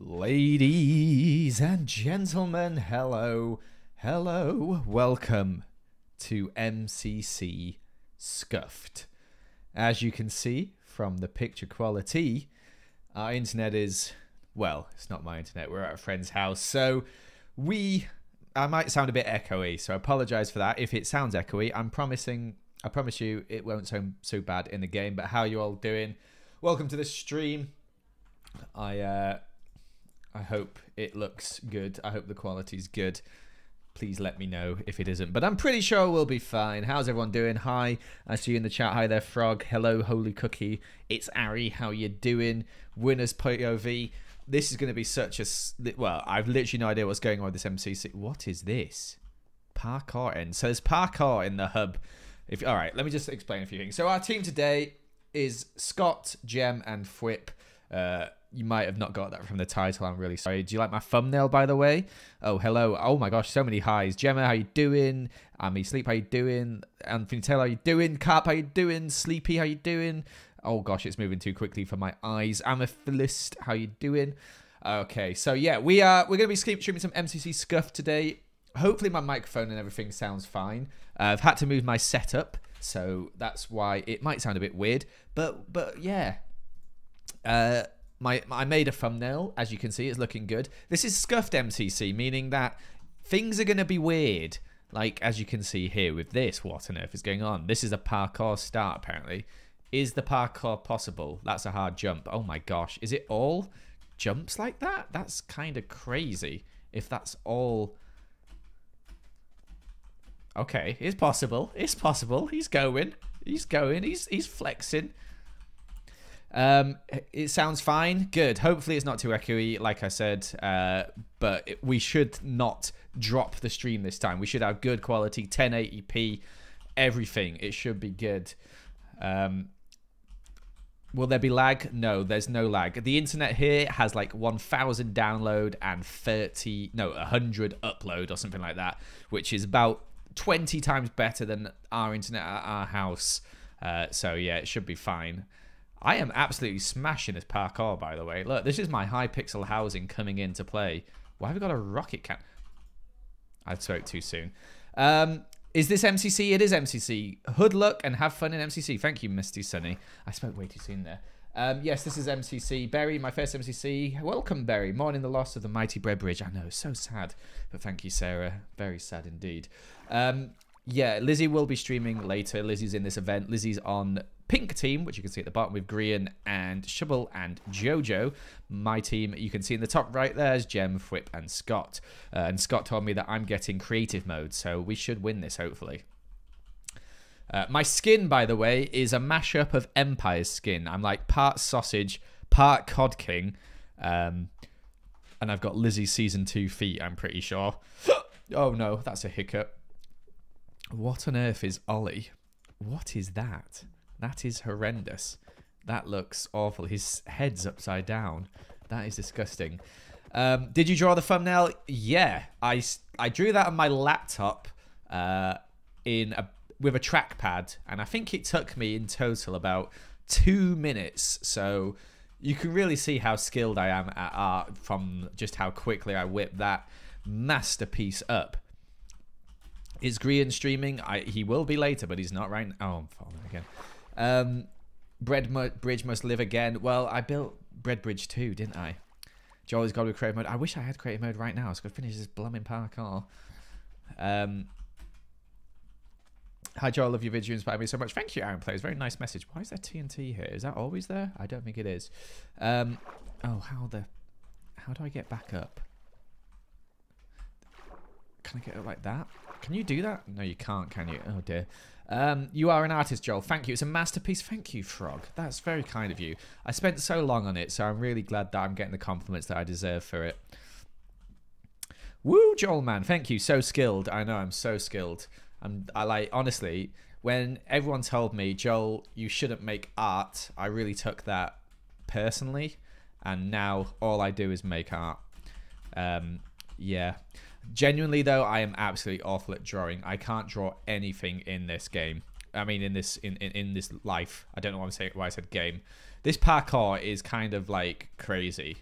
Ladies and gentlemen, hello, hello, welcome to MCC Scuffed. As you can see from the picture quality, our internet is, well, it's not my internet, we're at a friend's house, so we, I might sound a bit echoey, so I apologize for that. If it sounds echoey, I'm promising, I promise you it won't sound so bad in the game, but how you all doing? Welcome to the stream. I, uh, I hope it looks good. I hope the quality's good. Please let me know if it isn't. But I'm pretty sure we'll be fine. How's everyone doing? Hi. I see you in the chat. Hi there, Frog. Hello, Holy Cookie. It's Ari. How you doing? Winners POV. This is going to be such a... Well, I've literally no idea what's going on with this MCC. What is this? Parkour end. So there's parkour in the hub. If All right, let me just explain a few things. So our team today is Scott, Gem, and Fwhip. Uh, you might have not got that from the title. I'm really sorry. Do you like my thumbnail, by the way? Oh, hello. Oh my gosh, so many highs. Gemma, how you doing? Amy Sleep, how you doing? Anthony Taylor, how you doing? Carp, how you doing? Sleepy, how you doing? Oh gosh, it's moving too quickly for my eyes. Amethyst, how you doing? Okay, so yeah, we are we're gonna be streaming some MCC scuff today. Hopefully my microphone and everything sounds fine. Uh, I've had to move my setup, so that's why it might sound a bit weird. But but yeah. Uh, my I made a thumbnail, as you can see, it's looking good. This is scuffed MCC, meaning that things are going to be weird. Like, as you can see here with this, what on earth is going on? This is a parkour start, apparently. Is the parkour possible? That's a hard jump. Oh my gosh. Is it all jumps like that? That's kind of crazy. If that's all... Okay, it's possible. It's possible. He's going. He's going. He's he's flexing. Um, it sounds fine. Good. Hopefully it's not too echoey, like I said. Uh, but it, we should not drop the stream this time. We should have good quality, 1080p, everything. It should be good. Um, will there be lag? No, there's no lag. The internet here has like 1,000 download and 30, no, 100 upload or something like that, which is about 20 times better than our internet at our house. Uh, so yeah, it should be fine. I am absolutely smashing this parkour, by the way. Look, this is my Hypixel housing coming into play. Why have we got a rocket can? I spoke too soon. Um, is this MCC? It is MCC. Hood luck and have fun in MCC. Thank you, Misty Sunny. I spoke way too soon there. Um, yes, this is MCC. Berry, my first MCC. Welcome, Berry. Mourning the loss of the mighty bread bridge. I know, so sad. But thank you, Sarah. Very sad indeed. Um, yeah, Lizzie will be streaming later. Lizzie's in this event. Lizzie's on pink team, which you can see at the bottom with Grian and Shubble and Jojo. My team, you can see in the top right there is Gem, Fwhip, and Scott. Uh, and Scott told me that I'm getting creative mode, so we should win this, hopefully. Uh, my skin, by the way, is a mashup of Empire's skin. I'm like part sausage, part Cod King. Um, and I've got Lizzie's Season 2 feet, I'm pretty sure. oh no, that's a hiccup. What on earth is Ollie? What is that? That is horrendous. That looks awful. His head's upside down. That is disgusting. Um, did you draw the thumbnail? Yeah, I, I drew that on my laptop uh, in a, with a trackpad, and I think it took me in total about two minutes. So you can really see how skilled I am at art from just how quickly I whip that masterpiece up. Is Grian streaming? I, he will be later, but he's not right now. Oh, I'm falling again. Um, Bread mu Bridge must live again. Well, I built Bread Bridge too, didn't I? Joel's got to creative mode. I wish I had creative mode right now. I was going to finish this blooming parkour. Um, Hi Joel, love your video, you inspire me so much. Thank you, Aaron Plays. Very nice message. Why is there TNT here? Is that always there? I don't think it is. Um, oh, how the... How do I get back up? Can I get it like that? Can you do that? No, you can't, can you? Oh, dear. Um, you are an artist, Joel. Thank you. It's a masterpiece. Thank you, Frog. That's very kind of you. I spent so long on it, so I'm really glad that I'm getting the compliments that I deserve for it. Woo, Joel, man. Thank you. So skilled. I know, I'm so skilled. I'm, I like, honestly, when everyone told me, Joel, you shouldn't make art, I really took that personally. And now all I do is make art. Um, yeah. Genuinely though, I am absolutely awful at drawing. I can't draw anything in this game. I mean, in this in, in, in this life. I don't know why I'm saying why I said game. This parkour is kind of like crazy.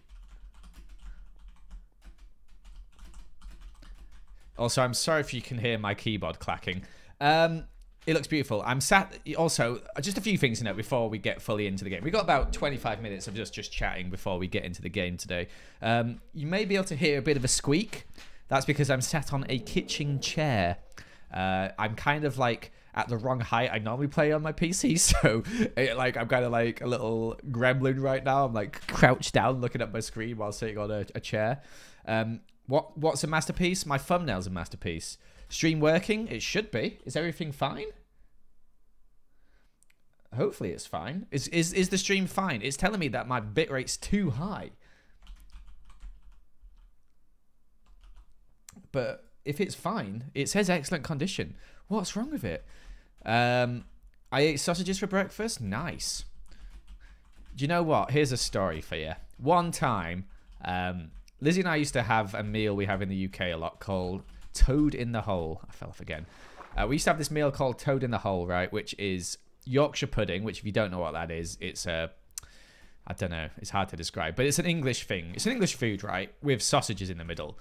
Also, I'm sorry if you can hear my keyboard clacking. Um, it looks beautiful. I'm sat. Also, just a few things to note before we get fully into the game. We got about 25 minutes of just just chatting before we get into the game today. Um, you may be able to hear a bit of a squeak. That's because I'm sat on a kitchen chair. Uh, I'm kind of like at the wrong height I normally play on my PC, so it, like I'm kind of like a little gremlin right now. I'm like crouched down, looking at my screen while sitting on a, a chair. Um, what what's a masterpiece? My thumbnail's a masterpiece. Stream working? It should be. Is everything fine? Hopefully it's fine. Is is is the stream fine? It's telling me that my bitrate's too high. But if it's fine, it says excellent condition. What's wrong with it? Um, I ate sausages for breakfast. Nice. Do you know what? Here's a story for you. One time, um, Lizzie and I used to have a meal we have in the UK a lot called Toad in the Hole. I fell off again. Uh, we used to have this meal called Toad in the Hole, right? Which is Yorkshire pudding, which if you don't know what that is, it's a I don't know, it's hard to describe, but it's an English thing. It's an English food, right? With sausages in the middle.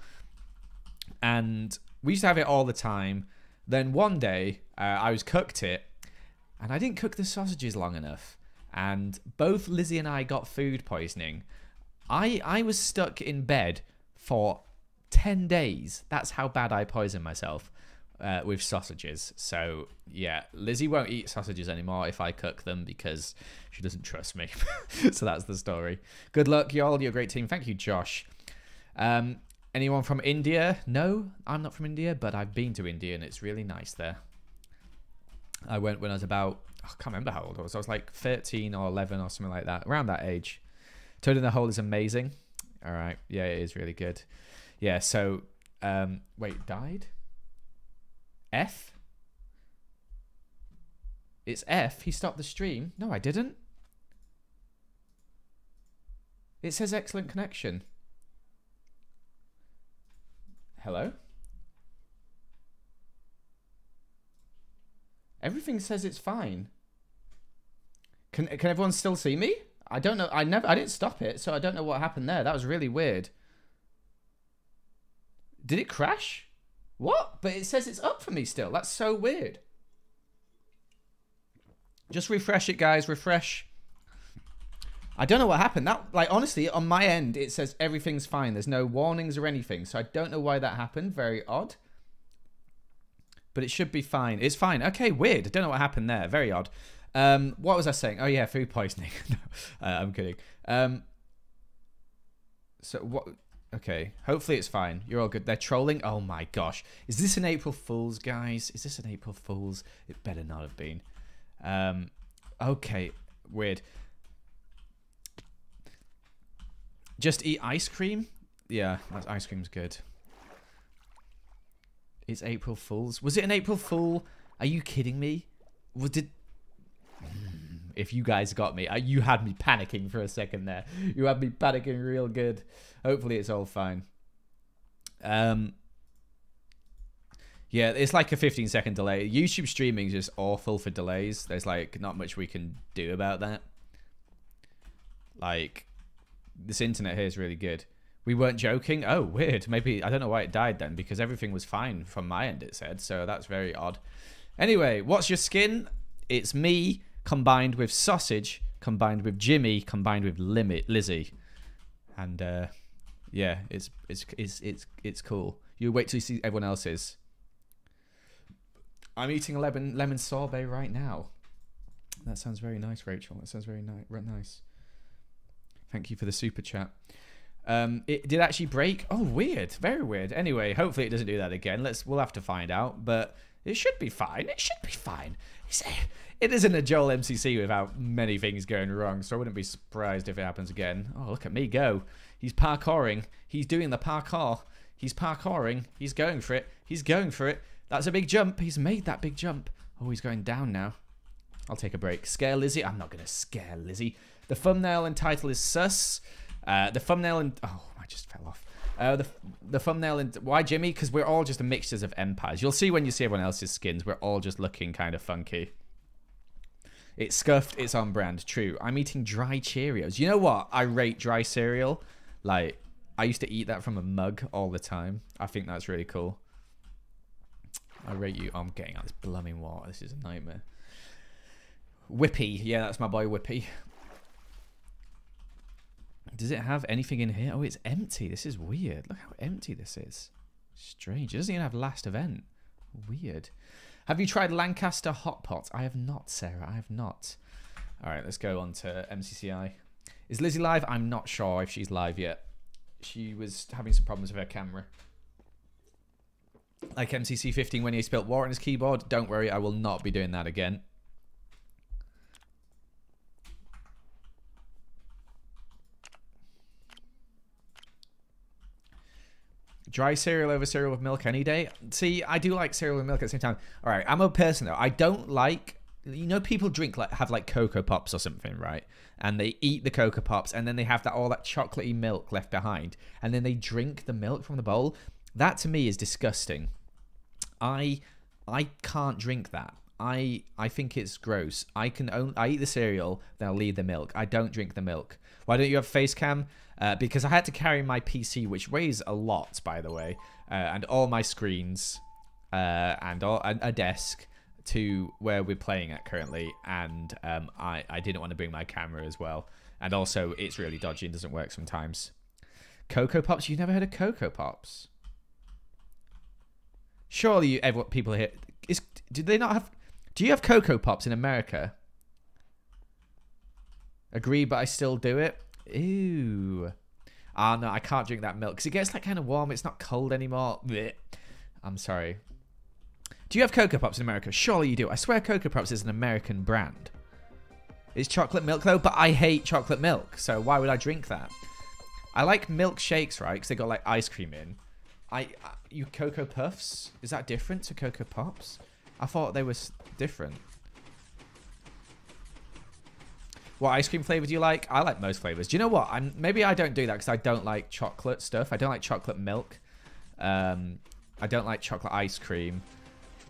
And we used to have it all the time. Then one day, uh, I was cooked it, and I didn't cook the sausages long enough. And both Lizzie and I got food poisoning. I I was stuck in bed for 10 days. That's how bad I poisoned myself uh, with sausages. So, yeah, Lizzie won't eat sausages anymore if I cook them because she doesn't trust me. so that's the story. Good luck, y'all. You're a great team. Thank you, Josh. Um, anyone from India? No, I'm not from India, but I've been to India and it's really nice there. I went when I was about, I can't remember how old I was. I was like 13 or 11 or something like that, around that age. Toad in the Hole is amazing. All right. Yeah, it is really good. Yeah, so, um, wait, died? F? It's F. He stopped the stream. No, I didn't. It says excellent connection. Hello? Everything says it's fine. Can can everyone still see me? I don't know. I never I didn't stop it, so I don't know what happened there. That was really weird. Did it crash? What? But it says it's up for me still. That's so weird. Just refresh it, guys. Refresh. I don't know what happened. That, like, honestly, on my end, it says everything's fine. There's no warnings or anything. So I don't know why that happened. Very odd. But it should be fine. It's fine. Okay, weird. I don't know what happened there. Very odd. Um, what was I saying? Oh, yeah, food poisoning. no, uh, I'm kidding. Um, so what... Okay, hopefully it's fine. You're all good. They're trolling. Oh my gosh. Is this an April Fool's, guys? Is this an April Fool's? It better not have been. Um, okay, weird. Just eat ice cream? Yeah, ice cream's good. It's April Fool's. Was it an April Fool? Are you kidding me? Was did if you guys got me. Uh, you had me panicking for a second there. You had me panicking real good. Hopefully it's all fine. Um, yeah, it's like a 15 second delay. YouTube streaming is just awful for delays. There's like not much we can do about that. Like, this internet here is really good. We weren't joking. Oh, weird. Maybe, I don't know why it died then because everything was fine from my end, it said. So that's very odd. Anyway, what's your skin? It's me combined with sausage, combined with Jimmy, combined with limit Lizzie, and uh, yeah, it's it's it's it's it's cool. You wait till you see everyone else's. I'm eating a lemon lemon sorbet right now. That sounds very nice, Rachel. That sounds very ni- nice. Thank you for the super chat. Um, it did actually break. Oh, weird, very weird. Anyway, hopefully it doesn't do that again. Let's we'll have to find out, but it should be fine. It should be fine. It's, it isn't a Joel MCC without many things going wrong, so I wouldn't be surprised if it happens again. Oh, look at me go. He's parkouring. He's doing the parkour. He's parkouring. He's going for it. He's going for it. That's a big jump. He's made that big jump. Oh, he's going down now. I'll take a break. Scare Lizzie? I'm not going to scare Lizzie. The thumbnail and title is sus. Uh, the thumbnail and... Oh, I just fell off. Uh, the the thumbnail and why Jimmy? Because we're all just a mixtures of empires. You'll see when you see everyone else's skins. We're all just looking kind of funky. It's scuffed. It's on brand. True. I'm eating dry Cheerios. You know what? I rate dry cereal. Like I used to eat that from a mug all the time. I think that's really cool. I rate you. I'm getting out this blooming water. This is a nightmare. Whippy. Yeah, that's my boy Whippy. Does it have anything in here? Oh, it's empty. This is weird. Look how empty this is. Strange. It doesn't even have last event. Weird. Have you tried Lancashire Hot Pot? I have not, Sarah. I have not. All right, let's go on to MCCI. Is Lizzie live? I'm not sure if she's live yet. She was having some problems with her camera. Like MCC 15 when he spilled water on his keyboard. Don't worry, I will not be doing that again. Dry cereal over cereal with milk any day. See, I do like cereal with milk at the same time. All right, I'm a person though. I don't like you know people drink like have like cocoa pops or something right? And they eat the cocoa pops and then they have that all that chocolatey milk left behind and then they drink the milk from the bowl? That to me is disgusting. I i can't drink that. I i think it's gross. I can only i eat the cereal then i'll leave the milk. I don't drink the milk. Why don't you have face cam uh, because i had to carry my pc which weighs a lot by the way uh, and all my screens uh, and all, a desk to where we're playing at currently, and um, I I didn't want to bring my camera as well, and also it's really dodgy and doesn't work sometimes. Cocoa Pops, you've never heard of Cocoa Pops? Surely you, everyone, people here is did they not have? Do you have Cocoa Pops in America? Agree, but I still do it. Ooh. Ah, no, I can't drink that milk because it gets like kind of warm. It's not cold anymore. Blech. I'm sorry. Do you have Cocoa Pops in America? Surely you do. I swear Cocoa Pops is an American brand. It's chocolate milk though, but I hate chocolate milk, so why would I drink that? I like milkshakes, right? Because they got like ice cream in. I, uh, you Cocoa Puffs? Is that different to Cocoa Pops? I thought they were different. What ice cream flavor do you like? I like most flavors. Do you know what? I'm maybe I don't do that because I don't like chocolate stuff. I don't like chocolate milk. Um, I don't like chocolate ice cream.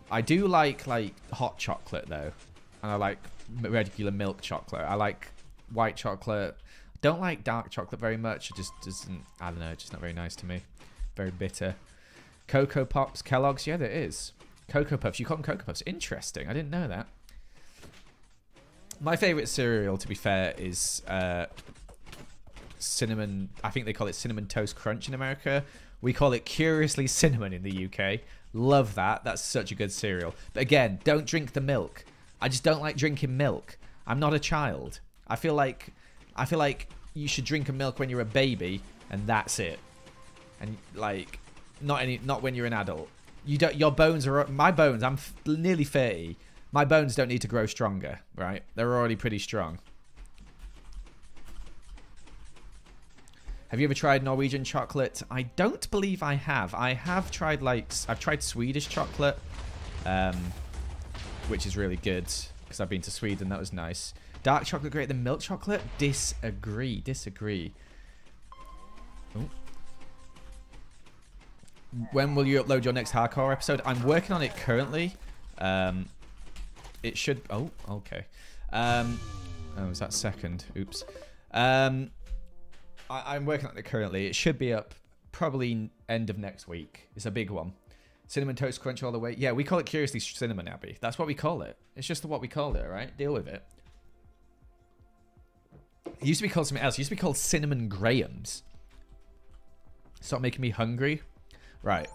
I do like like hot chocolate though, and I like regular milk chocolate. I like white chocolate. Don't like dark chocolate very much. It just doesn't. I don't know. It's just not very nice to me. Very bitter. Cocoa Pops, Kellogg's. Yeah, there is. Cocoa Puffs. You call them Cocoa Puffs. Interesting. I didn't know that. My favorite cereal, to be fair, is uh, cinnamon. I think they call it cinnamon toast crunch in America. We call it curiously cinnamon in the UK. Love that. That's such a good cereal. But again, don't drink the milk. I just don't like drinking milk. I'm not a child. I feel like I feel like you should drink a milk when you're a baby and that's it. And like not any not when you're an adult. You don't your bones are my bones. I'm nearly 30. My bones don't need to grow stronger, right? They're already pretty strong. Have you ever tried Norwegian chocolate? I don't believe I have. I have tried like I've tried Swedish chocolate, um, which is really good because I've been to Sweden. That was nice. Dark chocolate greater than milk chocolate? Disagree. Disagree. When will you upload your next hardcore episode? I'm working on it currently. Um, it should. Oh, okay. Um, oh, was that second? Oops. Um, I, am working on it currently. It should be up probably end of next week. It's a big one. Cinnamon Toast Crunch all the way. Yeah, we call it Curiously Cinnamon, Abby. That's what we call it. It's just what we call it, right? Deal with it. It used to be called something else. It used to be called Cinnamon Grahams. Stop making me hungry. Right.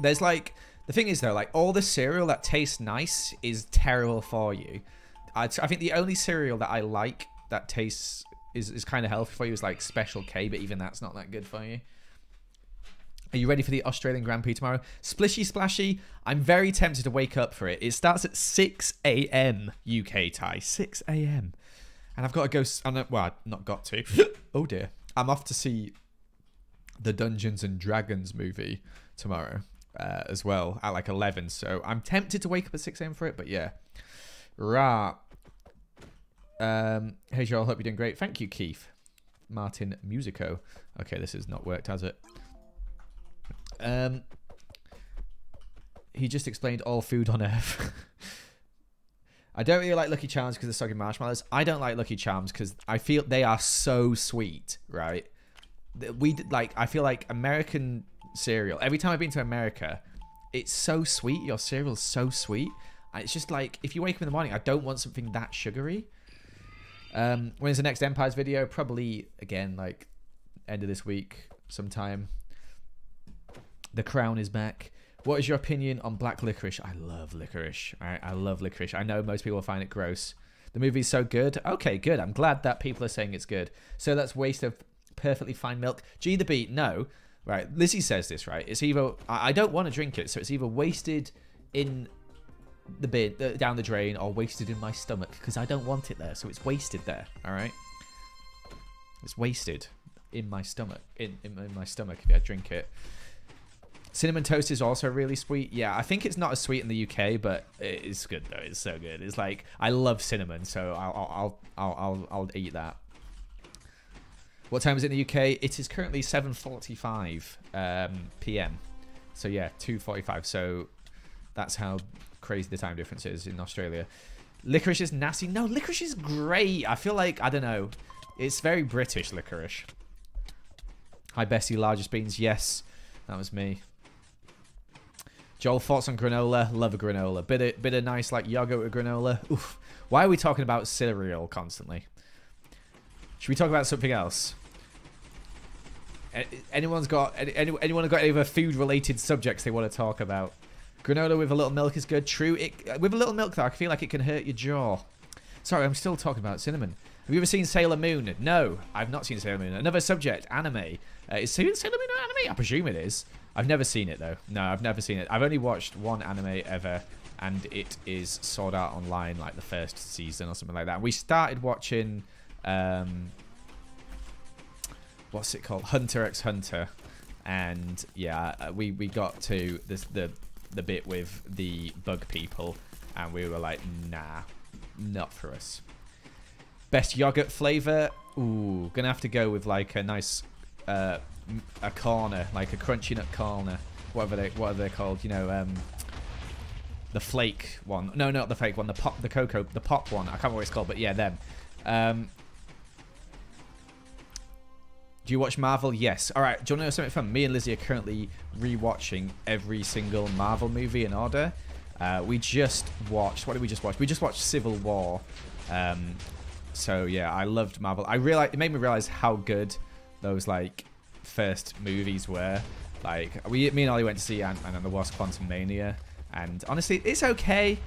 There's like... The thing is, though, like, all the cereal that tastes nice is terrible for you. I, I think the only cereal that I like that tastes is, is kind of healthy for you is like Special K, but even that's not that good for you. Are you ready for the Australian Grand Prix tomorrow? Splishy Splashy, I'm very tempted to wake up for it. It starts at 6 a.m. UK time. 6 a.m. And I've got to go. I'm not, uh, well, not got to. oh dear. I'm off to see the Dungeons and Dragons movie tomorrow uh, as well at like 11. So I'm tempted to wake up at 6 a.m. for it, but yeah. Right. Um, hey Joel, hope you're doing great. Thank you, Keith. Martin Musico. Okay, this has not worked, has it? Um, he just explained all food on earth. I don't really like Lucky Charms because they're soggy marshmallows. I don't like Lucky Charms because I feel they are so sweet, right? We like. I feel like American cereal. Every time I've been to America, it's so sweet. Your cereal's so sweet. It's just like if you wake up in the morning, I don't want something that sugary. Um, when's the next Empires video? Probably again like end of this week sometime. The Crown is back. What is your opinion on black licorice? I love licorice. I, I love licorice. I know most people find it gross. The movie's so good. Okay, good. I'm glad that people are saying it's good. So that's waste of perfectly fine milk. G the beat, no. Right, Lizzie says this, right? It's either, I don't want to drink it, so it's either wasted in the bin, uh, down the drain, or wasted in my stomach, because I don't want it there, so it's wasted there, alright? It's wasted in my stomach, in, in, in my stomach if I drink it. Cinnamon toast is also really sweet. Yeah, I think it's not as sweet in the UK, but it's good though. It's so good. It's like I love cinnamon, so I'll I'll I'll I'll, I'll eat that. What time is it in the UK? It is currently 7:45 um, p.m. So yeah, 2:45. So that's how crazy the time difference is in Australia. Licorice is nasty. No, licorice is great. I feel like I don't know. It's very British licorice. Hi Bessie, largest beans. Yes, that was me. Joel, thoughts on granola? Love a granola. Bit of, bit of nice like yogurt with granola. Oof. Why are we talking about cereal constantly? Should we talk about something else? Anyone's got any, anyone got any other food related subjects they want to talk about? Granola with a little milk is good. True. It, with a little milk though, I feel like it can hurt your jaw. Sorry, I'm still talking about cinnamon. Have you ever seen Sailor Moon? No, I've not seen Sailor Moon. Another subject, anime. Uh, is Sailor Moon an anime? I presume it is. I've never seen it though. No, I've never seen it. I've only watched one anime ever, and it is Sword Art Online, like the first season or something like that. We started watching, um, what's it called, Hunter x Hunter, and yeah, uh, we we got to this the the bit with the bug people, and we were like, nah, not for us. Best yogurt flavor? Ooh, gonna have to go with like a nice uh, a corner, like a crunchy nut corner, whatever they what are they called? You know, um, the flake one. No, not the fake one. The pop, the cocoa, the pop one. I can't remember what it's called, but yeah, them. Um, do you watch Marvel? Yes. All right. Do you want to know something fun? Me and Lizzie are currently rewatching every single Marvel movie in order. Uh, we just watched. What did we just watch? We just watched Civil War. Um, so yeah, I loved Marvel. I realized it made me realize how good those like first movies were. Like we, me and Ollie went to see Ant Man and the Wasp: Quantumania, and honestly, it's okay.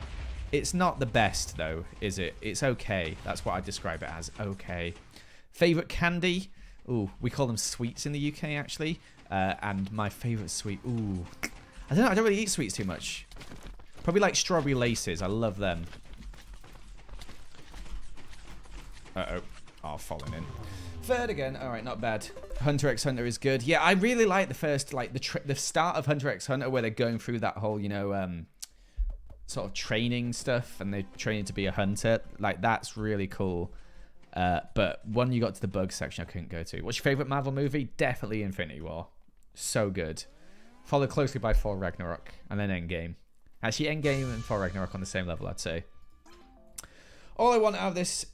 It's not the best though, is it? It's okay. That's what I describe it as. Okay. Favorite candy? Ooh, we call them sweets in the UK actually. Uh, and my favorite sweet. Ooh, I don't know. I don't really eat sweets too much. Probably like strawberry laces. I love them. Uh oh. Oh, falling in. Third again. All right, not bad. Hunter x Hunter is good. Yeah, I really like the first, like the the start of Hunter x Hunter where they're going through that whole, you know, um, sort of training stuff and they're training to be a hunter. Like that's really cool. Uh, but when you got to the bug section, I couldn't go to. What's your favorite Marvel movie? Definitely Infinity War. So good. Followed closely by Thor Ragnarok and then Endgame. Actually, Endgame and Thor Ragnarok on the same level, I'd say. All I want out of this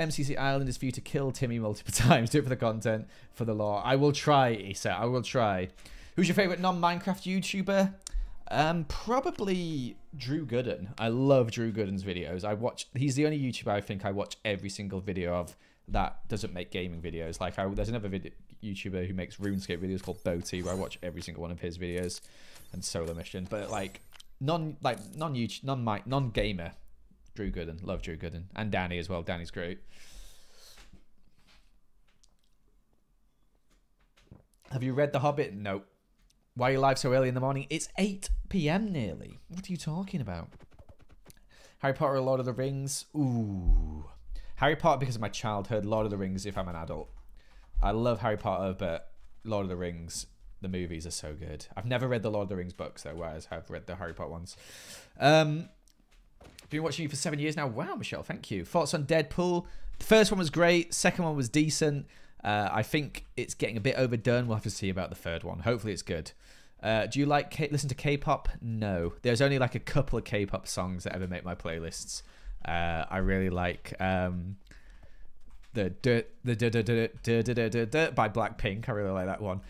MCC Island is for you to kill Timmy multiple times. Do it for the content, for the lore. I will try, Issa. I will try. Who's your favorite non-Minecraft YouTuber? Um, probably Drew Gooden. I love Drew Gooden's videos. I watch. He's the only YouTuber I think I watch every single video of that doesn't make gaming videos. Like I, there's another video, YouTuber who makes RuneScape videos called Boaty, where I watch every single one of his videos and solo mission. But like non like non YouTube non non gamer Drew Gooden. Love Drew Gooden. And Danny as well. Danny's great. Have you read The Hobbit? No. Why are you live so early in the morning? It's 8 p.m. nearly. What are you talking about? Harry Potter or Lord of the Rings? Ooh. Harry Potter because of my childhood. Lord of the Rings if I'm an adult. I love Harry Potter, but Lord of the Rings, the movies are so good. I've never read the Lord of the Rings books though, whereas I've read the Harry Potter ones. Um, been watching you for seven years now. Wow, Michelle, thank you. Thoughts on Deadpool? The first one was great. Second one was decent. Uh, I think it's getting a bit overdone. We'll have to see about the third one. Hopefully, it's good. Uh, do you like K- listen to K-pop? No. There's only like a couple of K-pop songs that ever make my playlists. Uh, I really like um, the the the by Blackpink. I really like that one.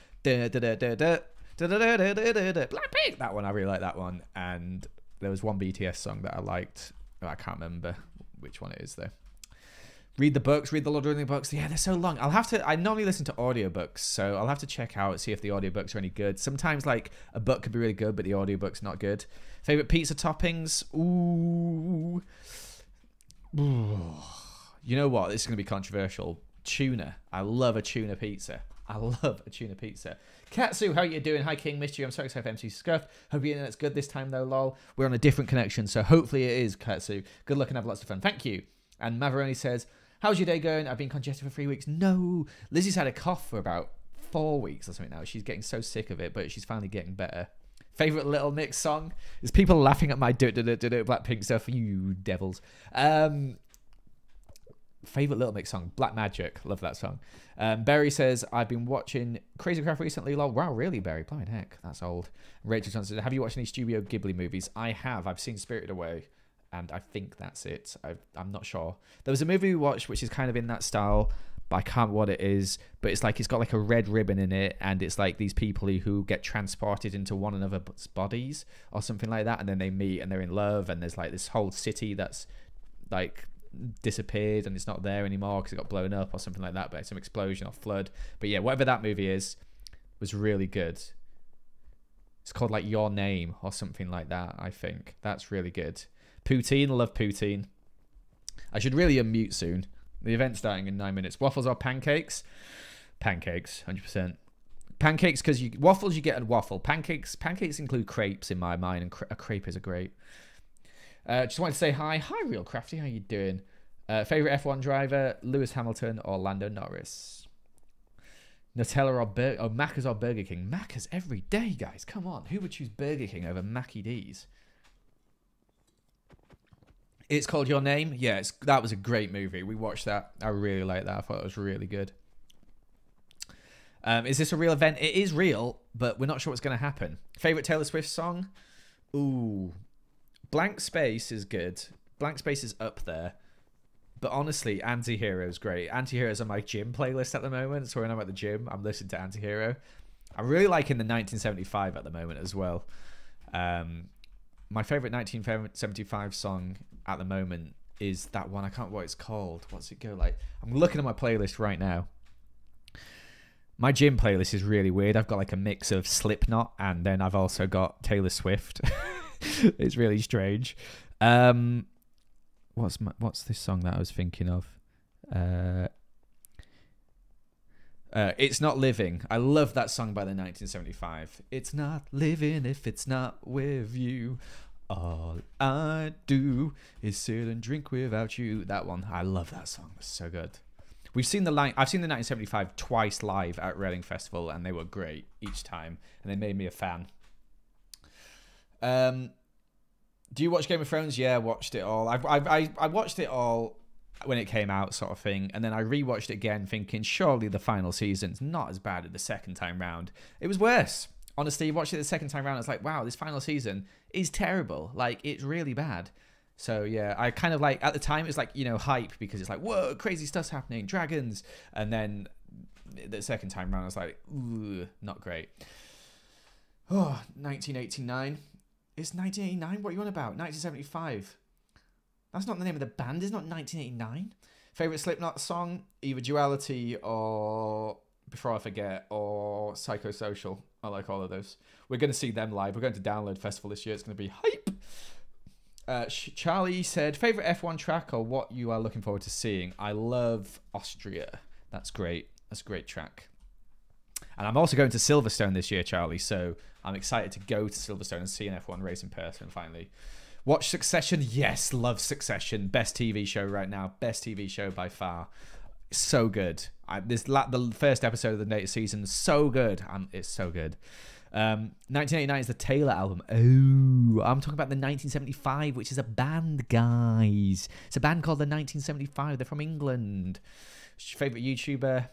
Blackpink. That one, I really like that one. And there was one BTS song that I liked. I can't remember which one it is though. Read the books, read the Lord of the Rings books. Yeah, they're so long. I'll have to. I normally listen to audiobooks, so I'll have to check out see if the audiobooks are any good. Sometimes like a book could be really good, but the audiobook's not good. Favorite pizza toppings? Ooh. You know what? This is going to be controversial. Tuna. I love a tuna pizza. I love a tuna pizza. Katsu, how are you doing? Hi, King. Missed you. I'm so excited for MC Scuff. Hope your internet's good this time, though, lol. We're on a different connection, so hopefully it is, Katsu. Good luck and have lots of fun. Thank you. And Mavaroni says, How's your day going? I've been congested for three weeks. No. Lizzie's had a cough for about four weeks or something now. She's getting so sick of it, but she's finally getting better. Favorite Little Mix song is people laughing at my do do do do Blackpink stuff. You devils. Um, favorite Little Mix song, Black Magic. Love that song. Um, Barry says, I've been watching Crazy Craft recently. Lol. Wow, really, Barry? Blind heck, that's old. Rachel Johnson, have you watched any Studio Ghibli movies? I have. I've seen Spirited Away, and I think that's it. I, I'm not sure. There was a movie we watched which is kind of in that style, but I can't what it is. But it's like it's got like a red ribbon in it, and it's like these people who get transported into one another's bodies or something like that, and then they meet and they're in love, and there's like this whole city that's like disappeared and it's not there anymore because it got blown up or something like that by some explosion or flood. But yeah, whatever that movie is, was really good. It's called like Your Name or something like that. I think that's really good. Poutine, love poutine. I should really unmute soon. The event's starting in nine minutes. Waffles or pancakes? Pancakes, hundred percent. Pancakes because you waffles you get a waffle. Pancakes pancakes include crepes in my mind, and cre- a crepe is a grape. Uh, just wanted to say hi. Hi, Real Crafty. How you doing? Uh, favorite F1 driver: Lewis Hamilton or Lando Norris? Nutella or Burger? Oh, Macca's or Burger King? Macca's every day, guys. Come on. Who would choose Burger King over Mackie D's? It's called Your Name. Yeah, that was a great movie. We watched that. I really liked that. I thought it was really good. Um, is this a real event? It is real, but we're not sure what's going to happen. Favorite Taylor Swift song? Ooh, Blank Space is good. Blank Space is up there. But honestly, Antihero is great. Antihero is on my gym playlist at the moment. So when I'm at the gym, I'm listening to Antihero. I'm really liking the 1975 at the moment as well. Um, my favorite 1975 song at the moment is that one. I can't what it's called. What's it go like? I'm looking at my playlist right now. My gym playlist is really weird. I've got like a mix of Slipknot and then I've also got Taylor Swift. it's really strange. Um, what's my, what's this song that I was thinking of? Uh, uh, it's not living. I love that song by the 1975. It's not living if it's not with you. All I do is sit and drink without you. That one, I love that song. It's so good. We've seen the line. I've seen the 1975 twice live at Reading Festival, and they were great each time, and they made me a fan. Um, do you watch Game of Thrones? Yeah, watched it all. I've, I've, I I watched it all when it came out, sort of thing, and then I rewatched it again, thinking surely the final season's not as bad as the second time round. It was worse. Honestly, watched it the second time round. It's like, wow, this final season is terrible. Like, it's really bad. So yeah, I kind of like at the time it was like you know hype because it's like whoa crazy stuff's happening, dragons, and then the second time round I was like, ooh, not great. Oh, 1989. It's 1989. What are you on about? 1975. That's not the name of the band. It's not 1989. Favorite Slipknot song? Either Duality or Before I Forget or Psychosocial. I like all of those. We're going to see them live. We're going to Download Festival this year. It's going to be hype. Uh, Charlie said, favorite F1 track or what you are looking forward to seeing? I love Austria. That's great. That's a great track. And I'm also going to Silverstone this year, Charlie. So I'm excited to go to Silverstone and see an F1 race in person finally. Watch Succession? Yes, love Succession. Best TV show right now. Best TV show by far. So good. I, this la- the first episode of the latest season so good. Um, it's so good. Um, 1989 is the Taylor album. Oh, I'm talking about the 1975, which is a band, guys. It's a band called the 1975. They're from England. Favorite YouTuber?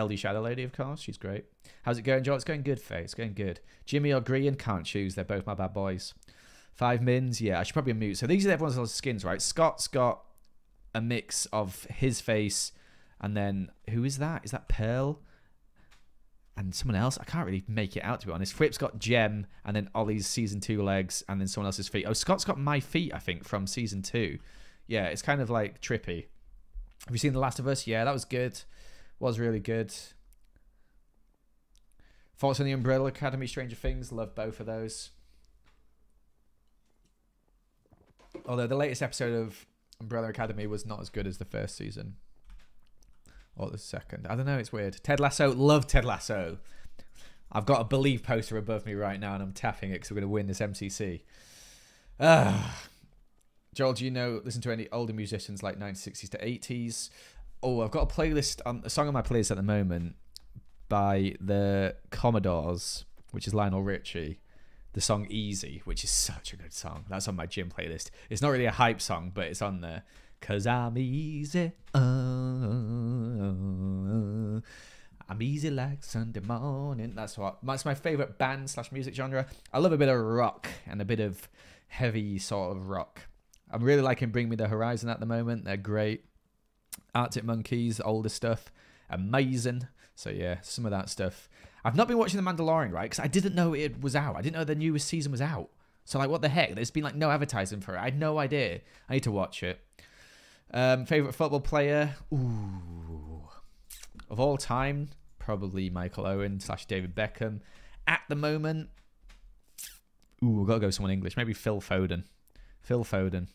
LD Shadow Lady, of course. She's great. How's it going, Joe? It's going good, Faye. It's going good. Jimmy or Grian can't choose. They're both my bad boys. Five mins. Yeah, I should probably mute. So these are everyone's skins, right? Scott's got a mix of his face and then who is that? Is that Pearl? and someone else. I can't really make it out to be honest. Fwhip's got Gem, and then Ollie's season two legs, and then someone else's feet. Oh, Scott's got my feet, I think, from season two. Yeah, it's kind of like trippy. Have you seen The Last of Us? Yeah, that was good. Was really good. Thoughts on the Umbrella Academy, Stranger Things. Love both of those. Although the latest episode of Umbrella Academy was not as good as the first season. Or the second. I don't know, it's weird. Ted Lasso, love Ted Lasso. I've got a believe poster above me right now and I'm tapping it because we're going to win this MCC. Ah. Joel, do you know, listen to any older musicians like 1960s to 80s? Oh, I've got a playlist, on, a song on my playlist at the moment by the Commodores, which is Lionel Richie. The song Easy, which is such a good song. That's on my gym playlist. It's not really a hype song, but it's on there. Cause I'm easy. Uh, I'm easy like Sunday morning. That's what that's my favorite band slash music genre. I love a bit of rock and a bit of heavy sort of rock. I'm really liking Bring Me the Horizon at the moment. They're great. Arctic Monkeys, older stuff, amazing. So yeah, some of that stuff. I've not been watching The Mandalorian, right? Because I didn't know it was out. I didn't know the newest season was out. So like, what the heck? There's been like no advertising for it. I had no idea. I need to watch it. Um, favorite football player? Ooh, of all time, probably Michael Owen slash David Beckham. At the moment, ooh, I've got to go someone English. Maybe Phil Foden. Phil Foden,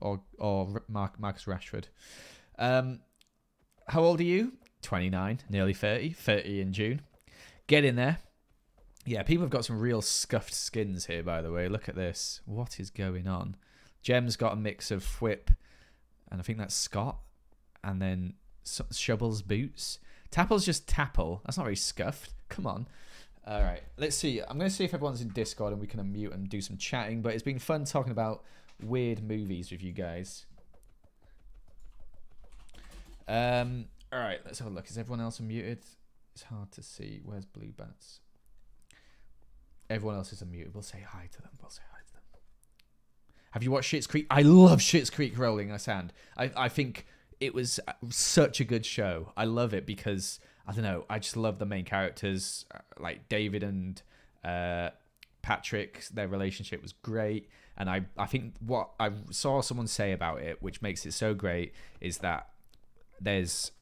or or Mark, Marcus Rashford. Um, how old are you? 29, nearly 30, 30 in June. Get in there. Yeah, people have got some real scuffed skins here, by the way. Look at this. What is going on? Gem's got a mix of Whip, and I think that's Scott, and then Shubble's boots. Tapl's just Tapl. That's not very scuffed. Come on. All right, let's see. I'm going to see if everyone's in Discord and we can unmute and do some chatting, but it's been fun talking about weird movies with you guys. Um, all right, let's have a look. Is everyone else unmuted? It's hard to see. Where's Blue Bats? Everyone else is unmuted. We'll say hi to them. We'll say hi to them. Have you watched Schitt's Creek? I love Schitt's Creek Rolling I Sand. I, I think it was uh, such a good show. I love it because, I don't know, I just love the main characters. Uh, like David and uh, Patrick, their relationship was great. And I, I think what I saw someone say about it, which makes it so great, is that there's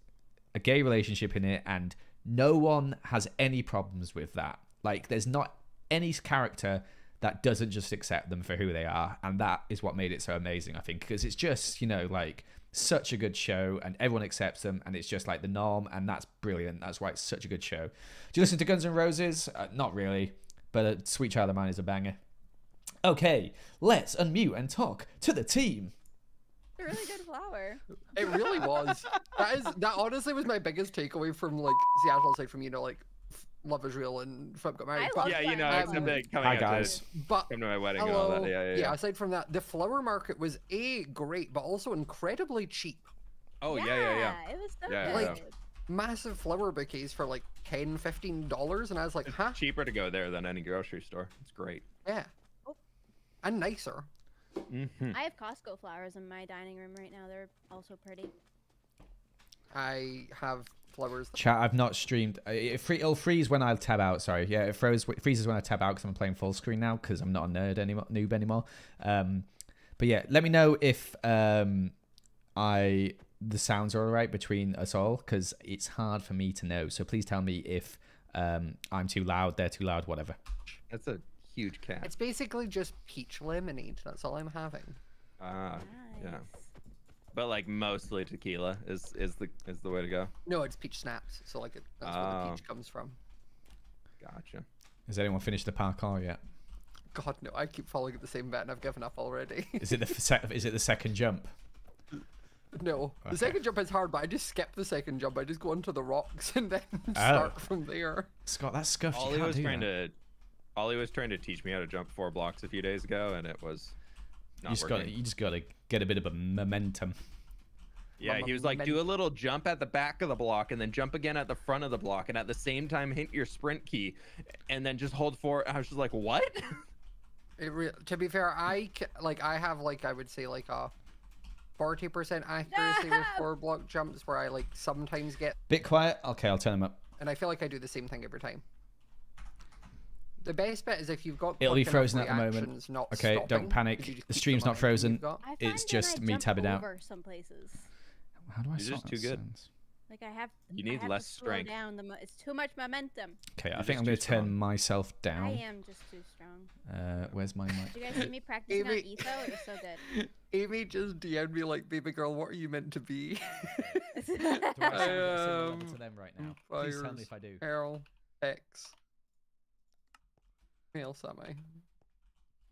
a gay relationship in it and no one has any problems with that. Like there's not any character that doesn't just accept them for who they are and that is what made it so amazing I think because it's just, you know, like such a good show and everyone accepts them and it's just like the norm and that's brilliant. That's why it's such a good show. Do you listen to Guns N' Roses? Uh, not really, but a Sweet Child of Mine is a banger. Okay, let's unmute and talk to the team a really good flower. It really was. that is that honestly was my biggest takeaway from like Seattle aside from you know like Love is Real and Flip Got Married. But, yeah, you know, um, coming Hi guys. To, but come to my wedding hello, and all that. Yeah, yeah, yeah. Yeah, aside from that, the flower market was a great, but also incredibly cheap. Oh yeah, yeah, yeah. yeah. It was so yeah, good. Like massive flower bouquets for like 10 15 dollars and i was like huh cheaper to go there than any grocery store it's great yeah oh. and nicer Mm-hmm. I have Costco flowers in my dining room right now. They're also pretty. I have flowers. Chat. I've not streamed. It free, it'll freeze when I tab out. Sorry. Yeah, it froze. It freezes when I tab out because I'm playing full screen now because I'm not a nerd anymore, noob anymore. Um, but yeah, let me know if um, I the sounds are alright between us all because it's hard for me to know. So please tell me if um, I'm too loud, they're too loud, whatever. That's a huge cat. It's basically just peach lemonade. That's all I'm having. Ah, uh, nice. yeah. But like mostly tequila is is the is the way to go. No, it's peach snaps. So like it, that's oh. where the peach oh. comes from. Gotcha. Has anyone finished the parkour yet? God no, I keep falling at the same bet and I've given up already. is it the is it the second jump? No, okay. the second jump is hard, but I just skip the second jump. I just go onto the rocks and then start oh. from there. Scott, that's scuffed. Ollie was trying that. to Ollie was trying to teach me how to jump four blocks a few days ago, and it was not you just got you just got to get a bit of a momentum. Yeah, he was like, do a little jump at the back of the block, and then jump again at the front of the block, and at the same time hit your sprint key, and then just hold four. I was just like, what? Re- to be fair, I like I have like I would say like a forty percent accuracy no! with four block jumps, where I like sometimes get. Bit quiet. Okay, I'll turn them up. and I feel like I do the same thing every time. The best bit is if you've got. It'll be frozen at the moment. reactions Not Okay, don't panic. panic. 'cause you just The stream's not frozen. you've got. I find It's just I me jump tabbing out. over some places. How do I You're sort just too good. sounds? Like I have. You need have less to strength. Down the mo- it's too much momentum. Okay, I think I'm going too to turn myself down. I am just too strong. Uh, where's my mic? Did you guys see me practicing on Amy- Etho? It was so good. Amy just DM'd me like, "Baby girl, what are you meant to be?" Do I sound at level Um, to them right now? Please tell me if I do. Errol, X. Who else am I?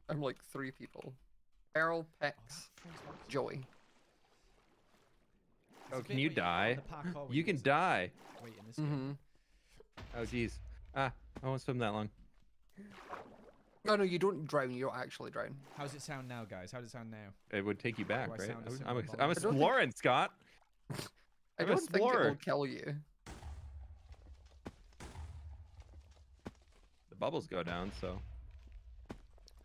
I'm like three people. Errol, Pex, Joey. Oh, can you die? You can die. Mm-hmm. Oh, jeez. Ah, I won't swim that long. No, no, you don't drown. You don't actually drown. How's it sound now, guys? How does it sound now? It would take you back, right? sound a I'm, similar I'm, volume? I'm I don't think- Scott. I I'm a don't think it will kill you. Bubbles go down, so.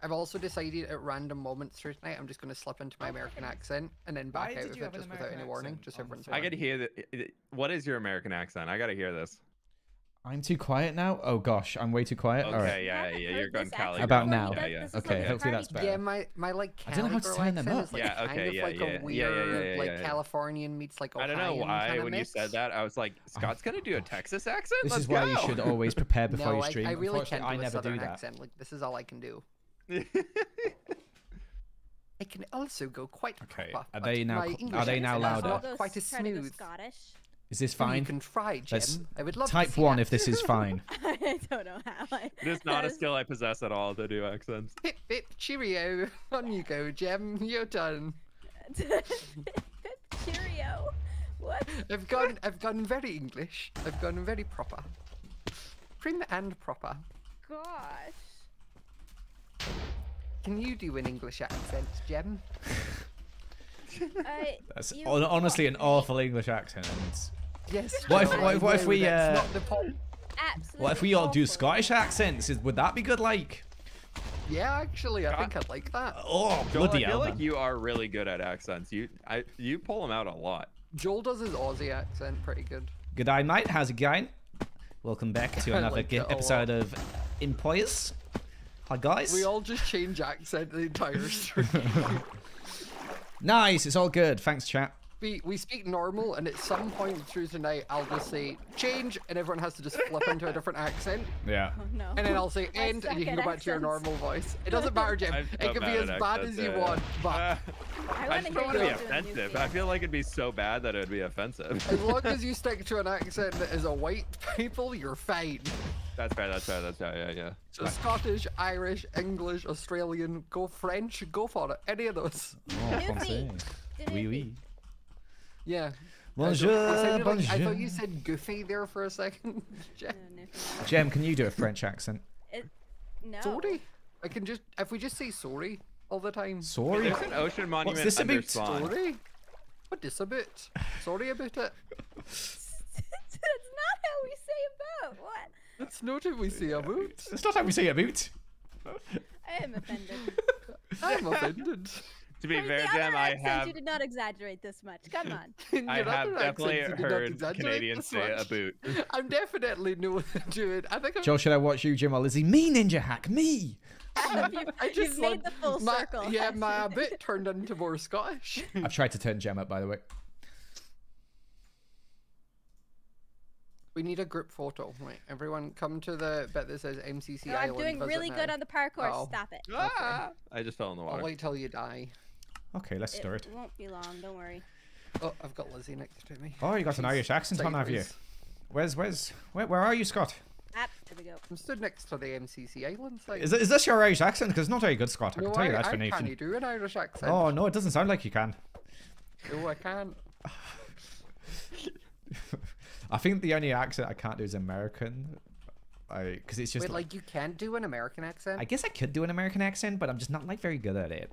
I've also decided at random moments through tonight, I'm just going to slip into my American accent and then Why back out of it just without any warning. accent Just on the everyone's phone? I gotta hear that. What is your American accent? I gotta hear this. I'm too quiet now. Oh gosh, I'm way too quiet. All right. Okay, yeah, yeah, you're going Cali. About before. now. Yeah, yeah. Okay, like hopefully that's better. Yeah, my my like I don't know how to Cali girl turn them accent up. is like Yeah, kind okay, of yeah, like yeah, a yeah, yeah, weird yeah, like yeah, yeah. Californian meets like I Ohio don't know why kinda when you said that, I was like, oh. Scott's gonna do a Texas accent. This Let's is why you should always prepare before no, you I, stream. I really can't Unfortunately, I do a never southern do that. accent. Like this is all I can do. I can also go quite Okay, proper, are they now are they now louder? Not quite as s- try to go smooth. Scottish. Is this fine? You can try, Let's I would love to Type one that. if this is fine. I don't know how. I, It is not a skill I possess at all to do accents. Pip pip cheerio. On you go, Jem. You're done. was- Cheerio. What? I've gone. I've gone very English. I've gone very proper. Prim and proper. Gosh. Can you do an English accent, Jem? I, That's honestly an awful English accent. Yes. What if- Jem, what if- what if we, that's uh, not the point. Absolutely. What if we all do. Scottish accents? Is, would that be good? Like, Yeah, actually, I think I'd like that. oh Joel, I feel hell! like man. you are really good at accents. You, I, you pull them out a lot. Joel does his Aussie accent pretty good. Good day, mate. How's it going? Welcome back to another like ge- it a episode of Employers. Hi guys. We all just change accent the entire stream. Nice. It's all good. Thanks, chat. We we speak normal, and at some point through tonight, I'll just say change, and everyone has to just flip into a different accent, Yeah. Oh, no. and then I'll say end, and you can go back to your normal voice. It doesn't matter, Jim. I'm It so can be as bad accents, as you yeah. want, but Uh, I I want just don't want to be all do a new offensive. I feel like it'd be so bad that it would be offensive. as long as you stick to an accent that is a white people, you're fine. That's fair. That's fair. That's fair. Yeah, yeah. So Scottish, Irish, English, Australian, go French, go for it. Any of those. Oh, Newfie. français. Oui, oui. Yeah. I Bonjour, don't- I sounded like- I thought you said goofy there for a second. Jem. No, no. Jem, can you do a French accent? It, no. Sorry. I can just if we just say sorry all the time. Sorry. There's an ocean monument this under about? Spawn. Sorry. What this about? Sorry about it. That's not how we say about. What? That's not how we say about. It's not how we say about. I am offended. I'm offended. To be From fair, the I have You did not exaggerate this much. Come on. I your have other definitely accents, you did not heard exaggerate Canadians this say a much. boot. I'm definitely no doing. I think I'm. Joel, should I watch you, Jim or Lizzie? Me, Ninja Hack, me. you've, I you've just made the full my, circle. Yeah, my bit turned into more Scottish. I've tried to turn Jem up, by the way. we need a group photo. Right, everyone, come to the bit that says MCC No, I'm Island. doing visit really now. good on the parkour. Oh. Stop it. Ah! I just fell in the I'll water. wait till you die. Okay, let's It start. won't be long. Don't worry. Oh, I've got Lizzie next to me. Oh, you got an Irish accent on, have you? Where's, where's, where, where are you, Scott? Ah, there we go. I'm stood next to the MCC Island side. Is, is this your Irish accent? Because it's not very good, Scott. I no, can tell you I, that I for can't Nathan. do an Irish accent. Oh, no, it doesn't sound like you can. No, I can't. I think the only accent I can't do is American. I because it's just Wait, like you can't do an American accent? I guess I could do an American accent, but I'm just not like very good at it.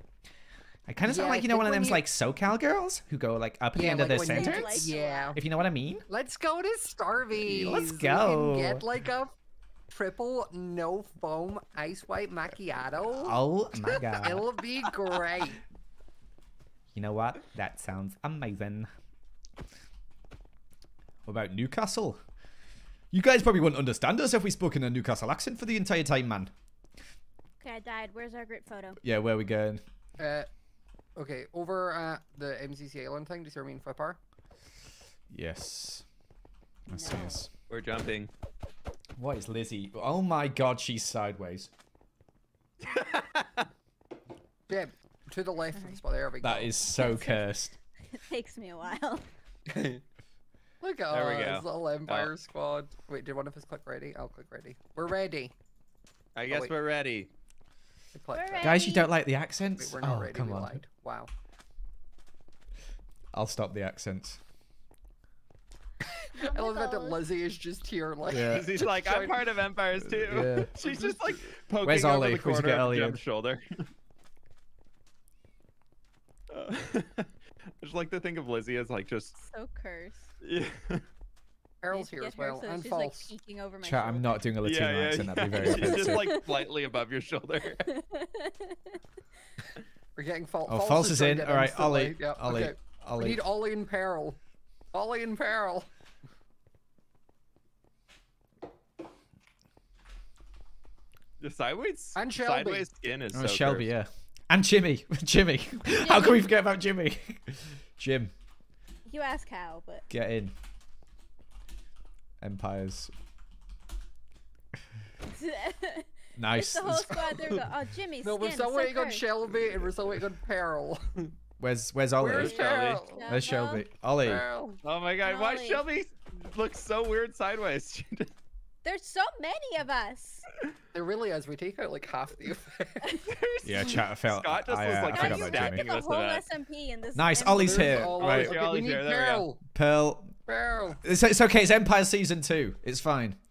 I kind of sound Yeah, like you know one of when them's you- like SoCal girls who go like up at the end like of their when sentence. Like- yeah. If you know what I mean. Let's go to Starbucks. Let's go. can get like a triple no foam ice white macchiato. Oh my god. It'll be great. You know what? That sounds amazing. What about Newcastle? You guys probably wouldn't understand us if we spoke in a Newcastle accent for the entire time, man. Okay, I died. Where's our group photo? Yeah, where we going? Uh, okay, over at the MCC Island thing. Do you see where me and Fwhip are? Yes. I see No. us. We're jumping. What is Lizzie? Oh my god, she's sideways. Yeah, to the left of the spot. There we go. That is so cursed. It takes me a while. Look at There we us, go. little Empire oh. Squad. Wait, did one of us click ready? I'll click ready. We're ready. I guess oh, wait. we're ready. I clicked We're ready. Guys, you don't like the accents? we're oh, ready. come we on. lied. Wow. I'll stop the accents. I love that, that. Lizzie is just here, like. Yeah. She's like, I'm part of Empires too. Yeah. She's just like poking Where's over Ollie? the corner get of Ollie Jem's in? shoulder. Uh, I just like to think of Lizzie as like just So cursed. yeah, Pearl's Need to here as well, so and she's like false. peeking over my Chat, I'm not doing a Latino yeah, yeah, accent. That'd be very She's just like slightly above your shoulder. We're getting false. Oh, false is in. All right, instantly. Ollie. Yeah, Ollie. okay. We Ollie. need Ollie in peril. Ollie in peril. The sideways And Shelby. sideways skin is Oh, so Shelby, cursed. yeah. And Jimmy. Jimmy. How can we forget about Jimmy? Jim, You ask how, but get in. Empires. it's Nice. the whole squad. They're going, oh, Jimmy's No, we're still waiting on. Shelby, and we're still waiting on peril. Where's Where's Ollie? Where's Shelby? Where's Shelby? Ollie. Peril. Oh my god, why Ollie. Shelby looks so weird sideways? There's so many of us. There really is. We take out like half the effect. Yeah, chat. I felt. Scott just I, was uh, like I Now forgot you about Jimmy. the whole. SMP in this. Nice, Ollie's There's here. Ollie. Right. Okay, we Ollie's need here, there we go. Pearl. Peril. It's, it's okay. It's Empire season two. It's fine.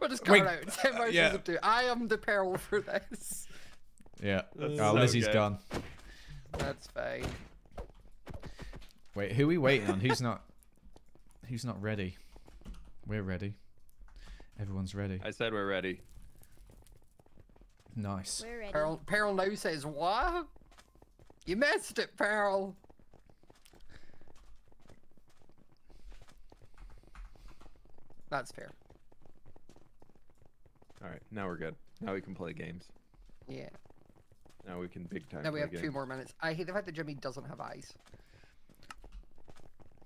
We'll just Wait, cut it out. It's Empire yeah. season two. I am the peril for this. Yeah. That's Oh, so Lizzie's good. gone. That's fine. Wait, who are we waiting on? Who's not? Who's not ready? We're ready. Everyone's ready. I said we're ready. Nice. We're ready. Peril, peril now says, What? You missed it, Peril. That's fair. All right, now we're good. Now we can play games. Yeah. Now we can big time. Now we have games. two more minutes. I hate the fact that Jimmy doesn't have eyes.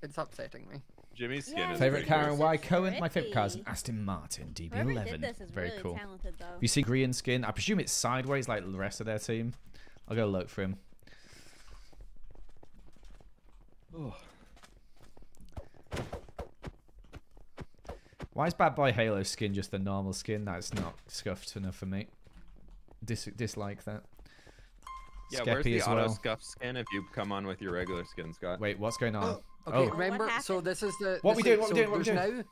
It's upsetting me. Jimmy's skin Yeah, is Favorite car weird. and why Cohen? My favorite car is an Aston Martin DB11. did this is Very really cool. talented, though. You see green skin? I presume it's sideways like the rest of their team. I'll go look for him. Oh. Why is Bad Boy Halo skin just the normal skin? That's not scuffed enough for me. Dis- dislike that. Yeah, where's the as auto well. scuff skin if you come on with your regular skin, Scott? Wait, what's going on? Okay, Oh. Remember, so this is the. What this we is- doing, what we so doing, what we there's doing? Now,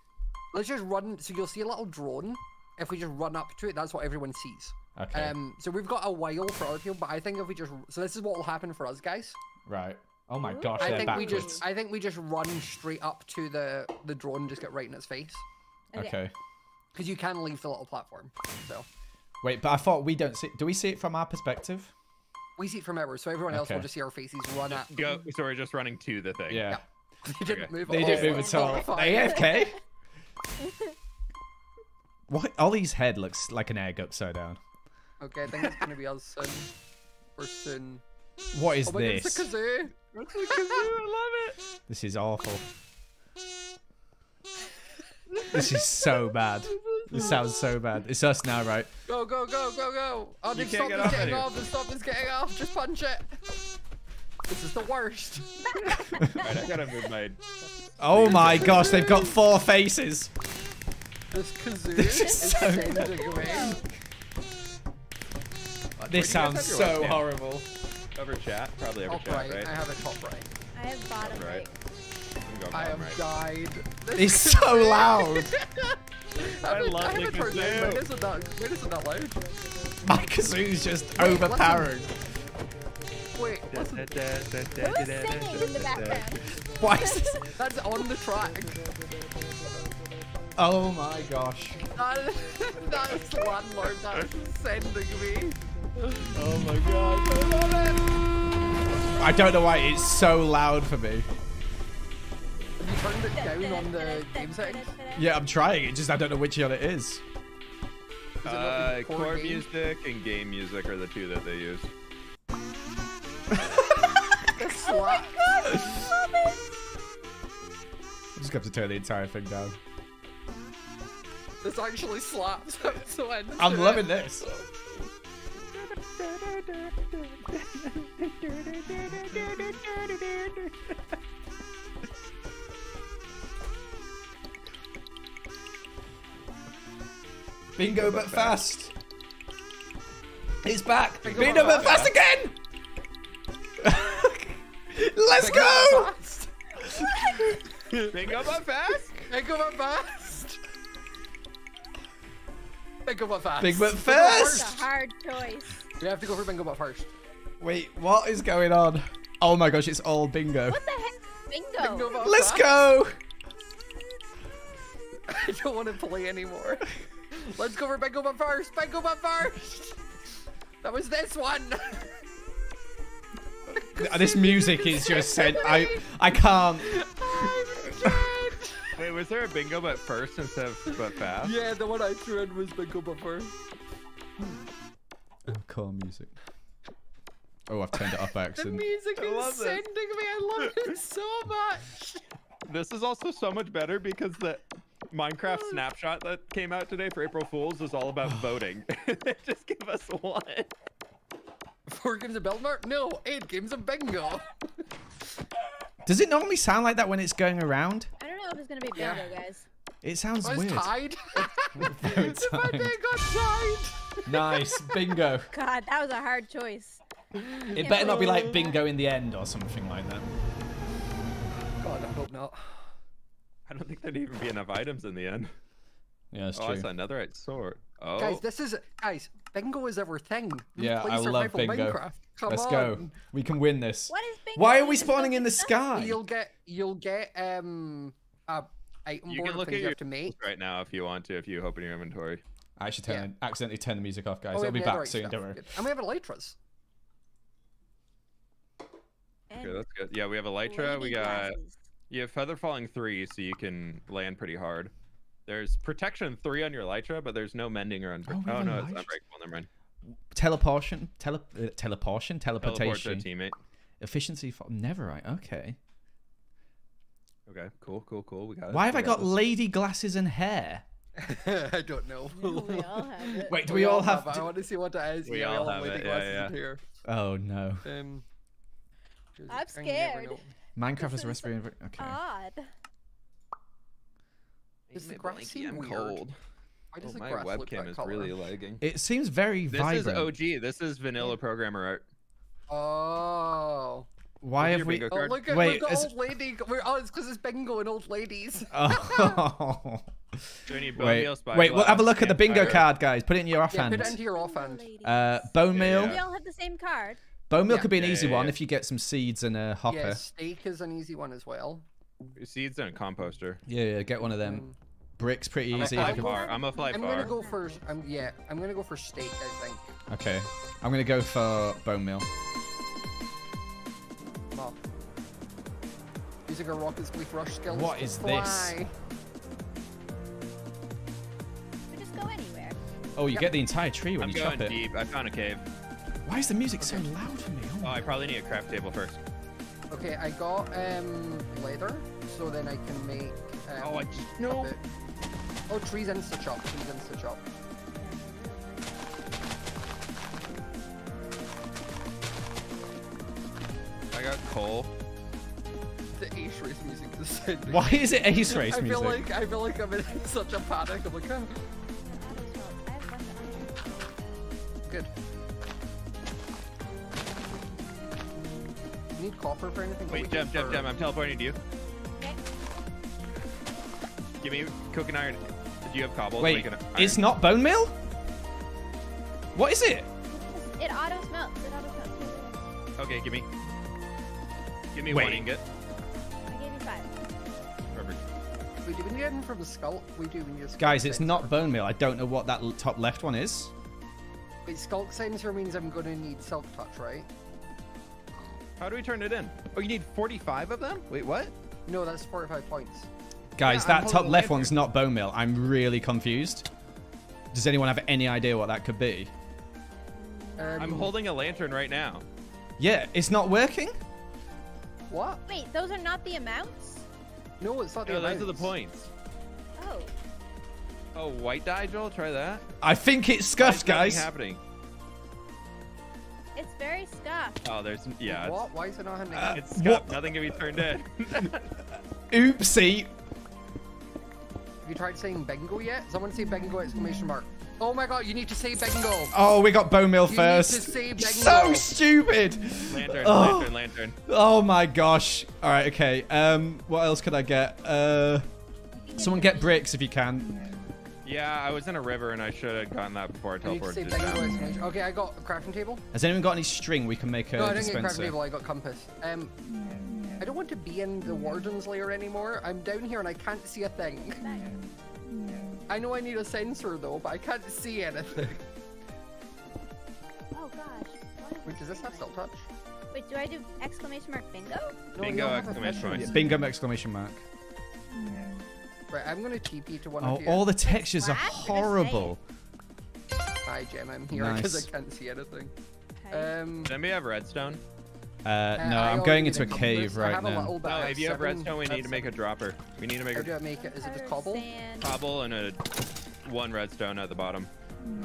let's just run. So you'll see a little drone. If we just run up to it, that's what everyone sees. Okay. Um, so we've got a while for other people, but I think if we just. So this is what will happen for us, guys. right. Oh my gosh, I they're think we just. I think we just run straight up to the the drone and just get right in its face. Okay. Because you can leave the little platform. So Wait, but I thought we don't see. Do we see it from our perspective? we see it from everywhere, so everyone else will Okay. just see our faces run at. Go. So we're just running to the thing. Yeah. They didn't Okay. move. They at didn't all. move at all. AFK. what? Ollie's head looks like an egg upside down. Okay, I think it's gonna be us soon. Or soon. What is Oh my god, it's this? a kazoo! I love it. This is awful. This is so bad. This sounds so bad. It's us now, right? Go, go, go, go, go! Oh, You just stop get this off getting off, just stop this getting off, just punch it! This is the worst. Alright, I gotta move my. Oh my gosh, they've got four faces. This kazoo This is is so sending away. This Wait, you guys sounds so horrible. Over chat, probably over Top chat, right, right? I have it top right. I have bottom Right. right. I'm I have right. died. This It's so loud. I, I haven't- love I the haven't turned down. kazoo. When isn't that, when isn't loud? My kazoo's just Wait, listen. overpowering. Wait, listen, Who's singing in the background? Why is this? that's on the track. Oh my gosh. That, that is landlord, that's sending me. Oh my god. I love it. I don't know why it's so loud for me. Have you turned it down on the game settings? Yeah, I'm trying it. Just I don't know which one it is. Is it not Uh, the core core game? music and game music are the two that they use. Oh my god, I love it! I'm just going to turn the entire thing down. This actually slaps. I'm so I'm it. loving this. Bingo but fast. It's back. Bingo Bingo, but but fast again. Let's Bingo go. fast. Bingo but fast? Bingo but fast. Bingo but fast. Big but Bingo fast. It's a hard choice. We have to go for bingo but first. Wait, what is going on? Oh my gosh, it's all bingo. What the heck? Bingo. Bingo but Let's fast. go. I don't want to play anymore. Let's go for bingo but first. Bingo but first. That was this one. This music is just said. I I can't. I'm dead. Wait, was there a bingo but first instead of but fast? Yeah, the one I threw in was bingo but first. Oh, core music. Oh, I've turned it up by The music I is love this. sending me. I love it so much. This is also so much better because the Minecraft oh. snapshot that came out today for April Fools is all about voting. Just give us one. Four games of Build Mart? No, eight games of bingo. Does it normally sound like that when it's going around? I don't know if it's gonna be Yeah. bingo, guys. It sounds oh, I weird. tied. Very If I tight. got tied. Nice bingo. God, that was a hard choice. It better not be like bingo in the end or something like that. God, I hope not. I don't think there'd even be enough items in the end. Yeah, that's Oh, true. I saw netherite sword. Oh, Guys, this is guys. Bingo is our thing. We Yeah, play I love bingo. Minecraft. Come Let's on. go. We can win this. What is bingo? Why are we spawning in the sky? You'll get you'll get um a item you board can of look things at you have to make. right now if you want to, if you open your inventory. I should turn accidentally turn the music off, guys. Oh, we I'll be back netherite soon. stuff. Don't worry. Good. And we have elytras. Okay, that's good. Yeah, we have elytra. We got glasses. You have feather falling three, so you can land pretty hard. There's protection three on your elytra, but there's no mending or unbreak. Oh, Oh, no, it's unbreakable. Never mind. Teleportation, tele, uh, teleportation, Teleport to a teleportation, teammate. efficiency. For, never right. Okay. Okay, cool, cool, cool. We got it. Why have We I got this. lady glasses and hair? I don't know. we all have it. Wait, do we, all have? it. I want to see what that is. We yeah, all we all have lady it, yeah, glasses yeah. in here. Oh no. Um, I'm scared. Know. Minecraft This has a is recipe. inv- Okay. Odd. Is the My grass blankie, seem weird? cold. Why does Oh, the my grass look webcam that is color? really lagging. It seems very This vibrant. is OG. This is vanilla programmer art. Oh. Why have we? Oh, look at Wait, look, is- old lady. We're, oh, it's because it's bingo and old ladies. Oh. Do we need wait, we'll have a look at the bingo card, guys. Put it in your offhand. yeah, offhand. put it into your offhand. Uh, bone meal. Yeah. We all have the same card. Bone meal Yeah. could be an Yeah, easy yeah, one yeah. if you get some seeds and a hopper. Yeah, steak is an easy one as well. Seeds and a composter. Yeah, yeah, get one of them. Um, Bricks pretty I'm a easy. fly You can- far. I'm a fly I'm far. gonna go for I'm yeah I'm gonna go for steak I think. Okay, I'm gonna go for bone meal. Oh. Using our rocket leaf rush skills. What to is this? We just go anywhere. Oh, you Yep. get the entire tree when I'm you chop going it. deep. I found a cave. Why is the music so loud for me? Oh Oh, my I probably need a craft table first. Okay, I got um leather, so then I can make. Um, Oh, I just a no. bit- Oh, trees insta chop. Trees insta chop. I got coal. The Ace Race music is sending. Why is it Ace Race I feel like I feel like I'm in such a panic. I'm like, oh, You need copper for anything? Wait, We Jem, can Jem, Jem, I'm teleporting to you. Okay. Give me cooking iron. Do you have cobble? Wait, Make an it's not bone meal? What is it? It auto smelts. It auto smelts. Okay, give me. Give me Wait. one ingot. I gave you five. Perfect. We do we need anything from the skull? We do. We need a skull Guys, it's not bone meal. I don't know what that top left one is. Wait, sculk sensor means I'm gonna need silk touch, right? How do we turn it in? Oh, you need 45 of them? Wait, what? No, that's 45 points. Guys, Yeah, I'm that top left one's not bone meal. I'm really confused. Does anyone have any idea what that could be? Um, I'm holding a lantern right now. Yeah, it's not working? What? Wait, those are not the amounts? No, it's not the No, those are the points. Oh. Oh, white dye, Joel. Try that. I think it's Why is scuffed, guys. Happening. It's very scuffed. Oh, there's yeah. What? Why is it not handing Uh. It's, it's scuffed. Nothing can be turned in. Oopsie. Have you tried saying bingo yet? Someone say bingo exclamation mark. Oh my god, you need to say bingo. Oh, we got bone meal You need to first. say bingo. So stupid. lantern, Oh. lantern, lantern. Oh my gosh. All right, okay. Um, what else could I get? Uh, someone get bricks if you can. Yeah, I was in a river and I should have gotten that before I You need to say teleported down. Okay, I got a crafting table. Has anyone got any string we can make a no, I didn't get crafting table. I got compass. Um, I don't want to be in the warden's lair anymore. I'm down here and I can't see a thing. I know I need a sensor though, but I can't see anything. Oh gosh. Wait, does this have silk touch? Wait, do I do exclamation mark bingo? No, Bingo don't have a exclamation thing. point. Bingo exclamation mark. Right, I'm gonna TP to one Oh, of you. all the textures are flash or just horrible. Hi, Gem. I'm here because Nice. I can't see anything. Okay. Um, Does anybody have redstone? Uh, uh, no, I I'm going into a cave I right have a now. little bit. No, if you have redstone, we need have to make a dropper. We need to make How do a I make it? Is it just cobble? sand. cobble and a one redstone at the bottom.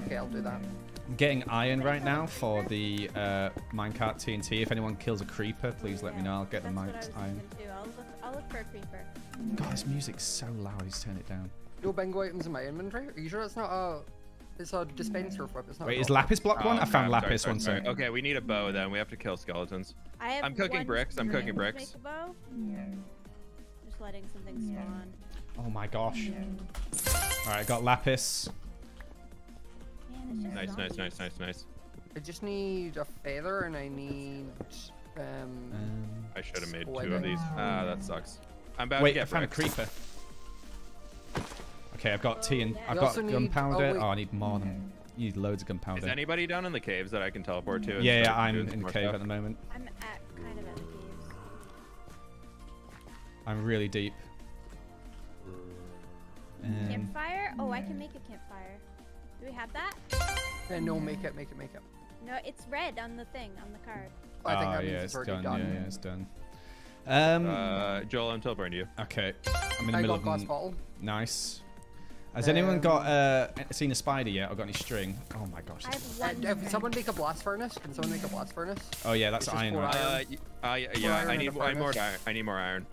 Okay, I'll do that. I'm getting iron right now for the uh, minecart TNT. If anyone kills a creeper, please let me know. I'll get the That's mine iron. I'll look, I'll look for a creeper. God, this music's so loud. Let's turn it down. No bingo items in my inventory. Are you sure it's not a? It's a dispenser for it. It's Wait, is lapis block one? Oh, I found crap, lapis sorry, one sorry, sec. sorry. Okay, we need a bow then. We have to kill skeletons. I have I'm cooking bricks, I'm cooking bricks. Make a bow. Just letting something spawn. Oh my gosh. All right, got lapis. Man, it's just Nice, nice, zombies. nice, nice, nice. I just need a feather and I need um. Um, I should have made two of these. Ah, that sucks. I'm about wait, to I found a creeper. Okay, I've got tea and. I've got gunpowder. oh. Oh, I need more than. You need loads of gunpowder. Is anybody down in the caves that I can teleport to? Yeah, yeah, I'm in the cave stuff? at the moment. I'm at kind of at the caves. I'm really deep. Um, Campfire? Oh, I can make a campfire. Do we have that? Uh, no, make it, make it, make it. No, it's red on the thing on the card. I think oh, that means yeah, it's it's done. done. Yeah, yeah, it's done. Um, Uh, Joel, I'm teleporting you. okay. I'm in the I middle got of glass n- bottle. Nice. Has anyone got Um, uh seen a spider yet or got any string? Oh my gosh. I have Uh, one. if someone make a blast furnace? Can someone make a blast furnace? Oh yeah, that's iron. four Right? iron. Uh, y- uh, yeah, yeah, iron I need, a I need more iron. I need more iron.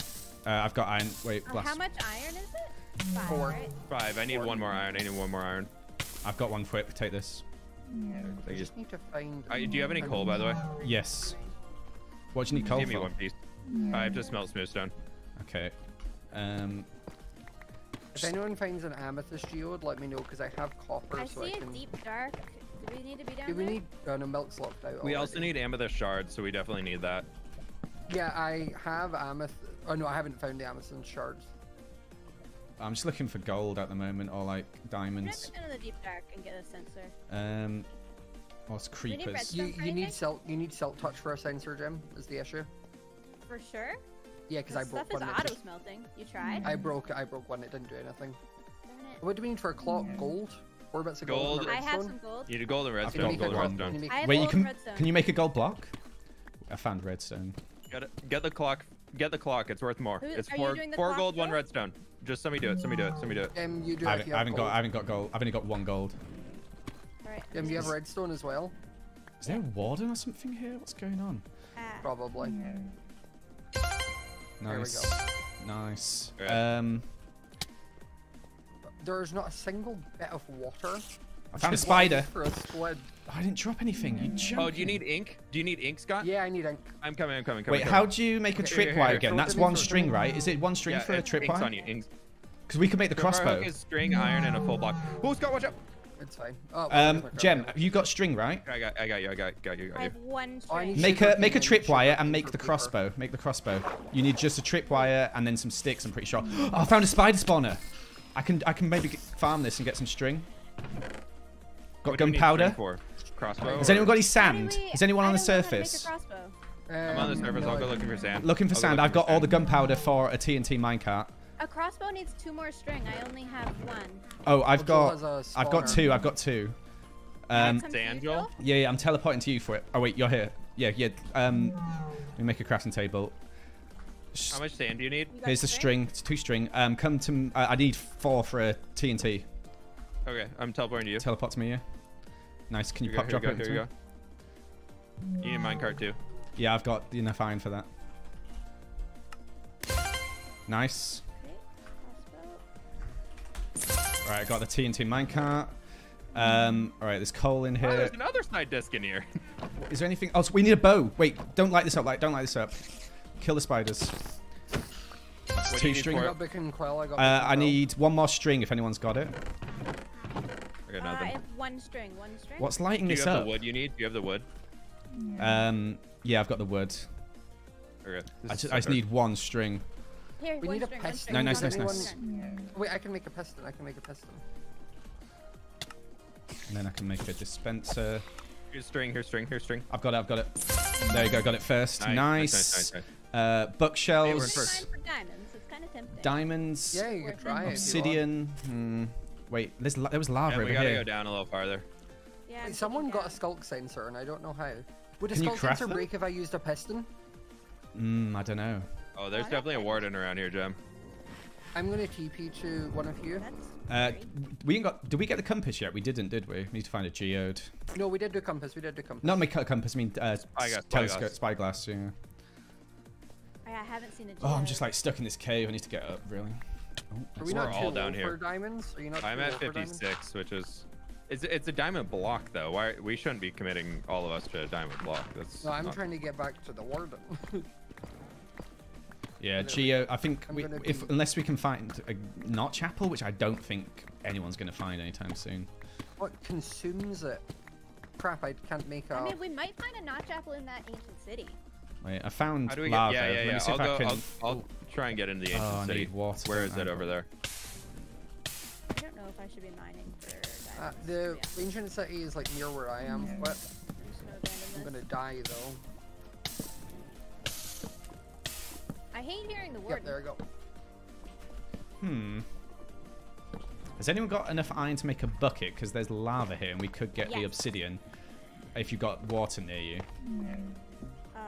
Uh, I've got iron. Wait, Oh, blast. how much iron is it? Five, Four. right? Five. I need Four. one more iron. I need one more iron. I've got one whip. Take this. I just need to find. Uh, do you have any coal, by the way? Yes. What do you need coal Give me for? one piece. I have to smelt smooth stone. Okay. Um. If anyone finds an amethyst geode, let me know because I have copper, I so see I a can. deep dark. Do we need to be down Do we there? need? Oh no, milk's locked out. We also need amethyst shards, so we definitely need that. Yeah, I have amethyst. Oh no, I haven't found the amethyst shards. I'm just looking for gold at the moment or like I'm gonna diamonds. go down to the deep dark and get a sensor. Um. What's we creepers? You for you need anything? silk. You need silk touch for a sensor, Jim. Is the issue? For sure. Yeah, because I This broke stuff is auto smelting. You tried? I broke. I broke one. It didn't do anything. Darn it. What do we need for a clock? Gold? Four bits of gold. and Gold. a I have some gold. You need a golden Can you redstone. make a Golden clock? redstone. Can you make- I have Wait, you can redstone. can you make a gold block? I found redstone. Get it. Get the clock. Get the clock. It's worth more. Who- it's four four clock, gold, one redstone. Just somebody do it. Somebody do it. Somebody do it. Um, you do I it haven't, you I have haven't got. I haven't got gold. I've only got one gold. Alright. Um, you have redstone as well? Is there a warden or something here? What's going on? Ah, Probably. we Nice. go. Nice. Good. Um. There's not a single bit of water. I found a spider. For a squid. I didn't drop anything. You joking? Oh, do you need ink? Do you need ink, Scott? Yeah, I need ink. I'm coming. I'm coming. coming Wait, coming. how do you make a Here, here, tripwire here, again? That's one string, right? Is it one string Yeah, for a it's- ink's on you. Ink's. Because we can make the crossbow. is string, iron, and a full block. Oh, Scott, watch out! It's fine. Oh, Um, where's my Gem, you got string, right? I got, I got you. I got, got you. Got I you. have one Oh, I need string. Make a make a cane and sugar tripwire and make the crossbow. Make the crossbow. You need just a tripwire and then some sticks. I'm pretty sure. Oh, I found a spider spawner. I can I can maybe farm this and get some string. Got What do you need gunpowder. crossbow. Has anyone got any sand? we- Is anyone on the don't know how to make a surface? crossbow. I'm on the Um, surface. no, I'll go looking for sand. Looking for I'll sand. looking I've for got all the gunpowder for a TNT minecart. A crossbow needs two more string. I only have one. Oh, I've Joel got, has a I've got two. I've got two. Um, Come Sand, to you, Joel? Phil? yeah, yeah, I'm teleporting to you for it. Oh wait, you're here. Yeah, yeah. Um, let me make a crafting table. S- How much sand do you need? You Here's the string. It's two string. Um, come to. m- I I need four for a TNT. Okay, I'm teleporting to you. Teleport to me, yeah. Nice. Can you Here pop we drop go, it? here into we me? go. You need a minecart too. Yeah, I've got enough iron for that. Nice. Okay, crossbow. All right, I got the TNT minecart. Um, all right, there's coal in here. Oh, here. there's another side disc in here. Is there anything else? We need a bow. Wait, don't light this up. Like, don't light this up. Kill the spiders. That's What two you string. I for Uh, got Beacon Quell. I got. I Beacon Quell. need one more string if anyone's got it. I got Uh, I nothing. have one string. One string. What's lighting Do you this have up? the wood you need? Do you have the wood? Um, yeah, I've got the wood. Okay. I just, I just need one string. Here, We need a string, one piston. No, nice, nice, nice. string. Wait, I can make a piston. I can make a piston. And then I can make a dispenser. Here's string. Here's string. Here's string. I've got it. I've got it. There you go. Got it first. Nice. Nice, nice, nice, nice, Uh, Hey, we're bookshelves. first. Diamonds. It's kind of tempting. Diamonds. Yeah, you could try it. if you want. Obsidian. Hmm. Wait, there's, la- there was lava Yeah, we over gotta go down a little farther. Yeah, Wait, someone got a sculk sensor, and I don't know how. Would a Can sculk sensor them? break if I used a piston? Hmm. I don't know. Oh, there's Got it? definitely a warden around here, Jem. I'm gonna TP to one of you. Uh, we ain't got. Did we get the compass yet? We didn't, did we? We need to find a geode. No, we did do compass. We did do compass. Not my compass. I mean, uh, Spyglass, telescope, spyglass. spyglass. Yeah. I I haven't seen a. Oh, I'm just like stuck in this cave. I need to get up. Really. Oh, Are we We're not all down low here. for diamonds? Are you not I'm at low for diamonds? 56, which is it's it's a diamond block though. Why we shouldn't be committing all of us to a diamond block. That's No, I'm not- trying to get back to the warden. Yeah, Geo. I think we, if unless we can find a notch apple, which I don't think anyone's going to find anytime soon. what consumes it? Crap, I can't make out. I mean, we might find a notch apple in that ancient city. Wait, I found How do we get? lava. Yeah, yeah, Let yeah. me see I'll if I can. I'll, I'll try and get into the ancient Oh, I city. need water. Where is it Oh, over there? I don't know if I should be mining for diamonds. Uh, the yeah. ancient city is like near where I am, but There's no I'm gonna die though. I hate hearing the Yep, word. there we go. Hmm. Has anyone got enough iron to make a bucket? Because there's lava here, and we could get the obsidian if you've got water near you. Uh,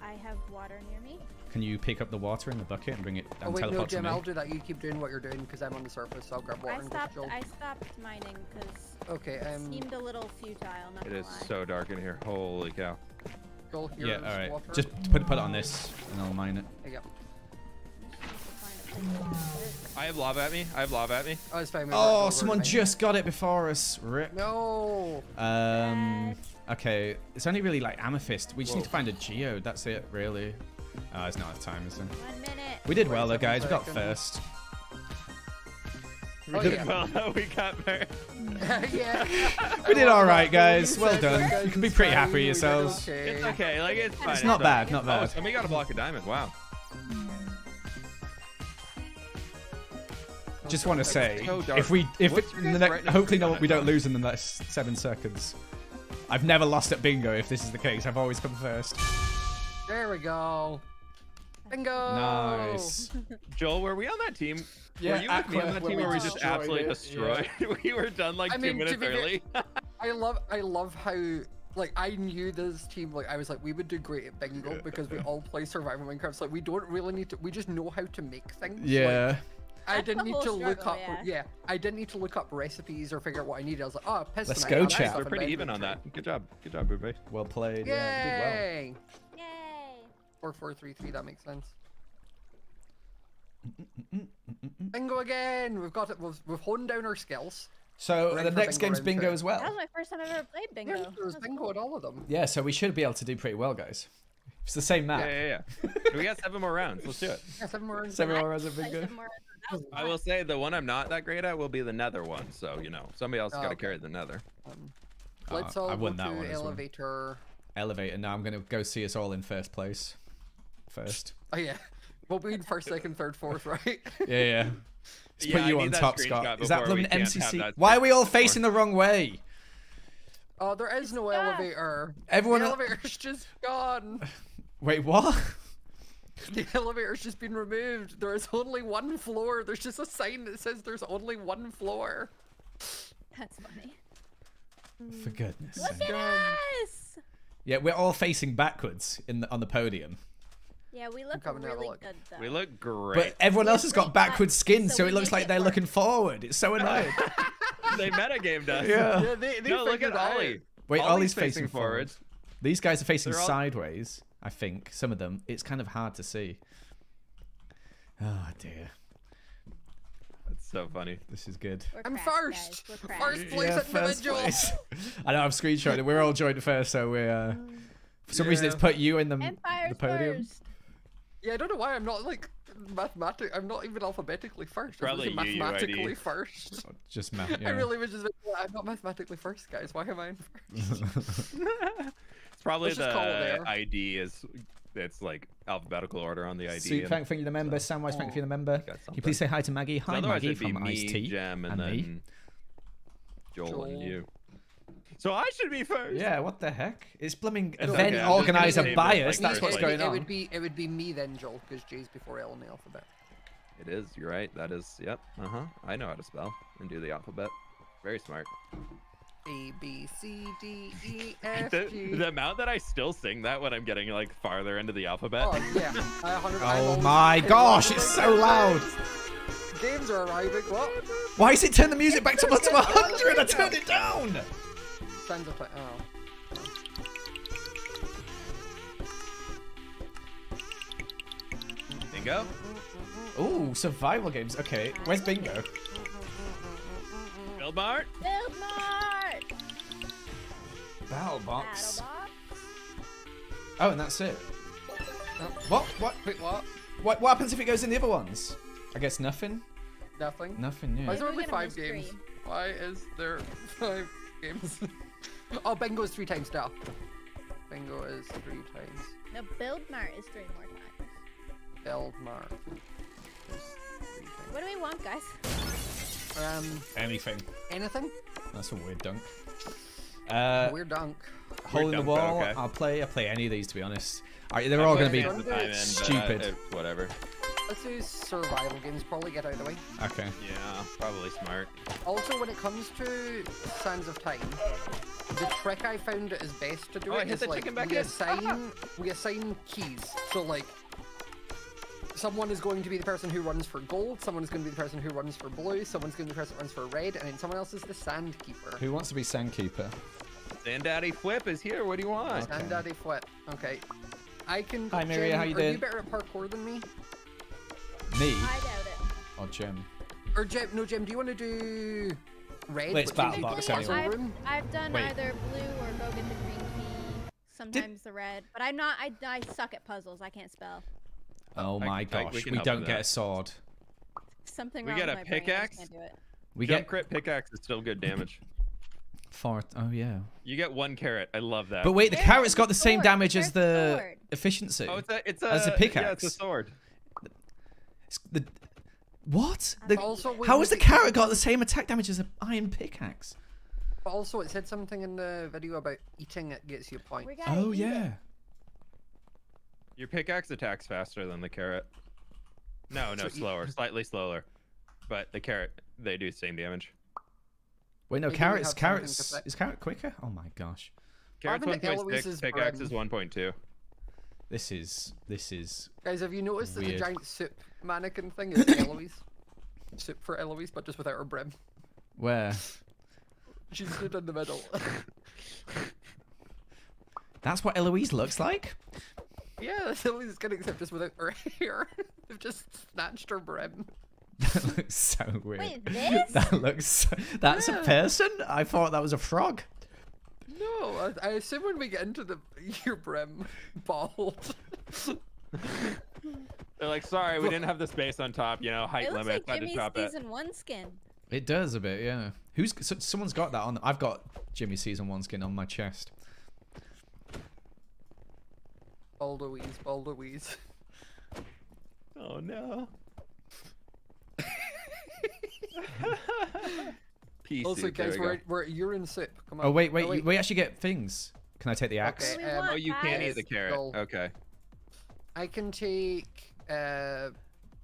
I have water near me. Can you pick up the water in the bucket and bring it Oh and wait, no, teleport to Jim, me? I'll do that. You keep doing what you're doing because I'm on the surface. So I'll grab water I and stopped. Joel. I stopped mining because Okay, it um, seemed a little futile. Not It lie. so dark in here. Holy cow! Joel, here's Yeah, all right. water. Just put put it on this, and I'll mine it. There you go. Find a place to put it. I have lava at me. I have lava at me. Oh, it's fine. we Oh, someone over it. just got it before us. Rip. No. Um. Okay, it's only really like amethyst. We just need to find a geode. That's it, really. Oh, it's not enough time, is it? One minute. We did well though, guys. We got seconds. First. Oh, did yeah. well. we got there. yeah. We did I all love right, that. guys. Well done. You can be pretty happy we yourselves. okay. It's okay. Like it's fine. It's not bad, not Oh, bad. somebody got a block of diamond. Wow. Oh, Just want to say, so if we, if What's it, the guys' hopefully on no, we don't lose in the next seven seconds. I've never lost at bingo. If this is the case, I've always come first. There we go. Bingo. Nice. Joel, were we on that team? Yeah, were you with me on that team we where we just absolutely it, destroyed? we were done like I two mean, to minutes be fair- early. I love I love how like I knew this team like I was like we would do great at bingo because we all play survival Minecraft. So like we don't really need to we just know how to make things. Like, Yeah. I didn't need whole to look up yeah. yeah. I didn't need to look up recipes or figure out what I needed. I was like, oh piston. Let's go, got that chat. stuff We're pretty even on that. Good job. Good job, everybody. Well played. Yeah, Yay! Yay! Four four three three. That makes sense. Bingo again. We've got it. We've, we've honed down our skills. So Ready the next bingo game's bingo as well. That was my first time I've ever played bingo. Yeah, there was That's bingo cool. at all of them. Yeah, so we should be able to do pretty well, guys. It's the same map. Yeah, yeah, yeah. we got seven more rounds. Let's do it. Yeah, seven more. rounds. Seven I more rounds of bingo. some more- that was I will say the one I'm not that great at will be the nether one. So, you know, somebody else Oh, got to okay. carry the nether. Um, Oh, let's all I go won that to one as well. elevator. Elevator. Now I'm gonna go see us all in first place. First. Oh yeah, we'll be in first, second, third, fourth, right? Yeah, yeah. Let's Yeah, put you need on top, Scott. Is that before we blooming can't have MCC? that Why are we all before. facing the wrong way? Oh, there is no Yeah. elevator. Everyone the el- elevator's just gone. Wait, what? The elevator's just been removed. There is only one floor. There's just a sign that says there's only one floor. That's funny. For goodness Look sake. at us! Yeah, we're all facing backwards in the, on the podium. Yeah, we look coming to really look. good though. We look great. But everyone else has got Wait, backwards skin, so so it looks like they're work. looking forward. It's so annoying. they metagamed us. yeah. Yeah, they, they No, look at. Ollie. Wait, Ollie's Ollie's facing facing forward. forward. These guys are facing all- sideways, I think. Some of them. It's kind of hard to see. Oh dear. That's so funny. This is good. We're I'm first. guys. We're cracked. First place Yeah, first individual. place. I know, I'm screenshotting. We're all joined first, so we're. Uh, for some reason, it's put you in the, the podium. first. Yeah, I don't know why I'm not like mathematic. I'm not even alphabetically first. Probably I'm you, mathematically UID. first. Oh, just math. I really was just. I'm not mathematically first, guys. Why am I in first? It's probably Let's just call it the. ID is it's like alphabetical order on the ID. Soup, and- thank for you the member. Samwise, thank you for the member. Can you please say hi to Maggie? Hi, Maggie it'd be from me, Ice Tea. Gem, and, and then me. Joel, and you. So I should be first. Yeah, what the heck? It's blooming It's event okay, I'm just gonna organizer save it, bias. like, That's first what's place. going it, on. would be it would be me then, Joel, because J's before L in the alphabet. It is. You're right. That is. Yep. Uh huh. I know how to spell and do the alphabet. Very smart. A B C D E F The, the amount that I still sing that when I'm getting like farther into the alphabet. Oh yeah, I 100 I'm Oh always- my gosh, it's so loud. Games are arriving. What? Why is it turn the music back to bottom 100? I turned it down. Sounds of like oh. Bingo. Ooh, survival games. Okay, where's bingo? Build Mart. Build Mart! Battle box. Oh, and that's it. Uh, what? What? Wait, what? What? What happens if it goes in the other ones? I guess nothing. Nothing. Nothing. Why is there only five mystery. games? Why is there five games? Oh, bingo is three times now. Bingo is three times. No, Build Mart is three more times. Build Mart is three What do we want, guys? Um, Anything. anything? That's a weird dunk. Uh, Weird dunk. hole in the dunk, wall. okay. I'll play. I'll play any of these to be honest. Alright, they're all going to be. Fun. In, but, uh, stupid. uh, whatever. Let's do survival games. Probably get out of the way. Okay. Yeah, probably smart. Also, when it comes to Sands of Time, the trick I found is best to do Oh, I it hit is the like chicken back we in. assign we assign keys. So like someone is going to be the person who runs for gold, someone is going to be the person who runs for blue, someone's going to be the person who runs for red, and then someone else is the sand keeper. Who wants to be sand keeper? Sand Daddy Fwhip is here. What do you want? Okay. Sand Daddy Fwhip. Okay. I can. Hi, Maria, Jen, how you are you better at parkour than me? Me I doubt it. or Jim? Or Jim? No, Jim. Do you want to do red? Well, it's which battle box the Technically, puzzle anyway. I've. I've done Wait. either blue or go get the green key. Sometimes the red, but I'm not. I, I suck at puzzles. I can't spell. Oh I- my I- gosh, we we, don't get that. a sword. Something We wrong get with a my brain. I pickaxe? can't do it. We Jump get crit pickaxe is still good damage. four oh yeah. You get one carrot. I love that. But wait, the Where's carrot's the got the same sword? damage as the the sword? efficiency. oh, it's a it's a As a Yeah, it's pickaxe. a sword. It's the what? The, Also, how has the carrot got the same attack damage as an iron pickaxe? But also, it said something in the video about eating it gets you a point. Oh eat it. yeah. Your pickaxe attacks faster than the carrot. No, no, So you- slower, slightly slower. But the carrot, they do the same damage. Wait, no, Maybe carrots. have something to Carrots. Is carrot quicker? Oh my gosh. Carrot's Arvin 1.6, pickaxe brim. is 1.2. This is this is Guys, have you noticed that the giant soup mannequin thing is Eloise? soup for Eloise, but just without her brim. where She stood in the middle. that's what Eloise looks like. yeah, that's Eloise skin except just without her hair. They've just snatched her brim. That looks so weird. Wait, this? That looks. So, that's a person. I thought that was a frog. No, I, I assume when we get into the your brim bald. They're like, sorry, we didn't have the space on top. You know, height It looks limit. like Jimmy's drop it. season one skin. It does a bit, yeah. Who's so, someone's got that on? I've got Jimmy season one skin on my chest. Bald Louise, bald Louise. Oh no. PC. Also, guys, we we're, go. we're urine soup. Come on. Oh wait, wait, you- we actually get things. Can I take the axe? Okay, um, Oh, you can't eat the carrot. Skull. Okay. I can take uh,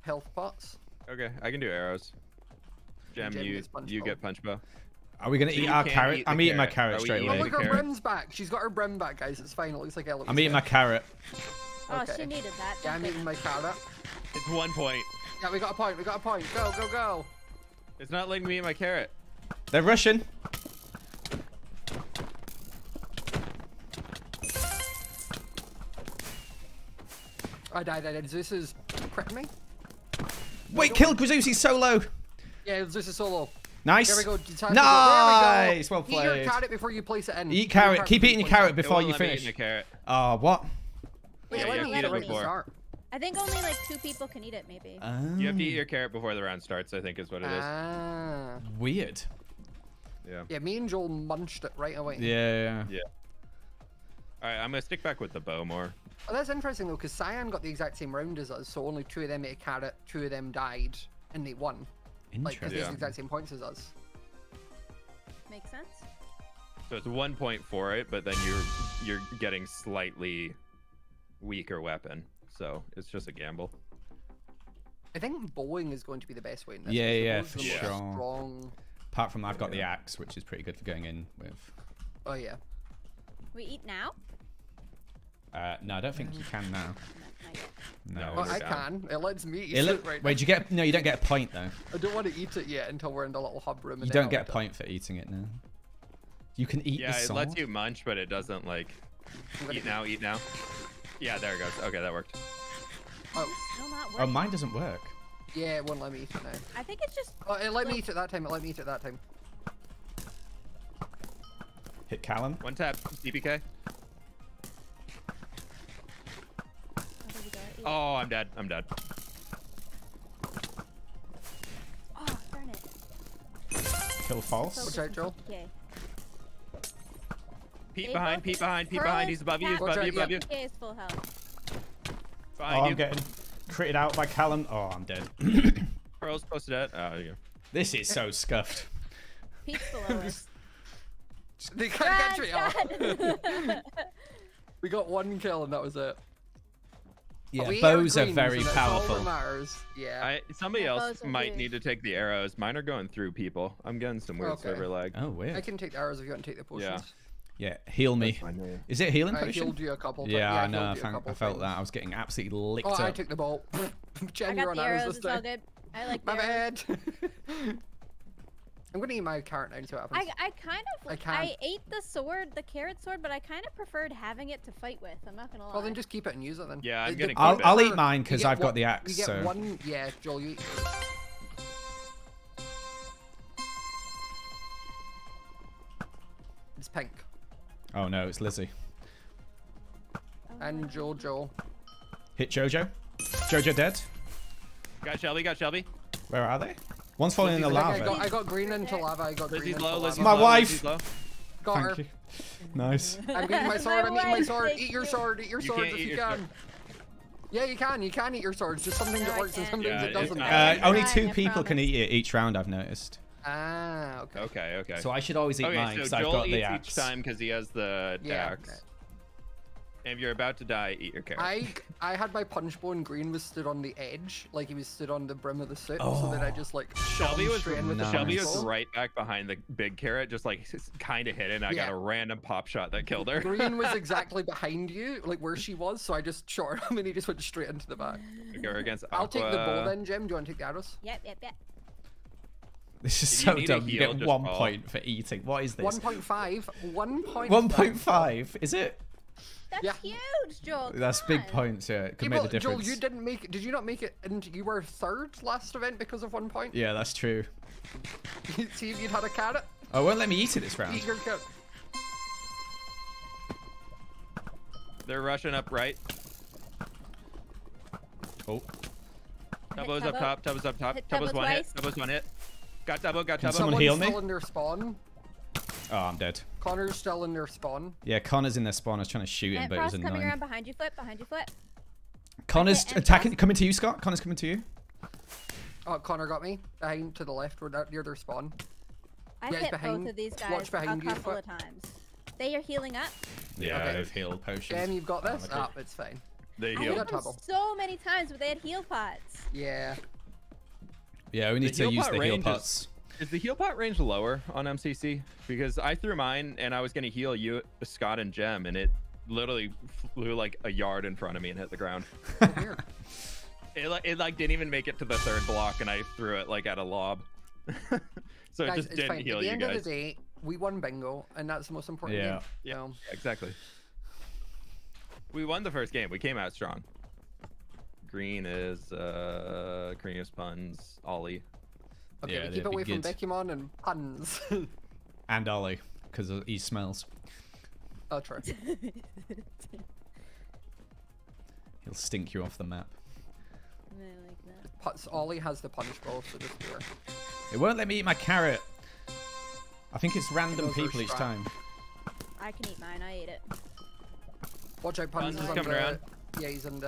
health pots. Okay, I can do arrows. Gem, Gem you you bowl. get punch bow. Are we gonna So eat our carrot? eat I'm eating my carrot. carrot Are we straight eating Oh, away. look, her carrot. brim's back. She's got her brim back, guys. It's fine. It looks like Eloise. I'm eating my carrot. Oh, Okay. she needed that. Yeah, I'm eating my carrot. It's one point. Yeah, we got a point. We got a point. Go, go, go. It's not letting me eat my carrot. They're Russian. I died. I died. Zeus is crit me. Wait, kill Grazusi solo. Yeah, Zeus is solo. Nice. There we go. It's time to go. There we go. Well Eat your played. carrot before you place it in. Eat carrot. Keep eating your carrot before you won't let eat finish. the carrot. Oh, what? Wait, Yeah, let you me have eat to it eat it before. Start. I think only like two people can eat it, maybe. You have to eat your carrot before the round starts. I think is what it is. Ah. Weird. yeah. Yeah, me and Joel munched it right away. Yeah. Yeah. All right, I'm gonna stick back with the bow more. Oh, that's interesting though, because Cyan got the exact same round as us, so only two of them ate a carrot, two of them died, and they won. Interesting. Like, because they Interesting. have Yeah. the exact same points as us. Makes sense. So it's one point for it, but then you're you're getting slightly weaker weapon. So it's just a gamble. I think bowling is going to be the best way in this. Yeah, 'cause the yeah, for sure. Strong. Apart from I've got the axe, which is pretty good for going in with. Oh yeah. We eat now? Uh, no, I don't think you can now. No. No. No. Well, I down. can. It lets me eat It it look- right wait, do you get? No, you don't get a point though. I don't want to eat it yet until we're in the little hub room. You don't get a eat point for eating it now. You can eat Yeah, the it sword. lets you munch, but it doesn't like eat now, eat now. Yeah, there it goes. Okay, that worked. Oh, Oh, mine doesn't work. yeah, it won't let me eat it now. I think it's just. Oh, it let me eat it that time. It let me eat it that time. Hit Callum. One tap, DPK. Oh, there we go. Eat it. I'm dead. I'm dead. Oh, darn it. Kill false. Watch out, Joel. Okay. Peek They behind, both- peek behind, peek Pearl behind. He's above you. He's above you. Watch Above you. out, PK is full health. Oh, I'm you. getting critted out by Callum. Oh, I'm dead. Pearl's close to dead. Oh, ah, there you go. this is so scuffed. Pete's below us. They can't get me oh. We got one kill and that was it. Yeah, we bows are very and that's all that powerful. matters. Yeah. I somebody Yeah, else might huge. need to take the arrows. Mine are going through people. I'm getting some weird Okay. server lag. Oh, wait. I can take the arrows if you want to take the potions. Yeah, heal me. Fine, yeah. Is it a healing I potion? healed you a couple. but- Yeah, I I know. I, you a found- couple I felt things. that. I was getting absolutely licked Oh, I took the ball. I Jen, you're got on the arrows arrows. this It's all time. good. I like My the arrows. bad. I'm gonna eat my carrot now and see what happens. I, I kind of I I, can't. ate the sword, the carrot sword, but I kind of preferred having it to fight with. I'm not gonna lie. Well, then just keep it and use it then. Yeah, I'm going to keep I'll, it. I'll eat mine because I've got the axe. You get So one. Yeah, Joel, you eat. It's pink. Oh no, it's Lizzie. And Jojo. Hit Jojo. Jojo dead. Got Shelby. Got Shelby. Where are they? One's falling in the I, think I lava. got, I got green into lava. I got green Lizzie's into low. lava. My low, wife. Lizzie's low. Got her. Thank you. Nice. I'm eating my sword. I'm eating my sword. Eat your sword. Eat your You sword can't if eat you your sword. can. Yeah, you can. You can eat your swords. Just sometimes No, it works and can't. sometimes Yeah, it doesn't. not. Uh, only two people can eat it each round. I've noticed. Ah, okay. Okay. Okay. So I should always eat okay, mine so because I've Joel got the eats axe. each time because he has the Yeah, axe. okay. If you're about to die, eat your carrot. I I had my punch bow and green was stood on the edge, like he was stood on the brim of the suit, so then I just like shot Shelby was straight in with nice. the Shelby was right back behind the big carrot, just like kind of hidden. And I got a random pop shot that killed her. Green was exactly behind you, like where she was, so I just shot him and he just went straight into the back. Go against I'll take the bow then, Jim. Do you want to take the arrows? Yep, yep, yep. This is If you so need dumb. You get one fall. point for eating. What is this? 1.5. 1.5. 1.5. Is it? That's Yeah. huge, Joel. That's come big points. Yeah, it could Yeah, make the difference. Joel, you didn't make it. Did you not make it? And you were third last event because of one point. Yeah, that's true. See if you'd had a carrot. Oh, won't let me eat it this round. Eat your carrot. They're rushing up right. Oh, Tubbo's up top. Tubbo's up top. Hit Tubbo's Tubbo one hit. twice. Tubbo's one hit. Got Tubbo. Got Can Tubbo. someone Someone's heal me? still in their spawn. oh, I'm dead. Connor's still in their spawn. Yeah, Connor's in their spawn. I was trying to shoot him, And but it was Frost coming annoying. around behind you, flip, behind you, flip. Connor's Okay, attacking, Frost- coming to you, Scott. Connor's coming to you. Oh, Connor got me. Behind to the left, where that near their spawn. I've Yeah, hit behind- both of these guys watch behind a couple Flip. of times. They are healing up. Yeah, Okay. they've healed potions. Jen, you've got this. Oh, okay. Ah, it's fine. The I heal. got hit them trouble. so many times, but they had heal pots. Yeah. Yeah, we need The to use the heal range is- pots. Is the heal pot range lower on MCC? Because I threw mine and I was gonna heal you, Scott, and Gem, and it literally flew like a yard in front of me and hit the ground. Oh. It like it like didn't even make it to the third block, and I threw it like at a lob. so it just didn't fine. heal At the end guys. of the day, we won bingo, and that's the most important Yeah. game. Yeah. So, Exactly. We won the first game. We came out strong. Green is uh green is puns. Ollie. okay, Yeah, we keep be away from good. Pokemon and puns. And Ollie, because he smells. oh, true. He'll stink you off the map. Like that. Ollie has the punch bowl, so just do it. It won't let me eat my carrot. I think it's random Those people each time. I can eat mine. I ate it. Watch out, puns Puns is is coming the... around. Yeah, he's in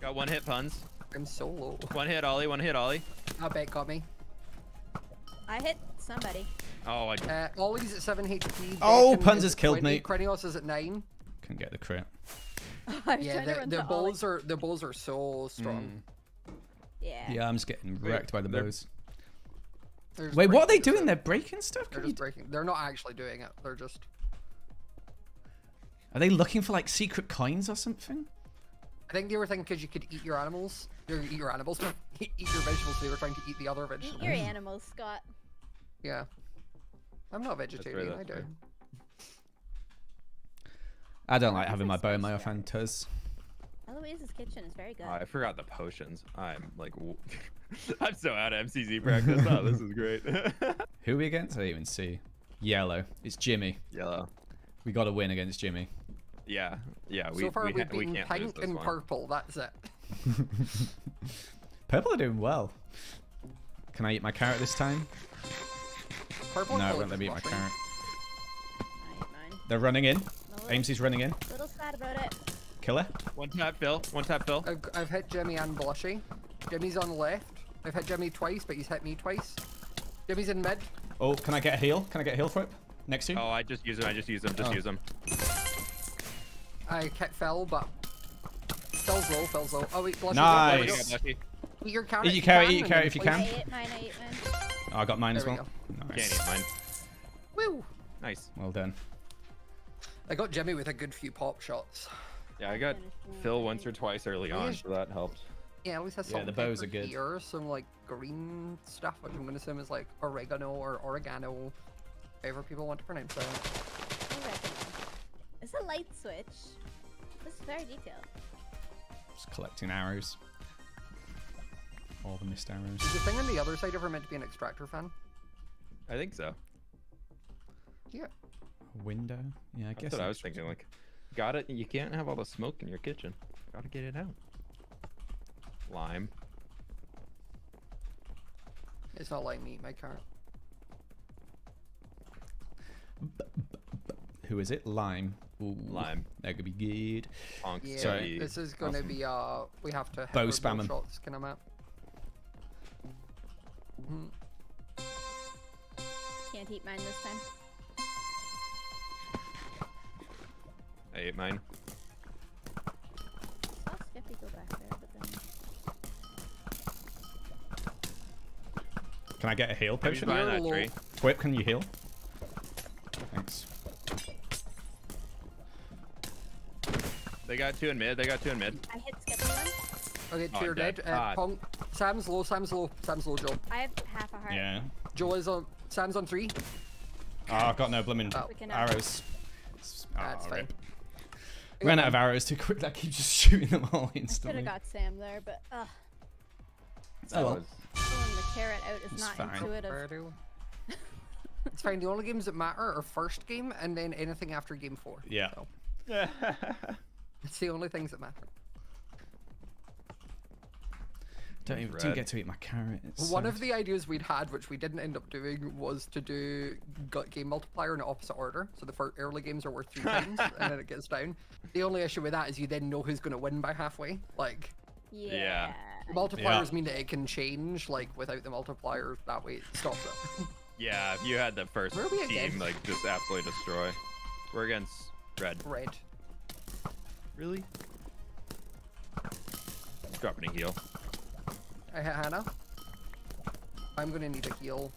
Got one hit puns. I'm so low. One hit Ollie. One hit Ollie. I bet got me. I hit somebody. Oh, I Uh, Ollie's at 7 HP. Oh, Puns has killed 20, me. Krinios is at 9. Couldn't get the crit. Yeah, trying to the, run the to Ollie. are the bows are so strong. Yeah. Yeah, I'm just getting wrecked by the they're- bows. They're Wait, what are they doing? They're breaking stuff? They're Can you just breaking. They're not actually doing it. They're just. Are they looking for like secret coins or something? I think they were thinking because you could eat your animals. You eat your animals. eat your vegetables. They were trying to eat the other vegetables. Eat vegetables. your animals, Scott. Yeah. I'm not a vegetarian. I that's do. fair. I don't like having my bow in my expensive. offentas. Eloise's kitchen is very good. Oh, I forgot the potions. I'm like, I'm so out of MCC practice. Oh, this is great. Who are we against? I didn't even see. Yellow. It's Jimmy. Yellow. We got to win against Jimmy. Yeah, yeah. We, so far, we we've been can't pink and one. purple. That's it. Purple are doing well. Can I eat my carrot this time? Purple. No, and it won't let me eat my carrot. I ate mine. They're running in. I'm Amesy's running in. little sad about it. Killer. One tap, Bill. One tap, Bill. I've, I've hit Jimmy and Blushy. Jimmy's on the left. I've hit Jimmy twice, but he's hit me twice. Jimmy's in mid. Oh, can I get a heal? Can I get a heal for it? Next to you? Oh, I just use him. I just use him. Just Oh. use him. I hit Phil, but Phil's low. Phil's low. Oh wait, Blushy. Nice. There we You go. got lucky. Eat your carrot. Eat your you carrot, eat your and carrot if you can. I ate mine. I ate mine. Oh, I got mine as There we well. Can't Nice. eat mine. Woo! Nice. Well done. I got Jimmy with a good few pop shots. Yeah, I got Finished Phil once or twice early on, so that helped. Yeah, at least has Yeah, some the bows are pepper good. Here, some like green stuff, which I'm gonna assume is like oregano or oregano, however people want to pronounce it. I reckon. It's a light switch. This is very detailed. Just collecting arrows. All the missed arrows. Is the thing on the other side ever meant to be an extractor fan? I think so. Yeah. Window? Yeah, I That's guess. what I was thinking. Like, got it. You can't have all the smoke in your kitchen. Gotta get it out. Lime. It's not like me, my car. Who is it? Lime. Ooh, Lime. That could be good. Ponk. Yeah, Sorry. this is gonna Awesome. be uh, we have to Bow our spamming. shots kind of map. Can't eat mine this time. I ate mine. Saw Skippy go back there, but then Can I get a heal potion? behind You're that low. tree? Whip, can you heal? They got two in mid. They got two in mid. I hit skip one. Okay, Oh, two are dead. dead. Uh, Ponk, Sam's low. Sam's low. Sam's low. Joe. I have half a heart. Yeah. Joe is on. Sam's on three. Oh, I've got no blooming Oh. We can, arrows. That's Oh, fine. rip. Ran out of arrows too quick. I keep just shooting them all instantly. I should have got Sam there, but ugh, Oh, well. was- pulling the carrot out is It's not fine. intuitive. It's fine. The only games that matter are first game and then anything after game four. Yeah. So, it's the only things that matter. Don't even Red. didn't get to eat my carrot. It's One sad. of the ideas we'd had, which we didn't end up doing, was to do gut game multiplier in opposite order. So the first early games are worth three times, and then it gets down. The only issue with that is you then know who's going to win by halfway. Like Yeah. multipliers mean that it can change. Like without the multiplier, that way it stops it. yeah, if you had the first Where again? team like just absolutely destroy. We're against red. Red. Really? Dropping a heal. I hit Hannah. I'm gonna need a heal.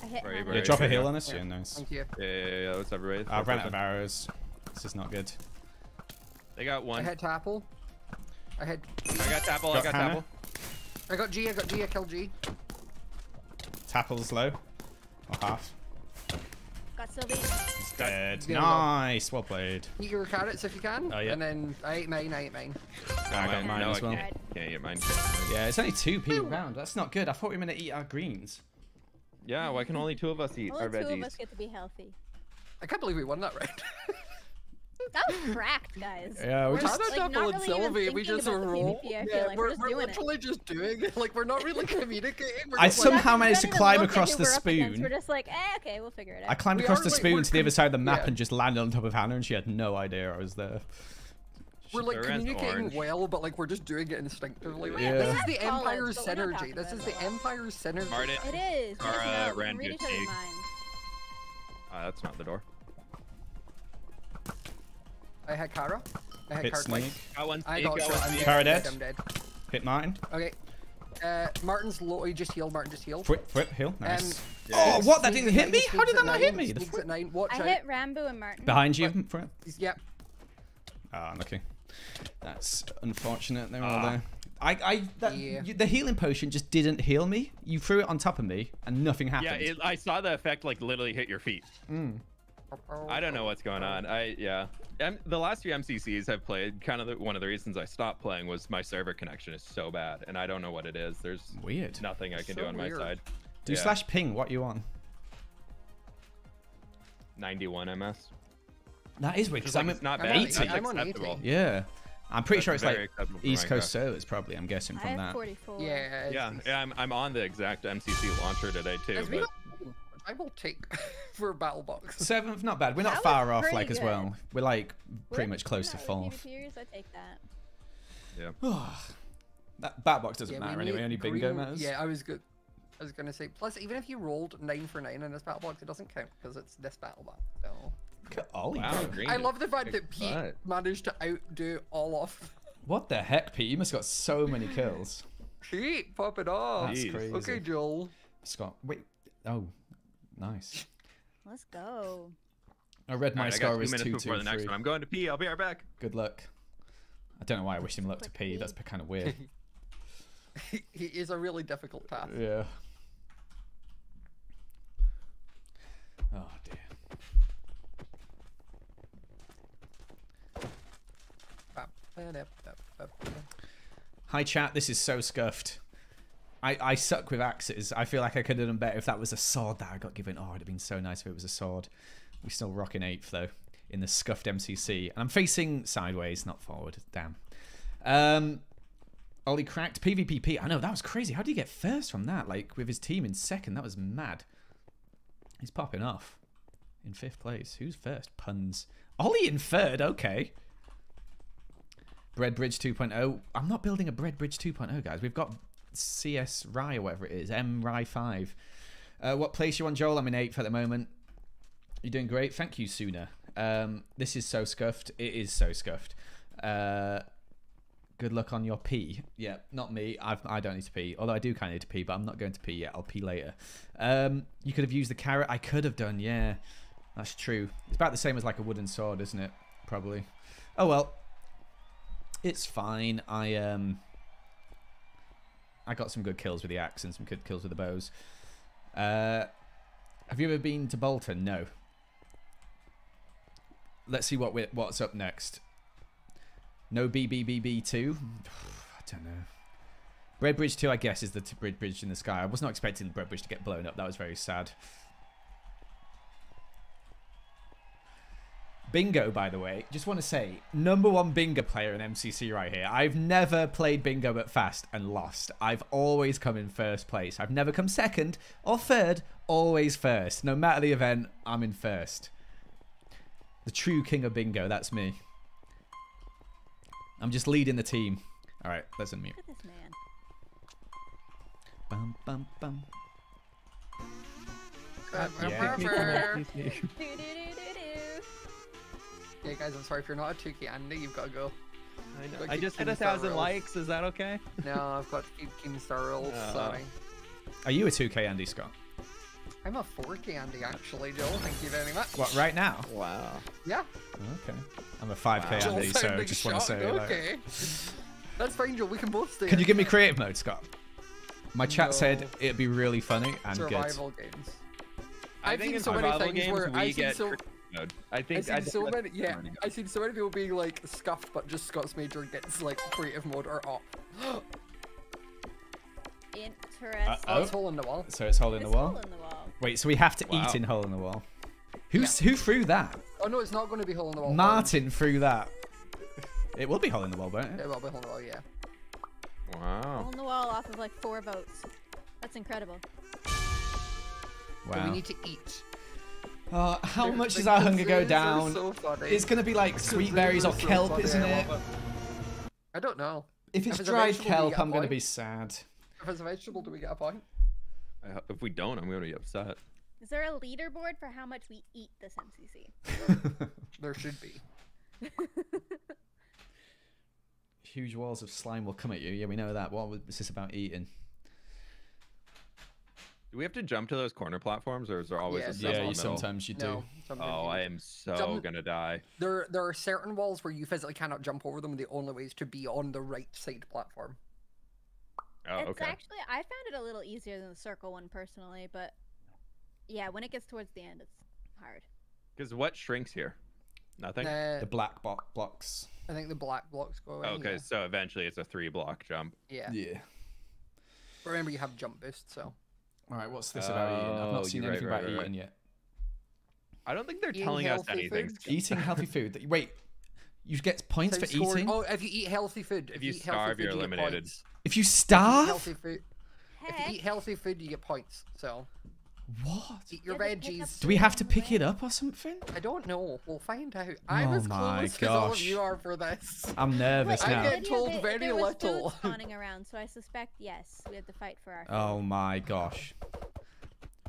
I hit Right, Hannah. Yeah, drop a yeah. heal on us. Yeah. Yeah, nice. Thank you. Yeah, yeah, yeah. Let's everybody. I've ran out of arrows. This is not good. They got one. I one. hit Tapl. I hit. I got Tapl. I Got got Hannah. Tapl. I got G. I got G. I killed G. Tapl's low. Or half. Got Sylvie. He's dead. Yeah, Nice. Well played. Eat your carrots if you can. Oh, yeah. And then I ate mine. I ate mine. I got mine no, as well. Can't, can't mine. Yeah, it's only two people round. That's not good. I thought we were going to eat our greens. Yeah, why can only two of us eat Only our two of veggies? us get to be healthy. I can't believe we won that round. That was cracked, guys. Yeah, we We're just- Hannah, like, Tapl, not and really even Sylvie, we thinking just about the roll. PvP, I feel Yeah, like. we're, We're just we're doing it. literally just doing it. Like we're not really communicating. We're I just like, somehow We managed to climb across the we're up against, spoon. We're just like, eh, okay, we'll figure it out. I climbed We across are, the spoon we're to the other side of the map yeah. and just landed on top of Hannah, and she had no idea I was there. We're like communicating well, but like we're just doing it instinctively. Yeah. This is the collards, Empire's but we're not synergy. This is the it. Empire's synergy. Martin. It is. We Our, just know. We ran read good each other's take. minds. Uh, that's not the door. I had Kara. I had Hit Kara Snake. twice. Got one. I got got one I'm Kara dead. dead? I'm dead. Hit Martin. Okay. Uh, Martin's low. He just healed. Martin just healed. Whip, whip, heal. Nice. Um, oh, Sneaks- what? That didn't hit me? How did that not hit me? The Sneaks fr- at nine. Watch I out. hit Rambo and Martin. Behind you. But- front. Yep. Ah, unlucky. That's unfortunate. They're all Ah. there. I, I, that, Yeah. you- the healing potion just didn't heal me. You threw it on top of me, and nothing Yeah, happened. it, I saw the effect like literally hit your feet. I don't know what's going on. I yeah. M- the last few MCCs I've played, kind of the, one of the reasons I stopped playing was my server connection is so bad, and I don't know what it is. There's Weird. nothing I can So do on weird. my side. Do Yeah. slash ping what you on. 91 MS. That is weird because like I'm it's at not I'm bad. on- It's 80. I'm on 80. Yeah. I'm pretty That's sure it's like East Coast Minecraft. servers, probably. I'm guessing I from have that. 44. Yeah. Yeah, yeah, I'm, I'm on the exact MCC launcher today too. As But don't- I will take for a battle box. Seventh, not bad. We're not That far off, pretty like as well. We're like pretty We're- much close to no, fourth. PvPers, I take that. yeah, That bat box doesn't Yeah, matter anyway. need Only bingo matters. Yeah, I was good. I was gonna say. Plus, even if you rolled nine for nine in this battle box, it doesn't count because it's this battle box. So Look at Ollie. Wow, green I love the fact that Pete butt. managed to outdo all of. What the heck, Pete? You must have got so many kills. Pete, pop it off. That's crazy. Okay, Joel. Scott, wait. Oh, nice. Let's go. I read my Alright, I score two was minutes two, two, the next one. I'm going to pee. I'll be right back. Good luck. I don't know why I wished him luck to Quick pee. pee. That's kind of weird. He, he is a really difficult path. yeah. Oh dear. Hi chat, this is so scuffed. I, I suck with axes. I feel like I could have done better if that was a sword that I got given. Oh, it'd have been so nice if it was a sword. We're still rocking eighth though in the scuffed MCC, and I'm facing sideways, not forward. Damn. Um, Ollie cracked PvPP. I know that was crazy. How did he get first from that? Like with his team in second, that was mad. He's popping off in fifth place. Who's first? Puns. Ollie in third. Okay. Bread Bridge 2.0. I'm not building a Bread Bridge 2.0, guys. We've got CS Rye or whatever it is. M Rye 5. Uh, what place you on, Joel? I'm in 8th at the moment. You're doing great. Thank you, Sooner. Um, this is so scuffed. It is so scuffed. Uh, good luck on your pee. Yeah, not me. I've, I don't need to pee. Although I do kind of need to pee, but I'm not going to pee yet. I'll pee later. Um, you could have used the carrot. I could have done, yeah. That's true. It's about the same as like a wooden sword, isn't it? Probably. Oh well. It's fine. I um I got some good kills with the axe and some good kills with the bows. Uh have you ever been to Bolton? No. Let's see what we what's up next. No BBBB2? I don't know. Bread Bridge 2, I guess, is the Bridge in the sky. I was not expecting Bread Bridge to get blown up. That was very sad. Bingo, by the way, just want to say, number one bingo player in MCC right here. I've never played bingo at fast and lost. I've always come in first place. I've never come second or third, always first. No matter the event, I'm in first. The true king of bingo, that's me. I'm just leading the team. All right, let's unmute. Look at this man. Bum, bum, bum. Uh, Yeah. Yeah, guys, I'm sorry if you're not a 2K Andy, you've got to go. I, know. I keep just hit a thousand likes. Is that okay? No, I've got to keep Keemstar rules. Oh. Ah. Sorry. Are you a 2K Andy Scott? I'm a 4K Andy, actually, Joel. Thank you very much. What, right now? Wow. Yeah. Okay. I'm a 5K Wow. Joel Andy, so sounding just want to shocked, say. like- Okay. That's fine, Joel. We can both stay. Can you give me creative mode, Scott? My chat said it'd be really funny and good. survival games? I I've think seen in so many survival things games where we I've seen get so- creative mode. I think I've seen I so many, yeah. I've seen so many people being like scuffed, but just Scott's Major gets like creative mode or up. Interesting. Oh, it's hole in the wall. So it's hole in the It's wall. hole in the wall. Wait, so we have to Wow. eat in hole in the wall. Who's who threw that? Oh no, it's not going to be hole in the wall. Martin threw that. It will be hole in the wall, won't it? It will be hole in the wall. Yeah. Wow. Hole in the wall off of like four votes. That's incredible. But we need to eat. Uh, how They're- much the does our hunger go down? so. It's gonna be like The sweet berries or so kelp, funny, isn't I it? I don't know. If it's it's a dried vegetable, do you kelp, get a I'm gonna be sad. If it's a vegetable, do we get a point? I If we don't, I'm gonna be upset. Is there a leaderboard for how much we eat this MCC? There should be. Huge walls of slime will come at you. Yeah, we know that. What was this about eating? Do we have to jump to those corner platforms, or is there always Yeah, a That's Yeah, yeah, you sometimes you do. No. sometimes Oh, you I am so Jump- gonna die. There, there are certain walls where you physically cannot jump over them. The only way is to be on the right side platform. Oh, it's okay. actually I found it a little easier than the circle one personally, but yeah, when it gets towards the end, it's hard. Because what shrinks here? Nothing. Uh, The black bo- blocks. I think the black blocks go away. okay, yeah. so eventually it's a three block jump. Yeah. Yeah. Remember, you have jump boost, so. All right, what's this about eating? I've Oh, not seen anything right, about right, right. eating yet. I don't think they're Eating telling us anything. foods. Eating healthy food. Wait, you get points So for scoring- eating? Oh, if you eat healthy food. If you eat healthy starve, food, you're you eliminated. points. If you If you starve? healthy food. If you eat healthy food, you get points. So What? eat your You have to pick up veggies. Do we have to pick it up or something? I don't know. We'll find out. I'm Oh as my close as all of you are for this. I'm nervous I now. get told that very there was food little. spawning around, so I suspect yes, we have to fight for our. Oh food. Oh my gosh.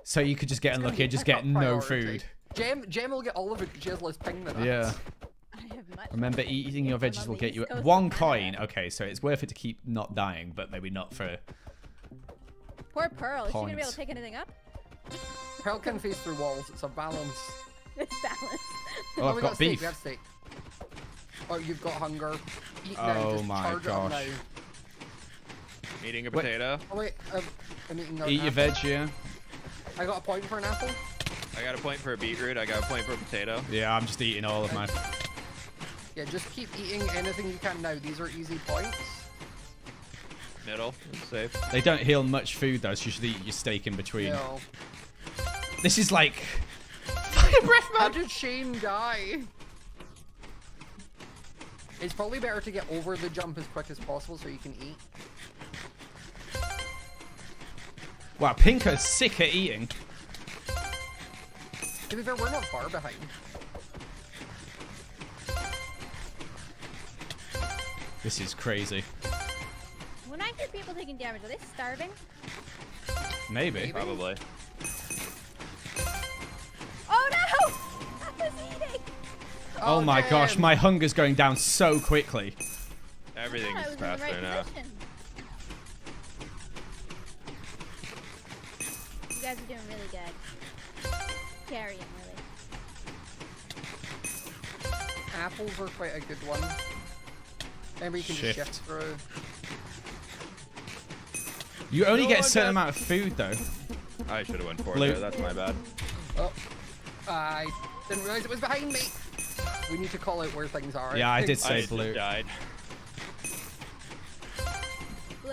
So you could just get It's gonna unlucky and just get no food. Gem, Gem will get all of it. 'cause She has less ping than us. Yeah. I have. Remember, eating your veggies will get you East Coast of one coin. Okay, so it's worth it to keep not dying, but maybe not for. Poor Pearl. Is she gonna be able to pick anything up? Pearl can face through walls. It's a balance. It's balance. Oh, I've we got steak. beef. We have steak. Oh, you've got hunger. Eat Oh now. Just my charge it up gosh. Eating a Wait. potato. Oh wait, um, I'm eating an Eat your apple. veg, yeah? I got a point for an apple. I got a point for a beetroot. I got a point for a potato. Yeah, I'm just eating all of mine. Yeah, just keep eating anything you can now. These are easy points. Middle. Safe. They don't heal much food though, so you should eat your steak in between. No. This is like. Fire breath, How did Shane die? It's probably better to get over the jump as quick as possible so you can eat. Wow, Pinker's sick at eating. To be fair, we're not far behind. This is crazy. When I hear people taking damage, are they starving? Maybe. Maybe. Probably. Oh no! I was eating. Oh, oh my gosh, damn. my hunger's going down so quickly. I Everything's thought I was in the faster right now. position. You guys are doing really good. Carrying really. Apples are quite a good one. Maybe you can Shift. just shift through. You only No, get a I'm certain amount of food though. I should have went for Blue. it. there, That's my bad. Oh, I didn't realize it was behind me. We need to call out where things are. Yeah, I did say just blue. died. Blue.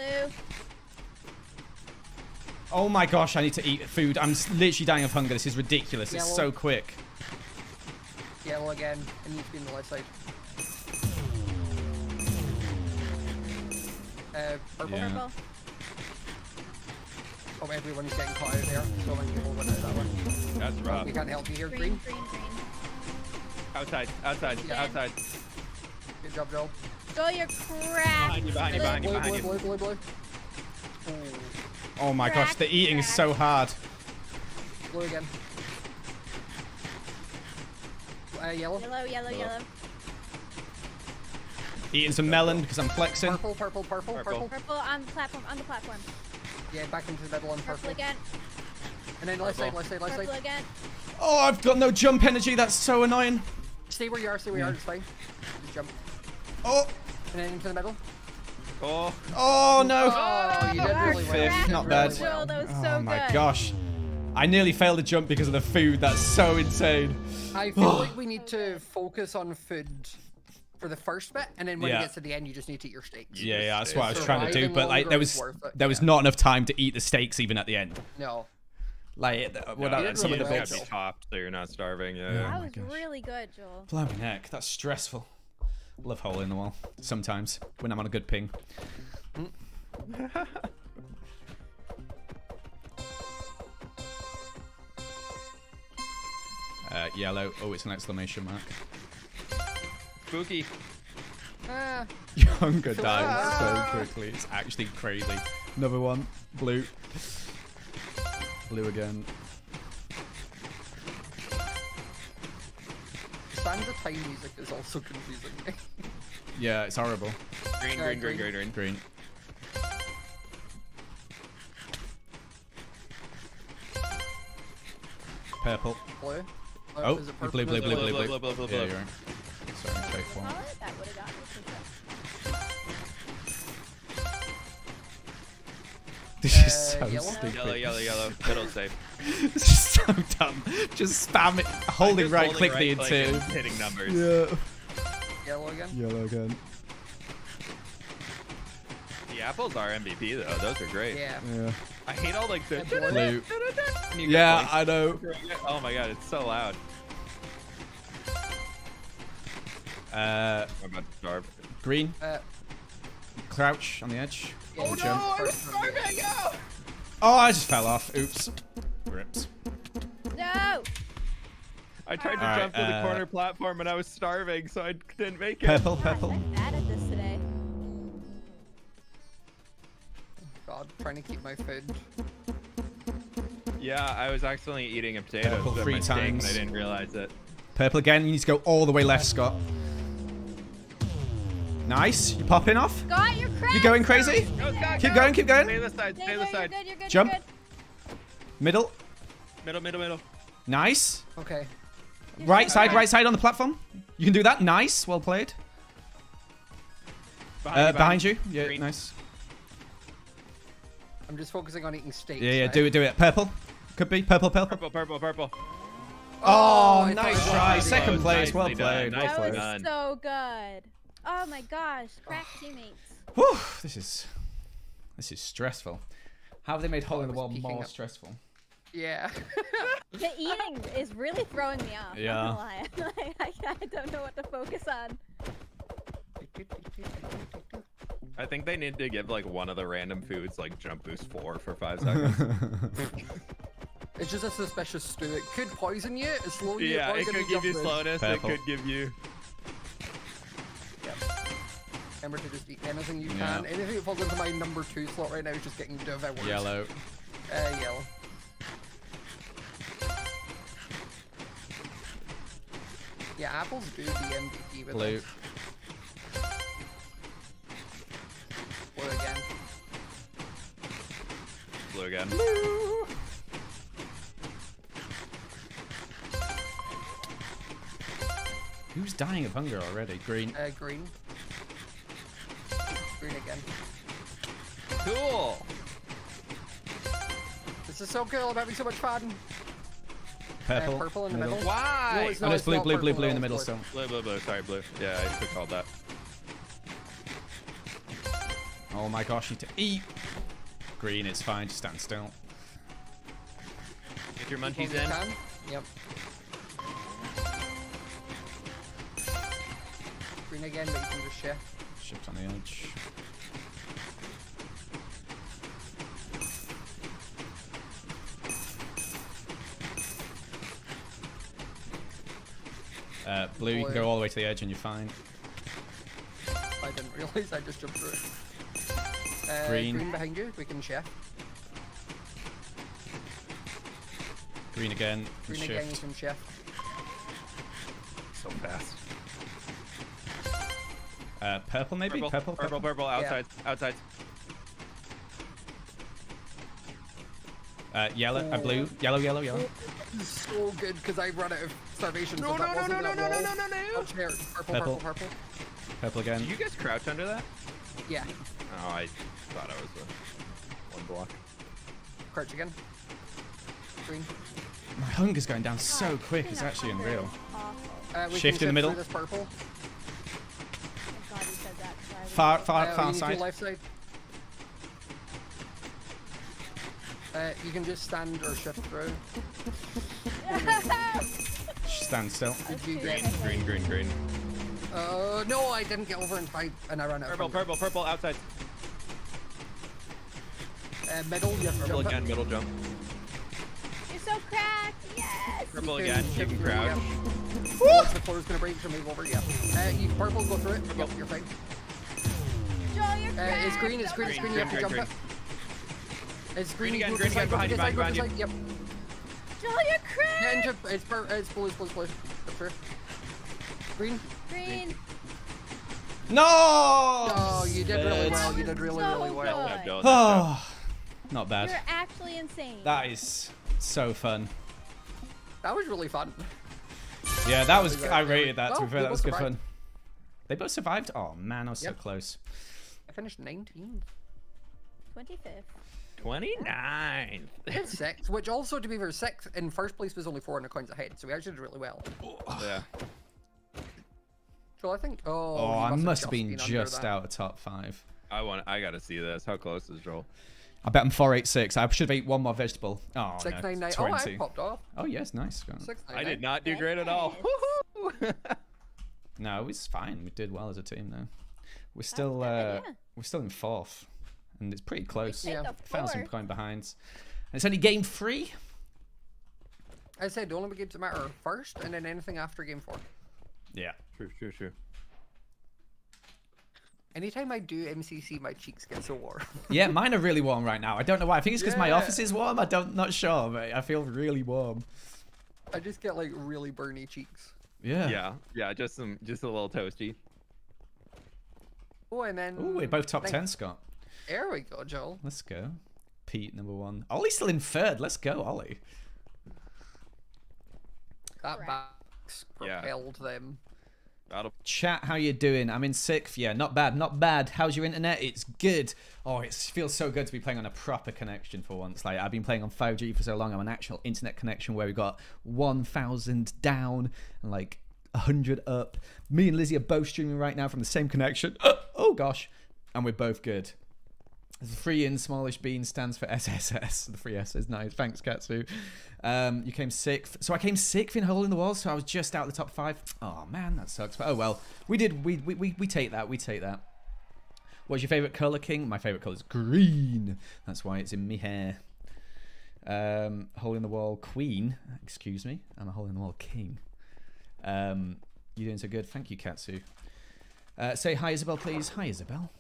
Oh my gosh, I need to eat food. I'm literally dying of hunger. This is ridiculous. It's Yellow. so quick. Yellow again. It needs to be in the left side. Uh, purple. Yeah. Purple. Oh, everyone's getting caught out there. So many people went out that one. That's rough. We can't help you here, Green, Green. green, green. Outside. Outside. Yeah. Outside. Good job, Joel. Joel, you're cracked. Behind you, behind you, behind you, behind blue, you. blue, blue, blue. Ooh, Oh my gosh, the eating is so hard. blue again. uh, yellow. Yellow, yellow, yellow. Eating some melon because I'm flexing. Purple, purple, purple, Purple. purple. Purple on the platform, on the platform. Yeah, back into the middle and Purple purple. again. And then left side, Purple. left side, left Purple side. again. Oh, I've got no jump energy. That's so annoying. Stay where you are, stay where you are, it's fine. Just jump. Oh, And then into the middle. Oh, oh no. Oh, oh you did really well. Fifth, You did not really bad. Joel, that was oh so Oh my good. gosh. I nearly failed the jump because of the food. That's so insane. I feel like we need to focus on food for the first bit, and then when Yeah. it gets to the end, you just need to eat your steaks. Yeah, yeah, that's stay what I was trying to do. But like, there was is worth it, there was yeah. not enough time to eat the steaks even at the end. No. Like, what no, I- did some of the really well, bits. gotta be topped so you're not starving. Yeah. Yeah. yeah. That was gosh. really good, Joel. Blimey neck, that's stressful. Love hole in the wall sometimes when I'm on a good ping. Uh, yellow. Oh, it's an exclamation mark. Spooky. Ah, Hunger dies so quickly. It's actually crazy. Another one. Blue. Blue again. standard time music is also confusing me. Yeah, it's horrible. Green, green, green, green. green, green. Purple. Blue. Oh, is it blue, purple? blue, blue, blue, blue, blue. blue, blue, blue, Yeah, blue. you're right. Sorry, fake one. Oh, that would have got me. This is Uh, so yellow? stupid. Yellow, yellow, yellow. Middle safe. this is so dumb. Just spam it, holding Just right holding click the right click and into. hitting numbers. Yeah. Yellow again. Yellow again. The apples are MVP though. Those are great. Yeah. Yeah. I hate all like the Yeah, blue. Blue. when you get Yeah. I know. Oh my god, it's so loud. Uh, I'm about to starve. green. Uh, Crouch on the edge. yeah, Oh, jump I'm first from the- starving! Oh! Oh, I just fell off. Oops. Rips. No! I tried to Alright, jump to the uh, corner platform and I was starving, so I didn't make it. Purple, Gosh, purple. I'm bad at this today. God, trying to keep my food. Yeah, I was accidentally eating a potato Purple three my steak times. I didn't realize it. Purple again. You need to go all the way left, Scott. Nice. You popping off? Got your crack! You going crazy? Go, Scott, Keep go! going, keep going. Stay the side, Stay stay there, the you're good, you're good, Jump. you're Middle. Middle, middle, middle. Nice. Okay. good. Right side, right side on the platform. You can do that. Nice. Well played. Uh, behind you. Yeah, Green. nice. I'm just focusing on eating steak. Yeah, yeah. right? Do it, do it. Purple. Could be purple, purple. Purple, purple, purple. Oh, I thought nice try. Second place. Well nicely done, played. Well nicely played. That was so good. Oh my gosh, crack teammates. Whew, this is this is stressful. How have they made hole in the wall more up. stressful? Yeah. The eating is really throwing me off. Yeah. Not. Like, I, I don't know what to focus on. I think they need to give like one of the random foods like jump boost four for five seconds. It's just a suspicious stew. It could poison you, it slow you, yeah, it could give you slowness. Purple. It could give you. Remember to just eat anything you Yeah. can. Anything that falls into my number two slot right now is just getting devoured. Yellow. Uh, yellow. Yeah, apples do the MVP with Blue. it. Blue again. Blue again. Who's dying of hunger already? Green. Uh, green. Green again. Cool. This is so cool. I'm having so much fun. Purple. Uh, purple in the middle. Why? No, it's Oh, no, it's blue, not blue, blue, blue in the middle it's still. blue. Blue, blue, blue. Sorry, blue. Yeah, I should have called that. Oh my gosh, you need to eat. Green, it's fine. Just stand still. Get your munchies in. can. Yep. Green again, but you can just shift. Shift on the edge. Uh, blue, you can go all the way to the edge and you're fine. I didn't realize I just jumped through it. Uh, Green. green behind you, we can shift. Green again, and Green again, you can shift. so fast. Uh, purple maybe? Purple, Purple, purple, purple, outside, outside. Uh, yellow, uh, blue, yellow, yellow, yellow. This is so good because I run out of starvation. No, so that no, no, no, no, no, no, no, no. Oh. Purple, Purple. purple, purple. Purple again. Did you guys crouch under that? Yeah. Oh, I thought I was a one block. Crouch again. Green. My hunger's going down so quick, it's actually unreal. Uh, Shift in the middle. This purple. Far, far, Uh, far you side. left side. Uh, you can just stand or shift through. Stand still. Did you Okay. get? Green, green, green. Uh, no, I didn't get over in five, and I ran out. Purple, purple, purple, outside. Uh, middle, you have Purple jump it. again, middle jump. You're so cracked. Yes. Purple You again, you shift can through, crouch. yeah. Once the floor's gonna break, so move over. Yeah. Uh, you purple, go through it. Purple. Yep, you're fine. Joel, you're Uh, it's green, it's green, it's green. You have to Green, jump green, it. It's green. Green again, go green this side, again, go behind this you, side, go behind this you, side, Yep. Joel, you're cracked. Yeah, and jump. It's per. It's blue. It's blue. It's blue. Go through. Green. Green. No! Oh, you did really Third. well. You did really, So really well. good. Nice job, nice. Oh, not bad. You're actually insane. That is so fun. That was really fun. Yeah, that was. Was I rated that. To be fair, that was good survived. fun. They both survived. Oh man, I was so close. I finished 19th. 25th. 29. Did sixth, which also, to be fair, sixth in first place was only 400 coins ahead, so we actually did really well. yeah. So I think. Oh, Oh, you I must just have been under just out of top five. I want. I gotta see this. How close is Joel? I bet I'm 486. I should have ate one more vegetable. Oh, Six no. nine nine. Oh, I popped off. Oh, yes, nice. Six nine I did not do great at all. No, it was fine. We did well as a team, though. We're still, good, uh, yeah. We're still in fourth, and it's pretty close. Yeah. the Thousand fourth. coin behinds. And it's only game three. I said the only games that matter are first, and then anything after game four. Yeah. True, true, true. Anytime I do MCC, my cheeks get so warm. Yeah, mine are really warm right now. I don't know why. I think it's because my office is warm. I don't, not sure, but I feel really warm. I just get like really burny cheeks. Yeah. Yeah, yeah. Just some, just a little toasty. Oh, and then. Ooh, we're both top Thank- 10, Scott. There we go, Joel. Let's go. Pete, number one. Ollie's still in third. Let's go, Ollie. That Correct. box Yeah. propelled them. That'll. Chat, how you doing? I'm in sixth. Yeah, not bad, not bad. How's your internet? It's good. Oh, it feels so good to be playing on a proper connection for once. Like I've been playing on 5G for so long. I'm an actual internet connection where we got 1,000 down and like 100 up. Me and Lizzie are both streaming right now from the same connection. oh gosh, and we're both good. The three in smallish bean stands for SSS. The three S is nice. Thanks, Katsu. Um, you came sixth. So I came sixth in hole in the wall. So I was just out of the top five. Oh man, that sucks. But oh well. We did. We we we, we take that. We take that. What's your favorite color, King? My favorite color is green. That's why it's in me hair. Um, hole in the wall queen. Excuse me. I'm a hole in the wall king. Um, you're doing so good. Thank you, Katsu. Uh, say hi, Isabel, please. Hi, Isabel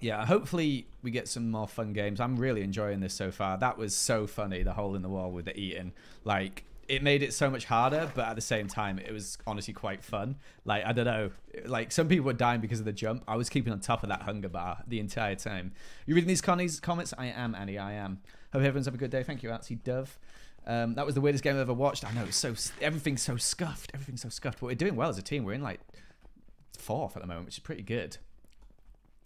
yeah, hopefully we get some more fun games. I'm really enjoying this so far. That was so funny, the hole in the wall with the eating. Like, it made it so much harder, but at the same time, it was honestly quite fun. Like, I don't know. Like, some people were dying because of the jump. I was keeping on top of that hunger bar the entire time. You reading these comments? I am, Annie, I am. Hope everyone's have a good day. Thank you, Artsy Dove. Um, that was the weirdest game I've ever watched. I know, it's so, everything's so scuffed. Everything's so scuffed. But we're doing well as a team. We're in, like, fourth at the moment, which is pretty good.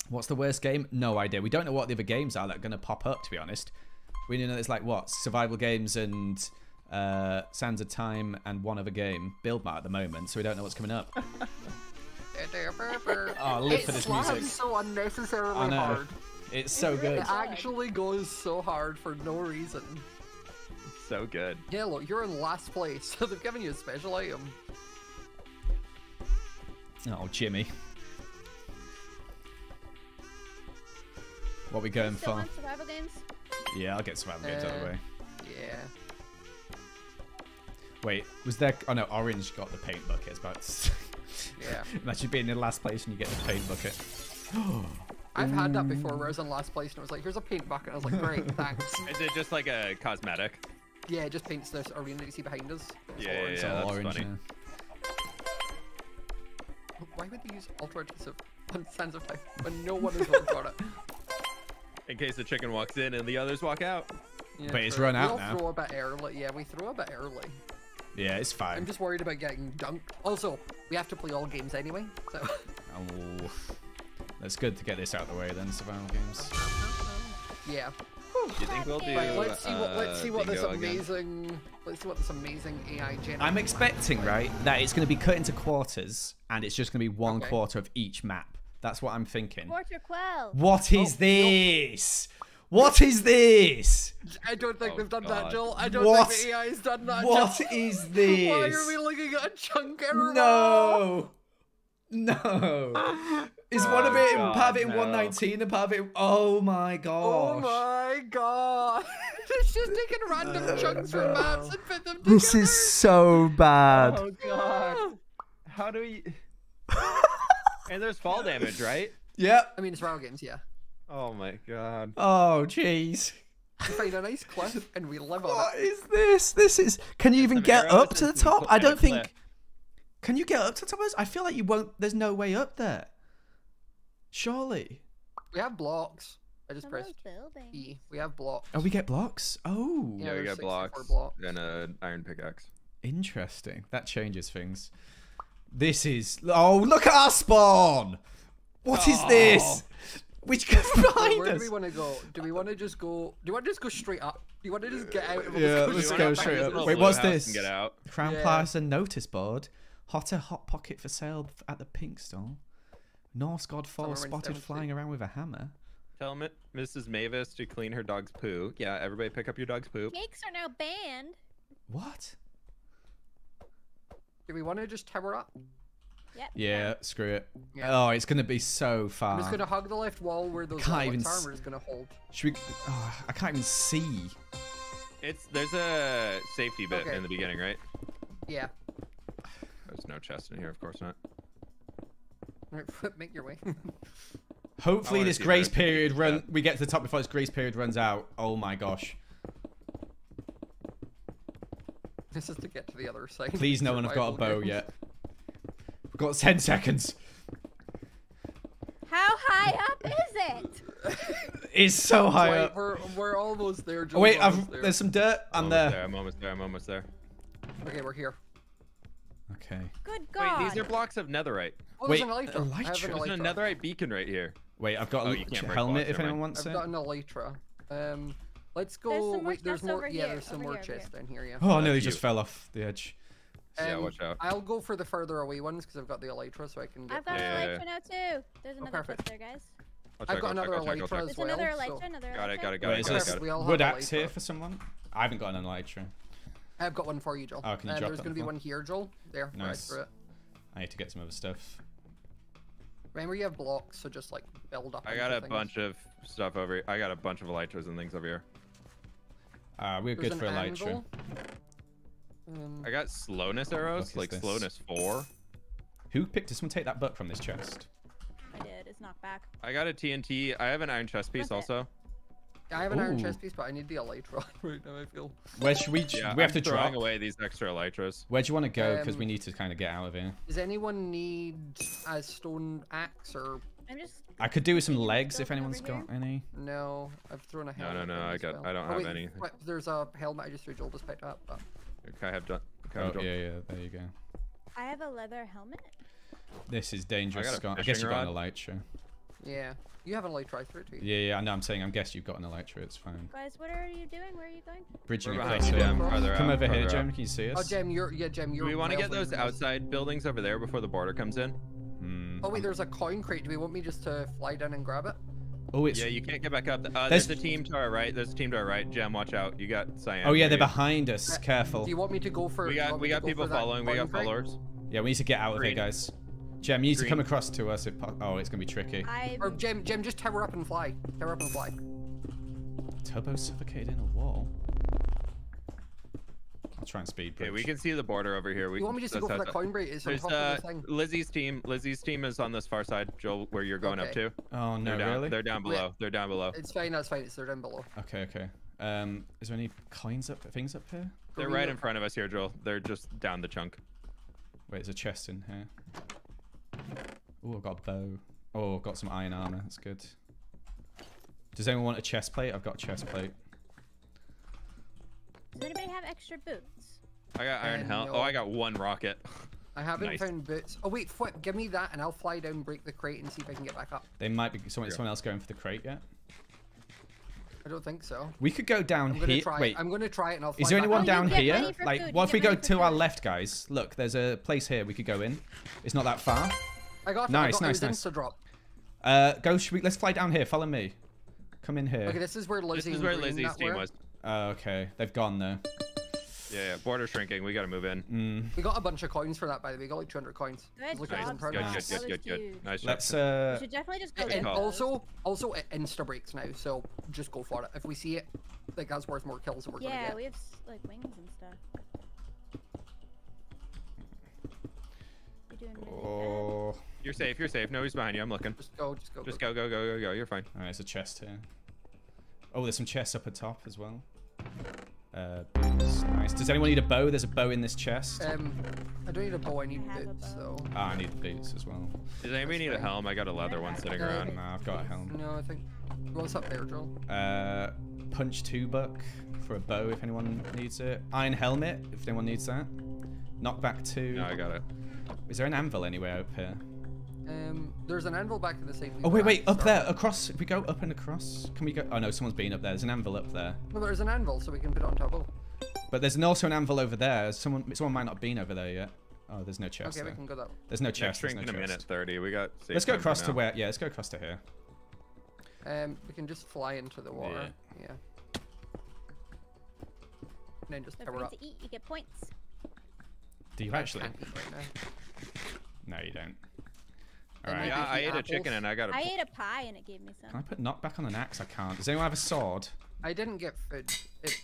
What's the worst game? No idea. We don't know what the other games are that are going to pop up, to be honest. We know there's like what? Survival games and uh, Sands of Time and one other game. Build Mart at the moment, so we don't know what's coming up. oh, live for this music. so unnecessarily hard. It's so good. It actually goes so hard for no reason. So good. Yeah, look, you're in last place, so they've given you a special item. Oh, Jimmy. What are we going for? survival games? Yeah, I'll get survival games out of the Uh, way. Yeah. Wait, was there? Oh no, Orange got the paint bucket. It's about. Yeah. Imagine being in last place and you get the paint bucket. I've had that before where I was in last place and I was like, here's a paint bucket. I was like, great, thanks. Is it just like a cosmetic? Yeah, it just paints this arena that you see behind us. Yeah, yeah, It's yeah, that's orange funny. now. Why would they use ultra adhesive on Sands of Time when no one has ever got it? In case the chicken walks in and the others walk out. Yeah, But it's true. run we out all now. throw a bit early. Yeah, we throw a bit early. Yeah, it's fine. I'm just worried about getting dunked. Also, we have to play all games anyway, so. Oh, that's good to get this out of the way then, survival games. yeah. Do you think we'll do? Right, let's see what let's uh, see what this bingo again? amazing let's see what this amazing AI generates. I'm expecting, right, that it's going to be cut into quarters and it's just going to be one Okay. quarter of each map. That's what I'm thinking. Quarter quell. What is Oh, this? What is this? I don't think Oh, we've done God. that, Joel. I don't What? think the AI has done that. What Joel. is this? Why are we looking at a chunk error? No. No. Is one of Oh, it God, part of it in no. 119 and part of it? Oh my god! Oh my god! it's just taking random chunks from maps and put them together. This is so bad. Oh god. How do we? and there's fall damage, right? Yep. I mean, it's RAL games, yeah. Oh my god. Oh jeez. We find a nice cliff and we live on What it. is this? This is. Can you even some get up to the top? I don't think. cliff. Can you get up to the top of this? I feel like you won't. There's no way up there. Surely. We have blocks. I just Some of pressed those. E. We have blocks. Oh, we get blocks. Oh, Yeah, Yeah, we there's got blocks, blocks. and an iron pickaxe. interesting. That changes things. This is. Oh, look at our spawn. What is this? Which goes So behind where do we want to go? Do we want to just go? Do you want to just go straight up? Do you want to just get out? and we'll Yeah, let's go straight Use up. Wait, what's this? Get out. Crown Yeah. Plaza notice board. Hotter hot pocket for sale at the pink stall. Norse God Fall spotted flying around with a hammer. Tell Mrs. Mavis to clean her dog's poo. Yeah, everybody pick up your dog's poop. Cakes are now banned. What? Do we want to just tower up? Yep. Yeah, screw it. Yeah. Oh, it's gonna be so far. I'm just gonna hug the left wall where those Can't even are. s- and We're just gonna hold. Should we? Oh, I can't even see. It's there's a safety bit Okay. in the beginning, right? Yeah. There's no chest in here, of course not. Right, Make your way. Hopefully, this grace that. period run. Yeah. We get to the top before this grace period runs out. Oh my gosh! this is to get to the other side. Please, no one have got a bow games. yet. We've got ten seconds. How high up is it? It's so high Wait, up. we're we're almost there. Oh, wait, almost I've, there. there's some dirt. I'm almost there. I'm almost there. I'm almost there. Okay, we're here. Okay. Good God. Wait, God. these are blocks of netherite. Oh, Wait, there's an elytra. I have elytra? an There's a elytra. netherite beacon right here. Wait, I've got Oh, a you helmet blocks, if anyone mind. wants I've it. got an elytra. Um, let's go. There's some more wait, there's more. over yeah, here, there's some over more here, chests down here. Yeah. Oh, I Oh, nearly that's just fell off the edge. Yeah, Um, watch out. I'll go for the further away ones because I've got the elytra, so I can get. I've got Yeah, an yeah, elytra now too. There's another perfect. chest there, guys. I'll I've check, got I'll another check, elytra check. as There's well. another so- elytra, another Got it, got it, got Wait, it, is this got it. we all have wood axe here for someone? I haven't got an elytra. I've got one for you, Joel. Oh, can you Uh, drop There's gonna be one here, Joel. There, right Nice. through it. I need to get some other stuff. Remember, you have blocks, so just like build up. I got a things. bunch of stuff over here. I got a bunch of elytras and things over here. Uh, we're There's good for an elytra. anvil. Um, I got slowness arrows, like this? slowness 4. Who picked this one? Take that book from this chest. I did. It's knocked back. I got a TNT. I have an iron chest piece also. it? Also. I have an iron chest piece, but I need the elytra right now. I feel. Where should we? Yeah, we have I'm to throwing drop. away these extra elytras. Where do you want to go? Because Um, we need to kind of get out of here. Does anyone need a stone axe or I'm just. I could do with some legs if anyone's over got any. no? I've thrown a No, helmet. no, no, in I got- well. I don't Oh, have wait, any. what, There's a helmet I just threw. Joel just picked up. But Okay, I have done. Okay, Oh yeah, yeah. There you go. I have a leather helmet. This is dangerous. got a Scott. I guess you got an rod. elytra. Yeah, you have an elytra. I threw it to you. Yeah, yeah. I know. I'm saying. I'm guessing you've got an elytra. It's fine. Guys, what are you doing? Where are you going? Bridging We're across behind you, here. Jem. Come out, over here, farther Jem. Can you see us? Oh, us? Jem, you're yeah, Jem, you're. Do we want to get those outside buildings over there before the border comes in? Hmm. Oh wait, there's a coin crate. Do we want me just to fly down and grab it? Oh, it's. Yeah, you can't get back up. Uh, There's- there's, a team to our right. There's a team to our right. Jem, watch out. You got cyan. Oh yeah, they're behind us. Uh, Careful. Do you want me to go for? We got we got people following. We coin got crate? followers. Yeah, we need to get out of here, guys. Jem, you need to come across to us if. Oh, it's gonna be tricky. I. Or Jem, Jem, just tower up and fly. Tower up and fly. Tubbo suffocated in a wall. I'll try and speed Okay, bridge. we can see the border over here. We You want me just to go for the outside. coin crate? It's on There's top uh, of the thing. Lizzie's team. Lizzie's team is on this far side, Joel, where you're going up to. Oh no, They're down, really? They're down Wait. below. They're down below. It's fine. That's fine. It's there down below. Okay, okay. Um, is there any coins up, things up here? They're right in front of us here, Joel. They're just down the chunk. Wait, there's a chest in here. Oh, I've got a bow. Oh, I've got some iron armor. That's good. Does anyone want a chest plate? I've got a chest plate. Does anybody have extra boots? I got iron Uh, helm. no. Oh, I got one rocket. I haven't Nice. found boots. Oh wait, flip. Give me that, and I'll fly down, break the crate, and see if I can get back up. They might be someone, someone else going for the crate yet. I don't think so. We could go down I'm gonna here. try. Wait, it. I'm gonna try it, and I'll. Is there anyone up. Oh, you down here? Like, food, what you if we go money for to our left, guys? Look, there's a place here we could go in. It's not that far. I got it. Nice, I got, nice, nice. was insta drop. Uh, go. Should we, let's fly down here. Follow me. Come in here. Okay, this is where This is where Lizzie's team were. was. Oh, okay, they've gone though. Yeah, yeah. Border shrinking. We gotta move in. Mm. We got a bunch of coins for that, by the way. We got like 200 coins. Good Look job, it in Good, progress. good, good, good, good. Nice job. Let's. We Uh, should definitely just go And also, also it insta breaks now, so just go for it. If we see it, like that's worth more kills than we're gonna get. Yeah, we have like wings and stuff. You're doing really good. oh. You're safe. You're safe. Nobody's behind you. I'm looking. Just go, just go. Just go, go, go, go, go. You're fine. Alright, there's a chest here. Oh, there's some chests up at top as well. Uh. Nice. Does anyone need a bow? There's a bow in this chest. Um, I don't need a bow. I need boots. bow. So Ah, I need the boots as well. Does anybody need a helm? I got a leather one sitting Uh, around. Nah, I've got a helm. no, I think. What's up there, Joel? Uh, punch two buck for a bow if anyone needs it. Iron helmet if anyone needs that. Knockback two. No, I got it. Is there an anvil anywhere up here? Um, there's an anvil back in the side. we Oh wait, wait, up so- there, across. If we go up and across, can we go? Oh no, someone's been up there. There's an anvil up there, No, there's an anvil, so we can put it on top of. but there's an, also an anvil over there. Someone, someone might not have been over there yet. Oh, there's no chest Okay, we can go that. There's no Next chest. There's shrink no in a minute 30. We got. safe Let's go across to where? Yeah, let's go across to here. Um, we can just fly into the water. Yeah. And then just Don't power up. to eat, you get points. Do you I actually? can't eat right now. No, you don't. Then All right. Yeah, I eat ate a chicken and I got a. I ate a pie and it gave me some. Can I some. put knockback on an axe? I can't. Does anyone have a sword? I didn't get food. It,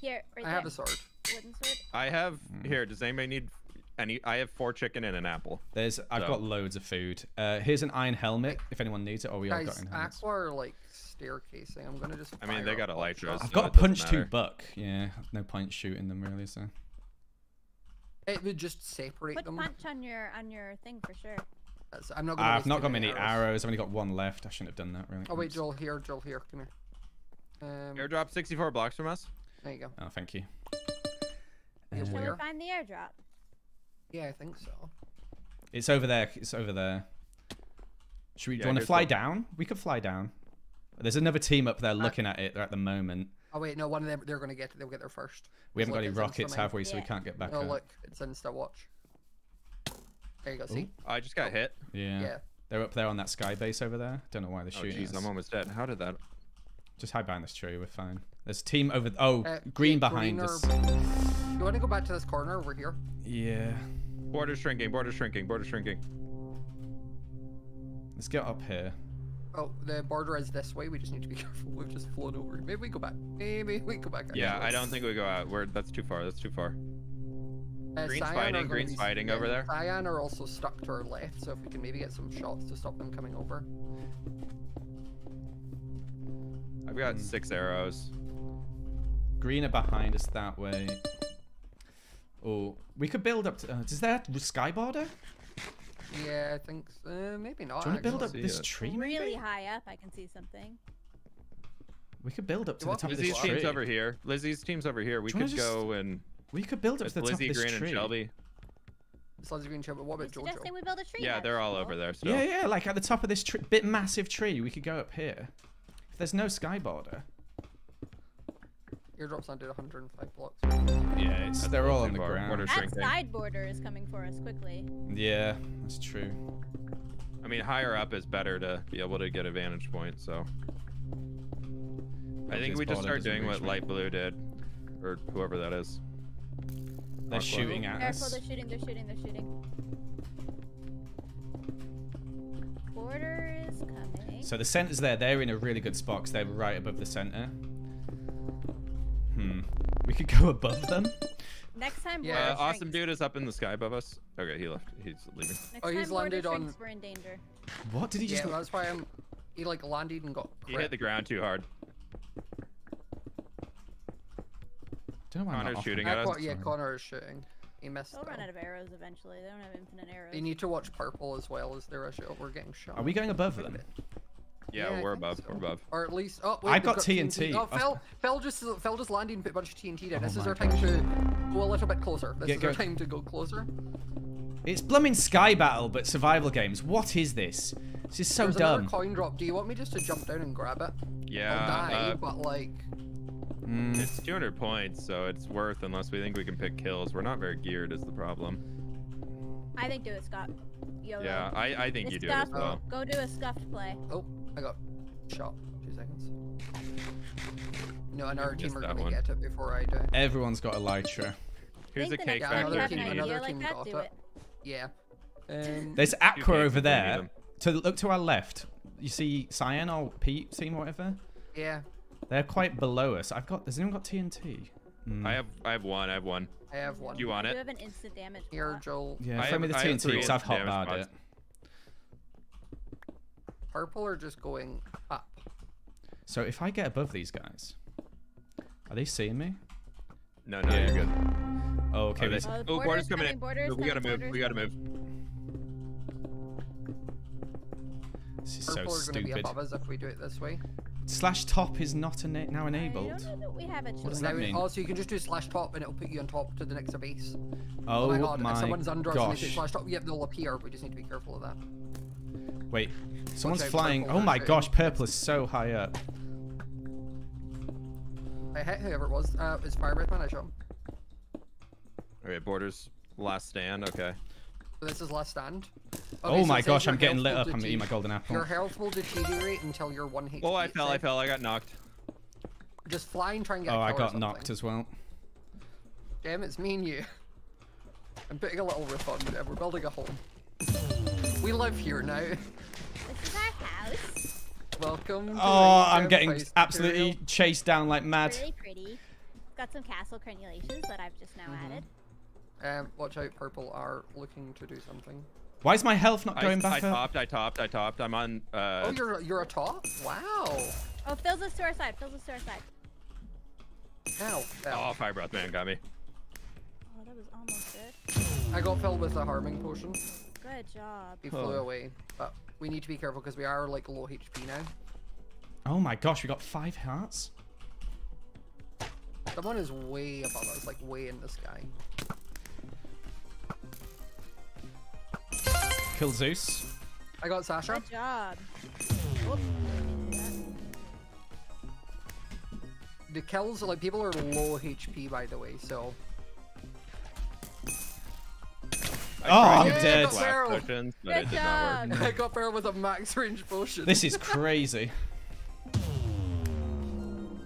Here, right I there. have a sword. Wooden sword. I have Hmm. here. Does anybody need any? I have four chicken and an apple. There's. I've got loads of food. Uh, here's an iron helmet if anyone needs it. Or we all got Guys, iron helmets. aqua are like staircasing. I'm gonna just. I mean, they got all elytras. shots. I've so got a punch two buck. Yeah, no point shooting them really. So It would just separate Put them. punch on your on your thing for sure. That's- I'm not gonna I've not got many arrows. arrows. I've only got one left. I shouldn't have done that really. Oh wait, Oops. Joel here, Joel here. Come here. Um, Airdrop 64 blocks from us. there you go. Oh, thank you. Here's Uh, where? we find the airdrop? Yeah, I think so. It's over there. It's over there. Should we? do you want to fly the- down? We could fly down. There's another team up there looking at it at the moment. Oh wait, no, one of them they're gonna get they'll get there first. We haven't got any rockets, have we? So we can't get back Oh up. look, it's insta watch. There you go. See? I just got hit. Yeah. Yeah. They're up there on that sky base over there. Don't know why they're Oh shooting jeez, us. I'm almost dead. How did that? Just hide behind this tree. We're fine. There's a team over. Oh, Uh, green behind green us. You want to go back to this corner over here? Yeah. Border shrinking. Border shrinking. Border shrinking. Let's get up here. Oh, the border is this way. We just need to be careful. We've just flown over. Maybe we go back. Maybe we go back. Yeah. I don't think we go out. We're that's too far. That's too far. Uh, Green's Cyan fighting, Green's fighting over there. Cyan are also stuck to our left, so if we can maybe get some shots to stop them coming over. I've got Hmm. six arrows. Green are behind us that way. Oh, we could build up. To, uh, is there a sky border? Yeah, I think so. Uh, maybe not. Do you want to build up this it. tree? Really high up, I can see something. We could build up to the want top of Lizzie's this team's over here. Lizzie's team's over here. We could wanna go and We could build up with to the top Lizzie, of this Green, tree. and Shelby. It's Green Show, but what You're about Jojo? suggesting we build a tree Yeah, house, they're all over there. Still. Yeah, yeah, like at the top of this tree, bit massive tree. We could go up here. If there's no sky border. Eardrops under 105 blocks. Yeah, it's, they're all on the far. ground. Border That shrinking. side border is coming for us quickly. Yeah, that's true. I mean, higher up is better to be able to get a vantage point. So I think we just start doing what. Light Blue did, or whoever that is. They're Aqua. shooting at Careful, us. they're shooting, they're shooting, they're shooting. Border is coming. So the center's there. They're in a really good spot because they're right above the center. Hmm. We could go above them. Next time Yeah, Uh, awesome dude is up in the sky above us. Okay, he left. He's leaving. Next Oh, he's time border landed on- We're in danger. What did he just? Yeah, that's why I'm. He like landed and got. He hit the ground too hard. Don't know why Connor's shooting at us. Yeah, Connor is shooting. He missed. They'll run out of arrows eventually. They don't have infinite arrows. They need to watch purple as well as their issue. We're getting shot. Are we going above them? Yeah, Yeah, we're above. so. We're above. Or at least, oh, wait, I they've got TNT. Oh, I was- Phil, Phil just, Phil just landed and put a bunch of TNT down. Oh this is our time to go a little bit closer. This Get is our time to go closer. It's blooming Sky Battle, but survival games. What is this? This is so There's dumb. another coin drop. Do you want me just to jump down and grab it? Yeah. I'll die, uh, but like, Mm, It's 200 points, so it's worth unless we think we can pick kills. We're not very geared, is the problem. I think do it, Scott. YOLO. Yeah, I, I think It's you do it as well. Go do a scuffed play. oh, I got shot. Two seconds. No, and our team are gonna one. get it before I do. everyone's got Elytra. Here's a think the cake Yeah, time another you factory. have team- an if you need another idea like that, got it. it. Yeah. Um, There's Aqua over if we need there. To look to our left. You see Cyan or Pete team, whatever. yeah, They're quite below us. I've got. Has anyone got TNT? Mm. I have I have one. I have one. I have one. You want You it? have an instant damage. Here, block. Joel. Yeah, I throw me the I TNT because I've instant damage hotbarred it. Purple are just going up. So if I get above these guys, are they seeing me? No, no, Yeah. you're good. Oh, okay. Are this- Oh, Oh, borders border's coming coming, in. borders we gotta coming, move. We gotta move. This is so Purple be stupid. above us if we do it this way. Slash top is not ena- now I enabled. don't know that we have a What does that mean? Oh, so you can just do slash top and it'll put you on top to the next base. Oh, my god, my if someone's under us and they say gosh. slash top, yep, they'll appear. We just need to be careful of that. Wait, someone's out, flying. Oh my gosh, purple is so high up. I hit whoever it was. Uh, it's Fire Breath Man, I shot him. Okay, borders. Last stand. Okay. So this is last stand. Oh so my gosh, I'm getting lit up. I'm eating my golden apple. Your health will deteriorate until you're 1 HP. Oh, I fell. I fell. I got knocked. Just fly and try and get Oh, I got knocked as well. Damn, it's me and you. I'm putting a little roof on it. We're building a home. We live here now. This is our house. Welcome. Oh, the I'm getting absolutely tutorial. chased down like mad. Really pretty. Got some castle crenulations that I've just now Mm-hmm. added. Um, watch out, purple are looking to do something. Why is my health not I, going I back up? topped. I topped. I topped. I'm on. Uh, oh, you're you're a top? Wow. Oh, Phil's us to our side. Phil's us to our side. Ow. Oh, ow. fire breath man got me. Oh, that was almost good. I got filled with a harming potion. Good job. He flew Oh. away, but we need to be careful because we are like low HP now. Oh my gosh, we got five hearts. Someone is way above us, like way in the sky. Kill Zeus. I got Sasha. Good job. The kills, are like people are low HP by the way, so I Oh, I'm dead. use blast Barrel. potions, but Good it did not work. job. I got there with a max range potion. This is crazy.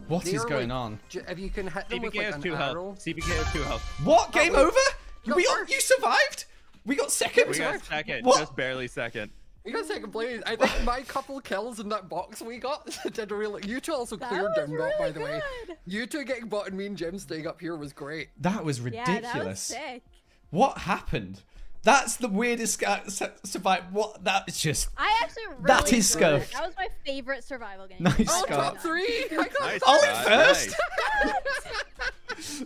What They is going like, on? j- If you can hit them with CPK like has an two arrow. health. CPK has two health. What? Oh, Game wait. over? Got We you survived? We got second? We got second. What? Just barely second. We got second place. I think my couple kills in that box we got did really. You two also That cleared was down bot, by really the way. You two getting bot and me and Jim staying up here was great. That was ridiculous. Yeah, ridiculous. that was sick. What happened? That's the weirdest su- survive. What? That's just I actually really That is enjoyed it. scuffed. That was my favorite survival game. Nice, Oh, Scott. top three! I got Nice. Ollie Scott, first?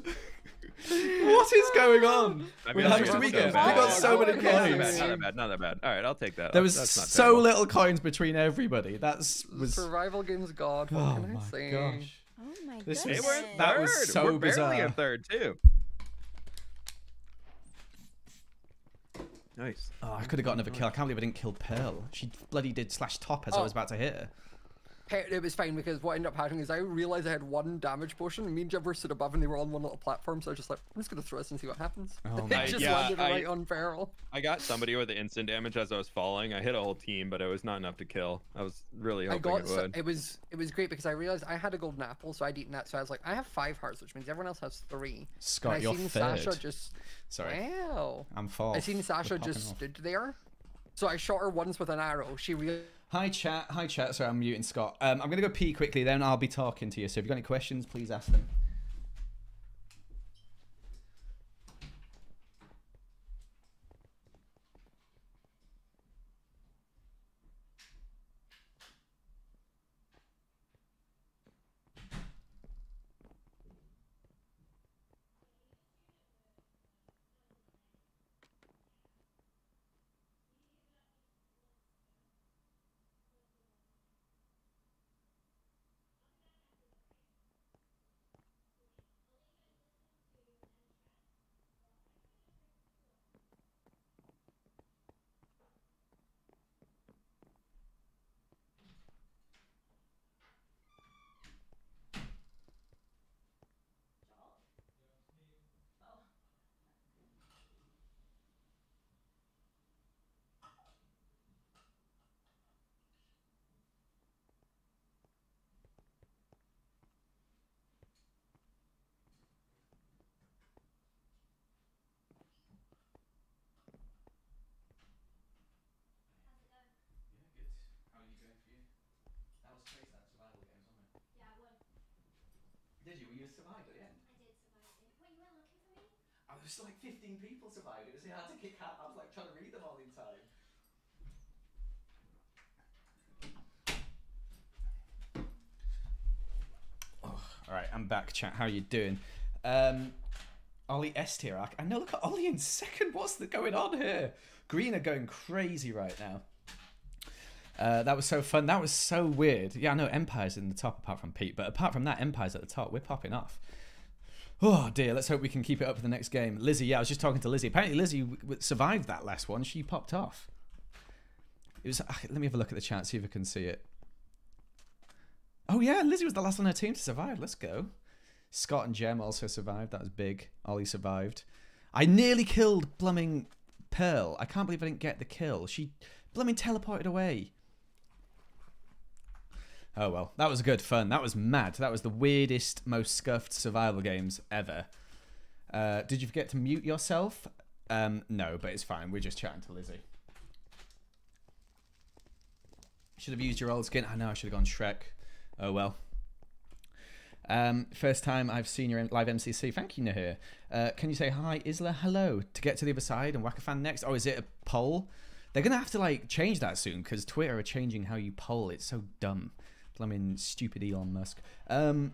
nice. what is going on? I mean, how that's much did we so get? We got so many Okay. Not that coins. Not that bad. Not that bad. All right, I'll take that. There was That's so terrible. little coins between everybody. That's was. Survival games god. What Oh can I my say? gosh. Oh my This goodness. Hey, we're third. That was so we're barely bizarre. in third too. Nice. Oh, I could have got another kill. I can't believe I didn't kill Pearl. She bloody did slash top as I Oh. was about to hit her. Hey, It was fine because what ended up happening is I realized I had one damage potion and me and Jim were stood above and they were on one little platform so I was just like, I'm just gonna throw this and see what happens. Oh it just Yeah, landed I- right on barrel. I got somebody with the instant damage as I was falling. I hit a whole team, but it was not enough to kill. I was really I hoping got it so, would. it was it was great because I realized I had a golden apple so I'd eaten that so I was like I have five hearts which means everyone else has three. Scott, and I you're seen third. Sasha just Sorry, wow. I'm fourth. I seen Sasha just off. stood there. So I shot her once with an arrow. She realized Hi chat, hi chat. Sorry, I'm muting Scott. Um, I'm gonna go pee quickly, then I'll be talking to you. So if you've got any questions, please ask them. Survived at the end. I did survive it. What, you went looking for me? I was like 15 people survived. It was hard to kick out. I was like trying to read them all the time. Oh, all right, I'm back, chat. How you doing? Um, Ollie S tier arc. I know. Look at Ollie in second. What's the going on here? Green are going crazy right now. Uh, that was so fun. That was so weird. Yeah, I know Empire's in the top apart from Pete, but apart from that, Empire's at the top. We're popping off. Oh dear, let's hope we can keep it up for the next game. Lizzie, yeah, I was just talking to Lizzie. Apparently, Lizzie survived that last one. She popped off. It was. ah, let me have a look at the chat, see if I can see it. Oh yeah, Lizzie was the last on her team to survive. Let's go. Scott and Jem also survived. That was big. Ollie survived. I nearly killed Blumming Pearl. I can't believe I didn't get the kill. She Blumming teleported away. Oh well, that was good fun. That was mad. That was the weirdest, most scuffed survival games ever. Uh, did you forget to mute yourself? Um, no, but it's fine. We're just chatting to Lizzie. Should have used your old skin. I know I should have gone Shrek. Oh well. Um, first time I've seen your live MCC. Thank you, Nahir. Uh, can you say hi, Isla? Hello. To get to the other side and whack a fan next. Oh, is it a poll? They're gonna have to like change that soon because Twitter are changing how you poll. It's so dumb. Blumming stupid Elon Musk. Um,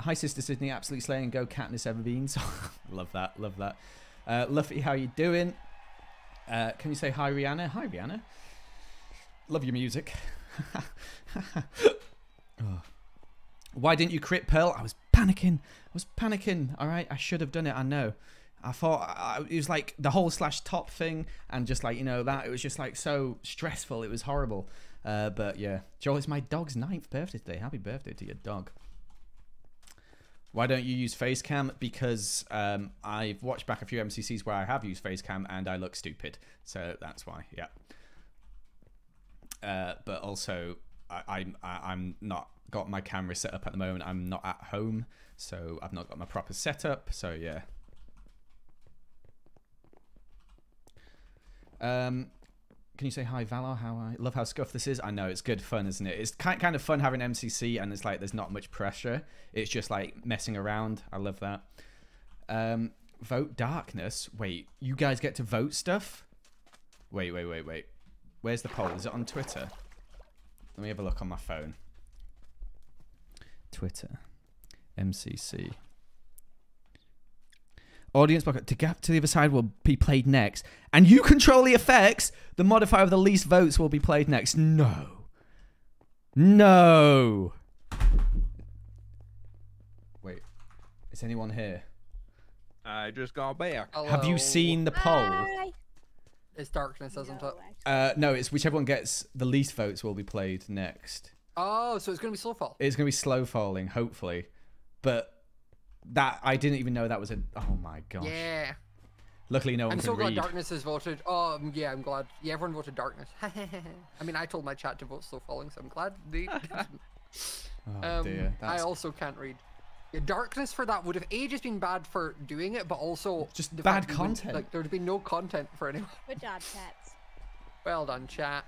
hi, sister Sydney. Absolutely slaying. Go Katniss Everbeans. love that. Love that. Uh, Luffy, how you doing? Uh, can you say hi, Rihanna? Hi, Rihanna. Love your music. Oh. Why didn't you crit Pearl? I was panicking. I was panicking. All right, I should have done it. I know. I thought I, it was like the whole slash top thing, and just like you know that it was just like so stressful. It was horrible. Uh, but yeah, Joel, it's my dog's ninth birthday today. Happy birthday to your dog. Why don't you use Facecam? Because um, I've watched back a few MCCs where I have used Facecam and I look stupid. So that's why. Yeah. Uh, but also, I, I'm I, I'm not got my camera set up at the moment. I'm not at home, so I've not got my proper setup. So yeah. Um, can you say hi, Valor? How I love how scuffed this is. I know it's good fun, isn't it? It's kind kind of fun having MCC, and it's like there's not much pressure. It's just like messing around. I love that. Um, vote darkness. Wait, you guys get to vote stuff? Wait, wait, wait, wait. Where's the poll? Is it on Twitter? Let me have a look on my phone. Twitter, MCC. Audience bucket to gap to the other side will be played next, and you control the effects. The modifier of the least votes will be played next. No, no. Wait, is anyone here? I just got back. Hello. Have you seen the poll? Hi. It's darkness, isn't No, it? Uh, no, it's whichever one gets the least votes will be played next. Oh, so it's gonna be slow fall. It's gonna be slow falling, hopefully, but that I didn't even know that was a. Oh my gosh! Yeah. Luckily, no one I'm so glad read. darkness has voted. Oh, um, yeah, I'm glad. Yeah, everyone voted darkness. I mean, I told my chat to vote slow falling, so I'm glad they. Oh um, dear, I also can't read. Yeah, darkness for that would have a just been bad for doing it, but also Just the bad fact we wouldn't- content. Like there'd be no content for anyone. Good job, chats. Well done, chat.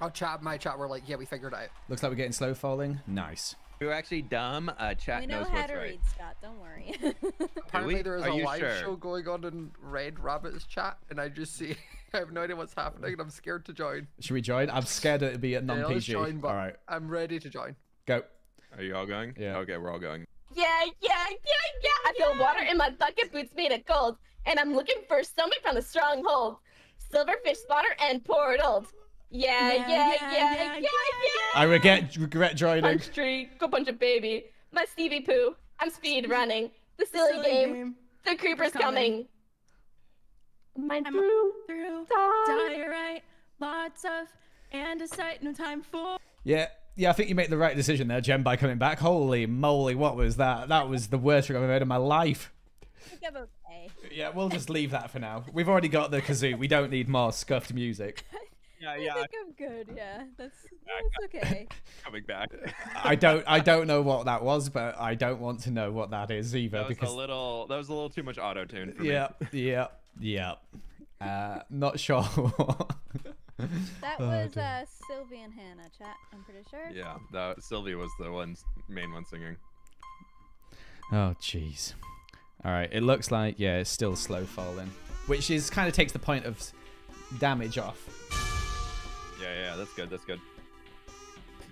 Our chat, my chat, were like, yeah, we figured it out. looks like we're getting slow falling. Nice. You're actually dumb. Uh, chat we know knows how what's to right. read, Scott. Don't worry. Apparently, there is Are a live sure? show going on in Red Rabbit's chat, and I just see, I have no idea what's happening, and I'm scared to join. Should we join? I'm scared it'd be a Yeah, let's non-PG. join, but All right, I'm ready to join. go. Are you all going? Yeah. Okay, we're all going. Yeah, yeah, yeah, yeah. I feel water in my bucket, boots made of gold, and I'm looking for something from the stronghold. Silverfish spotter and portaled. Yeah, yeah, yeah, yeah, yeah, yeah. I regret regret joining. Punch tree, go punch a baby. My Stevie Poo. I'm speed running. The silly, game. The creeper's coming. My I'm through. through die. diorite, lots of and andesite, no time for. Yeah, yeah. I think you made the right decision there, Jen, by coming back. Holy moly, what was that? That was the worst thing I've ever heard in my life. I think I'm okay. Yeah, we'll just leave that for now. We've already got the kazoo. We don't need more scuffed music. Yeah, yeah. I think I'm good. Yeah, that's that's okay. coming back. I don't I don't know what that was, but I don't want to know what that is either That was because a little. That was a little too much auto tune for yeah, yeah, yeah. Uh, not sure. That Oh, was dear. uh, Sylvee and Hannah chat. I'm pretty sure. Yeah, that Sylvee was the one main one singing. Oh, jeez. All right, it looks like yeah, it's still slow falling, which is kind of takes the point of damage off. Yeah, yeah, that's good. That's good.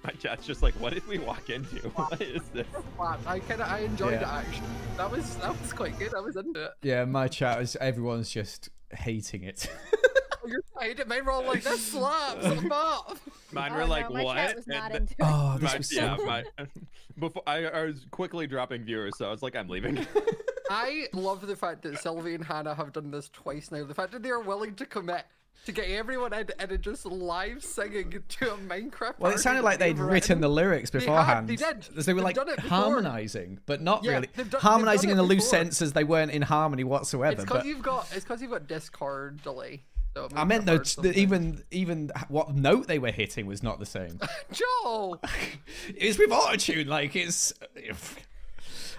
My chat's just like, what did we walk into? What is this? I kind of I enjoyed Yeah. it actually. That was that was quite good. I was into it. Yeah, my chat is everyone's just hating it. Oh, You're right. It made me all like this slaps. I'm up. Mine Oh, were no, like, my what? chat was And not th- into it. oh, this my- was so. yeah, my, before I, I was quickly dropping viewers, so I was like, I'm leaving. I love the fact that Sylvee and Hannah have done this twice now. The fact that they are willing to commit to get everyone in and just live singing to a Minecraft. Well, it sounded like they'd they've written the lyrics They had, beforehand. they did. As They were They've like before. harmonizing, but not Yeah, really. done- harmonizing in the loose sense as they weren't in harmony whatsoever. It's because you've got it's because you've got Discord delay. So I meant though, even even what note they were hitting was not the same. Joel. it's with autotune, like it's.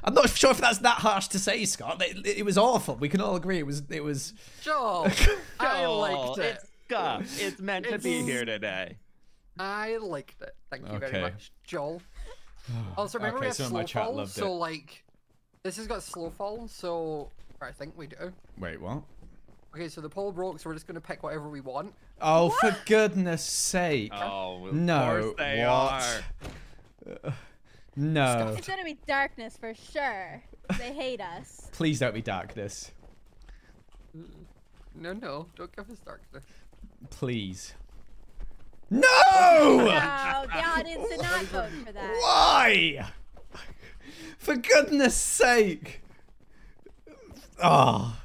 I'm not sure if that's that harsh to say, Scott. It, it was awful. We can all agree it was. It was. Joel. I liked it. It's scuff. It's meant to be here today. I liked it. Thank you Okay. very much, Joel. Also, remember Okay, we have some of my slow chat fall, loved so it. like this has got slow fall, so I think we do. Wait, what? Okay, so the pole broke, so we're just gonna pick whatever we want. Oh, for goodness sake! Oh, of No, course they what? Uh, are. No, It's gonna be darkness for sure. They hate us. please don't be darkness. Mm, no, no, don't give us darkness. Please. No! No, the audience did not vote for that. Why? For goodness sake! Oh,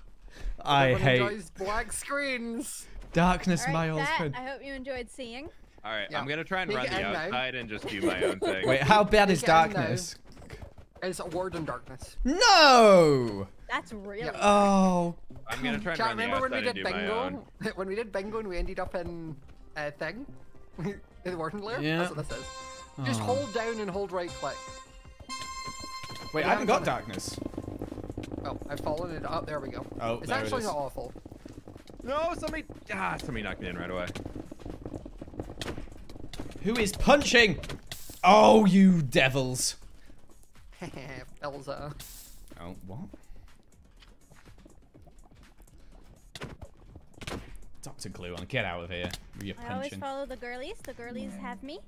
I Everyone hate enjoys black screens. darkness, All my right, old friend. I hope you enjoyed seeing. All right, Yeah. I'm gonna try and Take run the in now. outside and just do my own thing. Wait, how bad is Take it in now. darkness? It's a word in darkness. No! That's really. Yeah. Oh, I'm gonna try and Chat, run the remember when outside we and did do my own. bingo? when we did bingo and we ended up in a thing? in the warden layer? Yeah. That's what this is. Just Oh. hold down and hold right click. wait, I haven't got darkness. Oh, I've fallen it up. There we go. Oh, it's there it actually is. not awful. No, somebody, ah, somebody knocked me in right away. Who is punching? Oh, you devils! Elza. Oh, what? Doctor Glue on, get out of here. You're I always follow the girlies. The girlies have me.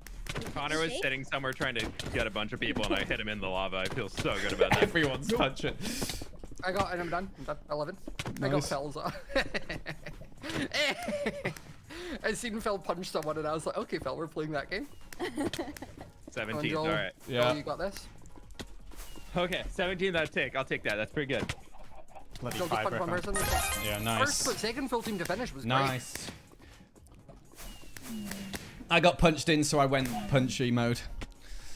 Connor was Shape. sitting somewhere trying to get a bunch of people, and I hit him in the lava. I feel so good about that. Everyone's punching. I got, and I'm done. I'm done. 11. I got Nice. Felza. I seen Phil punch someone and I was like, okay, Phil, we're playing that game. Come 17. Joel. All right. Yeah. Joel, you got this. Okay, 17. That take. I'll take that. That's pretty good. Bloody Joel, just five one person. Yeah, First nice. but second full team to finish was great. Nice. I got punched in, so I went punchy mode.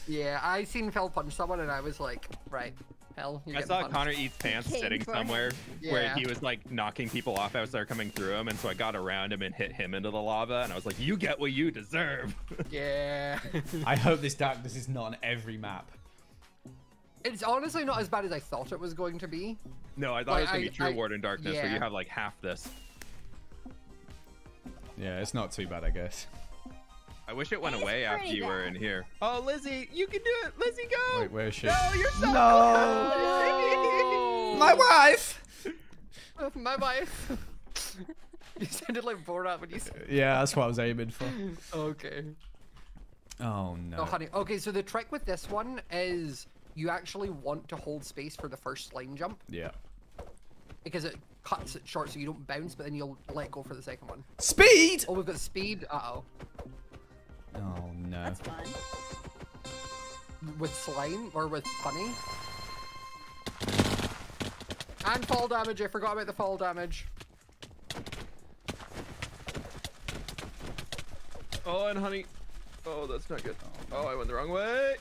Yeah, I seen Phil punch someone and I was like, right, hell, I saw punched. Connor eats pants sitting for him. somewhere where he was like knocking people off as they're coming through him, and so I got around him and hit him into the lava, and I was like, "You get what you deserve." Yeah. I hope this darkness is not on every map. it's honestly not as bad as I thought it was going to be. no, I thought Like, it was gonna be True I- Warden Darkness, where you have like half this. Yeah, it's not too bad, I guess. I wish it went It's away after pretty you were in here. Oh, Lizzie, you can do it. Lizzie, go. Wait, where is she? No, you're so No! My wife! My wife. you sounded like Borat when you said. Yeah, that's what I was aiming for. Okay. Oh no. Oh, honey. Okay, so the trick with this one is you actually want to hold space for the first slime jump Yeah. because it cuts it short so you don't bounce, but then you'll let go for the second one. Speed! Oh, we've got speed. Uh oh. Oh no. That's fun. With slime or with honey. And fall damage. I forgot about the fall damage. Oh, and honey. Oh, that's not good. Oh, I went the wrong way.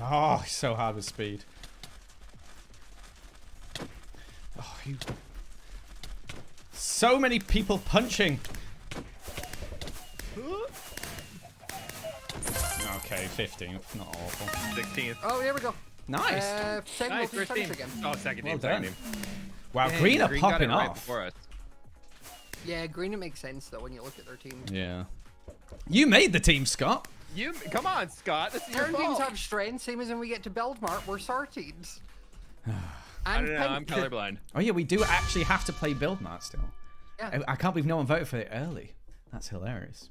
Oh, he's so hard with speed. Oh, you. So many people punching. Okay, 15. Not awful. 16th. Oh, here we go. Nice. Uh, second Nice, nice, first team. again. Oh, second Well team, second team. wow, Dang, green are got it popping off. before us. Yeah, green it makes sense though when you look at their team. Yeah. You made the team, Scott. You come on, Scott. This is your Certain teams fault. have strength, same as when we get to build mart, we're sorted. I don't know, I'm pink. colorblind. Oh yeah, we do actually have to play Build Mart still. Yeah. I, I can't believe no one voted for it early. That's hilarious.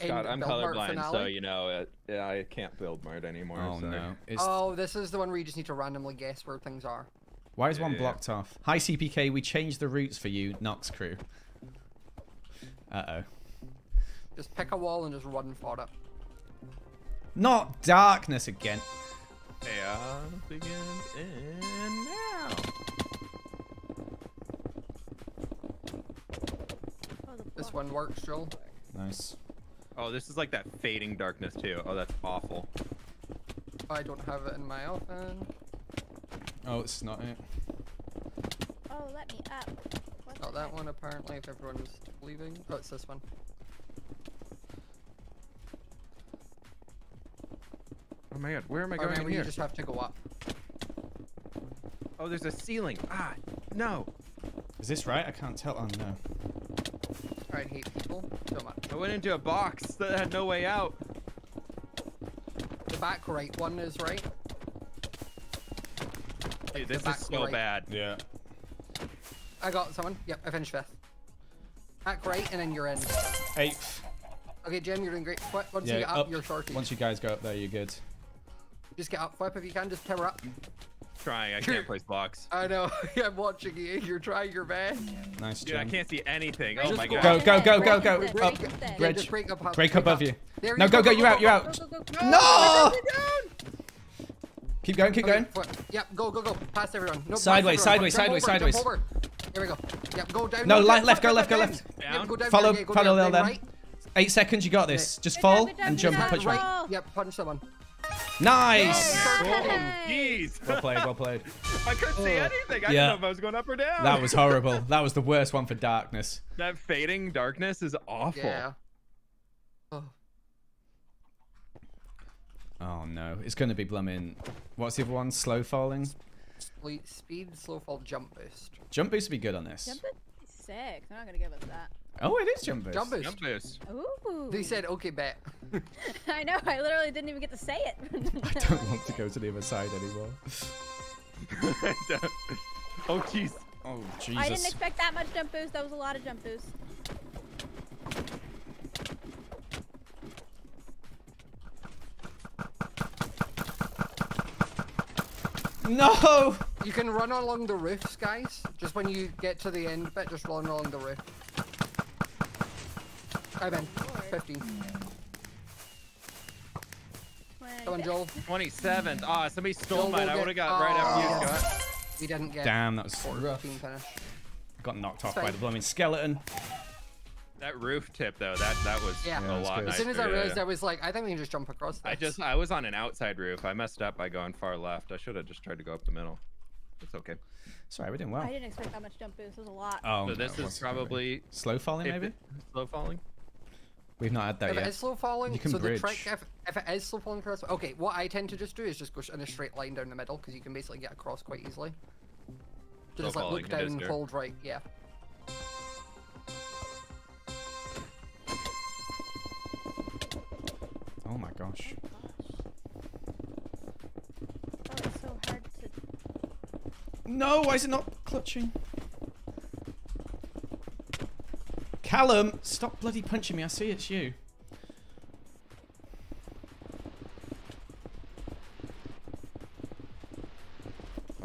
In God, I'm colorblind, so you know, it, yeah, I can't build mart anymore. Oh so. no. It's, Oh, this is the one where you just need to randomly guess where things are. why is one yeah. blocked off? Hi CPK, we changed the routes for you, Noxcrew. Uh oh. Just pick a wall and just run for it. Not darkness again. Chaos begins and now. This one works, Joel. Nice. Oh, this is like that fading darkness too. Oh, that's awful. I don't have it in my oven. Oh, it's not it. Oh, let me up. What Not the that one apparently if everyone's leaving. Oh, it's this one. Oh my god, where am I Or going in maybe you here? just have to go up. Oh, there's a ceiling. Ah, no. Is this right? I can't tell. Oh no. I hate people so much. I went into a box that had no way out. The back right one is right. Dude, this is so right. bad. Yeah. I got someone. Yep, I finished fifth. Back right and then you're in. Eighth. Okay, Jim, you're doing great. Flip. Once you get up, Up. you're sorted. Once you guys go up there, you're good. Just get up, Fwhip if you can. Just tower up. Trying, I can't place blocks. I know. I'm watching you. You're trying your best. Nice Dude, I can't see anything. Oh my go god. Go, go, go, go, go. Break Up. instead, Yeah, break just break up. up, Break above you. There No, go, go, you're out, you're out. No! Keep going, keep Okay, going. Fwhip. Yep, go, go, go. Past everyone. No, past Sideways, everyone. sideways, Jump sideways, over, sideways. Jump. Here we go. Yep, go down. No, down, left, left, go left, go left. Yep, go down, Follow, yeah, go follow down, them. right. Eight seconds, you got this. Just fall and jump and job. punch right. Right. Yep, punch someone. Nice! Oh, Nice. jeez. Well played, well played. I couldn't see Oh. anything. I Yeah. didn't know if I was going up or down. That was horrible. That was the worst one for darkness. That fading darkness is awful. Yeah. Oh, Oh no, it's going to be blooming. What's the other one? Slow falling. sle- speed, slow fall, jump boost. Jump boost would be good on this. Jump it. Sick. They're not gonna give us that. Oh, it is jump boost. Jump boost. Ooh. They said, okay, bet. I know. I literally didn't even get to say it. I don't want to go to the other side anymore. oh jeez. Oh I didn't expect that much jump boost. That was a lot of jump boost. No! You can run along the roofs, guys. Just when you get to the end bit, just run along the roof. I'm in. 15. Come on, Joel. 27th. Ah, somebody stole Joel mine. will I get- would have got right after you, Oh. Scott. We didn't get Damn, that was rough. 14 finish. Got knocked off by the blooming skeleton. That roof tip though, that that was Yeah. a Yeah, that's lot good. As soon as I realized, yeah. I was like, I think we can just jump across this. I just I was on an outside roof. I messed up by going far left. I should have just tried to go up the middle. It's okay. Sorry, we're doing well. I didn't expect that much jump boost. It was a lot. Oh, So this it is wasn't probably slow falling, maybe. it- slow falling. We've not had that If it yet. is slow falling, You can so bridge. the trick, if, if it is slow falling across, okay, what I tend to just do is just go in a straight line down the middle, because you can basically get across quite easily. So Slow just like look down, do it. hold right, yeah. Oh my gosh. Oh, it's so hard to. No, why is it not clutching? Callum, stop bloody punching me. I see it's you.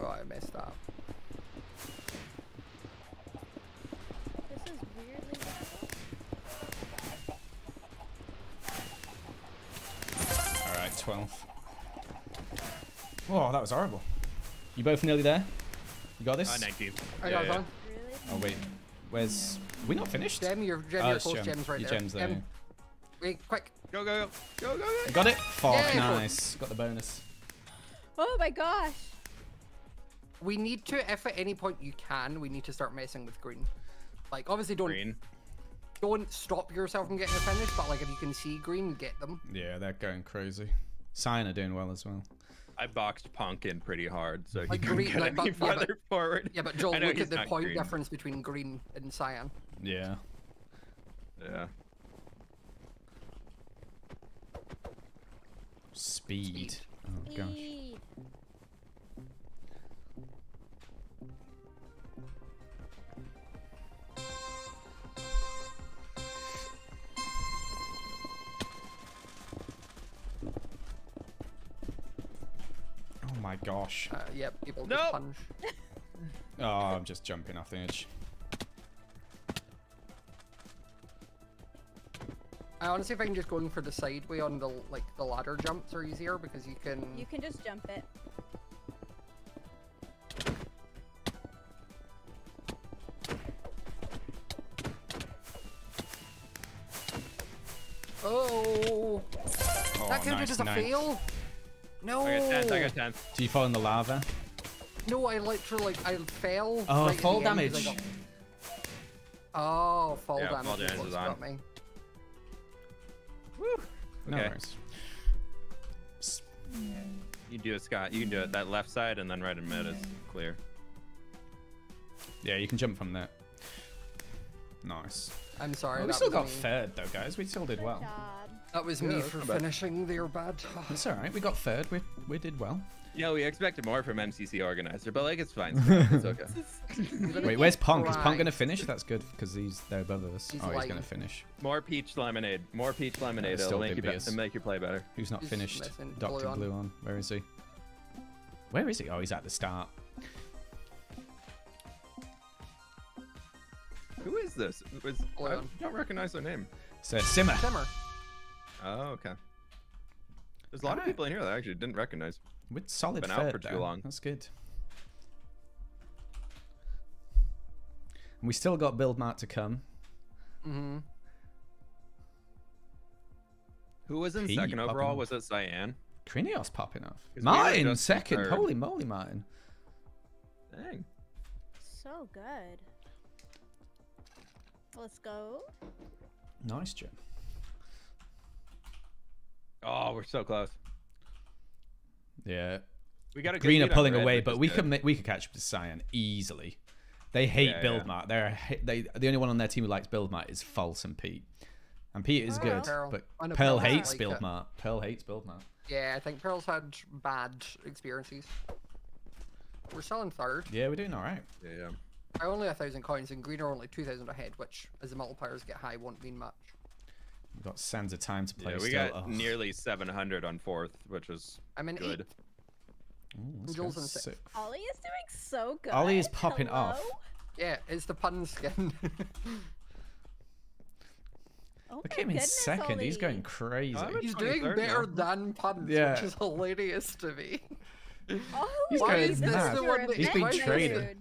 Oh, I messed up. This is weirdly. Alright, 12. Oh, that was horrible. You both nearly there? You got this? Uh, 19. I Yeah, got yeah. one. Really? Oh, wait. Where's... we not finished? Gem, your gem, Oh, your it's close gem. gems right Your there. gems there. Gem, wait, quick. Go go go go go go. got it? Fuck, Yay, four. nice. Got the bonus. Oh my gosh. We need to, if at any point you can, we need to start messing with green. Like, obviously, don't Green. don't stop yourself from getting a finish, but like if you can see green, get them. Yeah, they're going crazy. Cyan are doing well as well. I boxed Ponk in pretty hard, so he like couldn't green, get like, any but, yeah, but, forward. Yeah, but Joel, look at the point green. difference between green and cyan. Yeah. Yeah. Speed. Speed. Oh gosh. My gosh. Uh, yep, people Nope. just punch. Oh, I'm just jumping off the edge. I honestly find just going for the side way on the like the ladder jumps are easier because you can. You can just jump it. Oh, Oh, that counted nice, as a nice. fail. No. I got 10th, I got 10th. Do you fall in the lava? No, I literally like I fell. Oh, right fall the end 'cause I damage. got- Oh, fall Yeah, damage. fall damage what's is on. got me. No Okay. worries. You do it, Scott. You can do it. That left side and then right in mid is clear. Yeah, you can jump from there. Nice. I'm sorry. Well, we still got me. third though, guys. We still did Good well. Job. That was me that's for not bad. finishing there bad. It's all right. We got third. We we did well. Yeah, we expected more from MCC organizer, but like it's fine. It's okay. Wait, where's Ponk? Is Ponk gonna finish? That's good because he's they're above us. He's oh, he's gonna finish. More peach lemonade. More peach lemonade. still It'll make you, be- it'll make you play better. Who's not He's finished? missing Doctor Blue on. Where is he? Where is he? Oh, he's at the start. Who is this? Was, I don't recognize their name. So Simmer. Simmer. Oh, okay. There's a lot of people in here that I actually didn't recognize. With solid Been out third for too though. long. That's good. And we still got Build Mart to come. Mm-hmm. Who was in Pete second overall? off. Was it Cyan? Krinios popping off. Because we Martyn second. third. Holy moly, Martyn. Dang. So good. Let's go. Nice, Jim. Oh, we're so close. Yeah. We got a good Green are pulling red, away, but we good. could we could catch up to Cyan easily. They hate Yeah, Build yeah. They're they the only one on their team who likes Build Mart is False and Pete. And Pete is good, Pearl. but Pearl Pearl hates like Build it. Mart. Pearl hates Build Mart. Yeah, I think Pearl's had bad experiences. We're still in third. Yeah, we're doing all right. Yeah, yeah. I only a thousand coins, and green are only two thousand ahead, which, as the multipliers get high, won't mean much. We've got Sands of Time to play Yeah, we still. got Oh. nearly 700 on fourth, which was I'm in good. eight. Ooh, Jules and six. sick. Ollie is doing so good. Ollie is popping off. Yeah, it's the pun skin. Oh Look at him in goodness, second. He's going Ollie. crazy. I'm He's doing better now. than puns, Yeah. which is hilarious to me. Oh, He's why is this mad. your He's event, been my traded.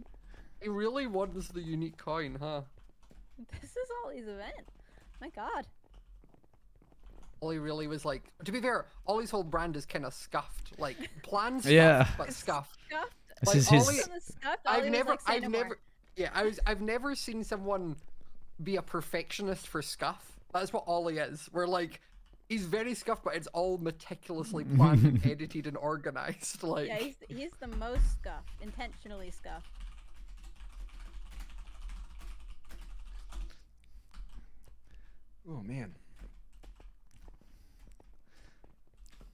He really wants the unique coin, huh? This is Ollie's event. My God. Ollie really was like. To be fair, Ollie's whole brand is kind of scuffed, like planned stuff, Yeah. but scuffed. Scuffed. This Like, is his. Ollie- From scuffed, Ollie I've never, like, I've no never, more." yeah, I was, I've never seen someone be a perfectionist for scuff. That's what Ollie is. We're like, he's very scuffed, but it's all meticulously planned, and edited, and organized. Like, Yeah, he's, he's the most scuffed, intentionally scuffed. Oh man.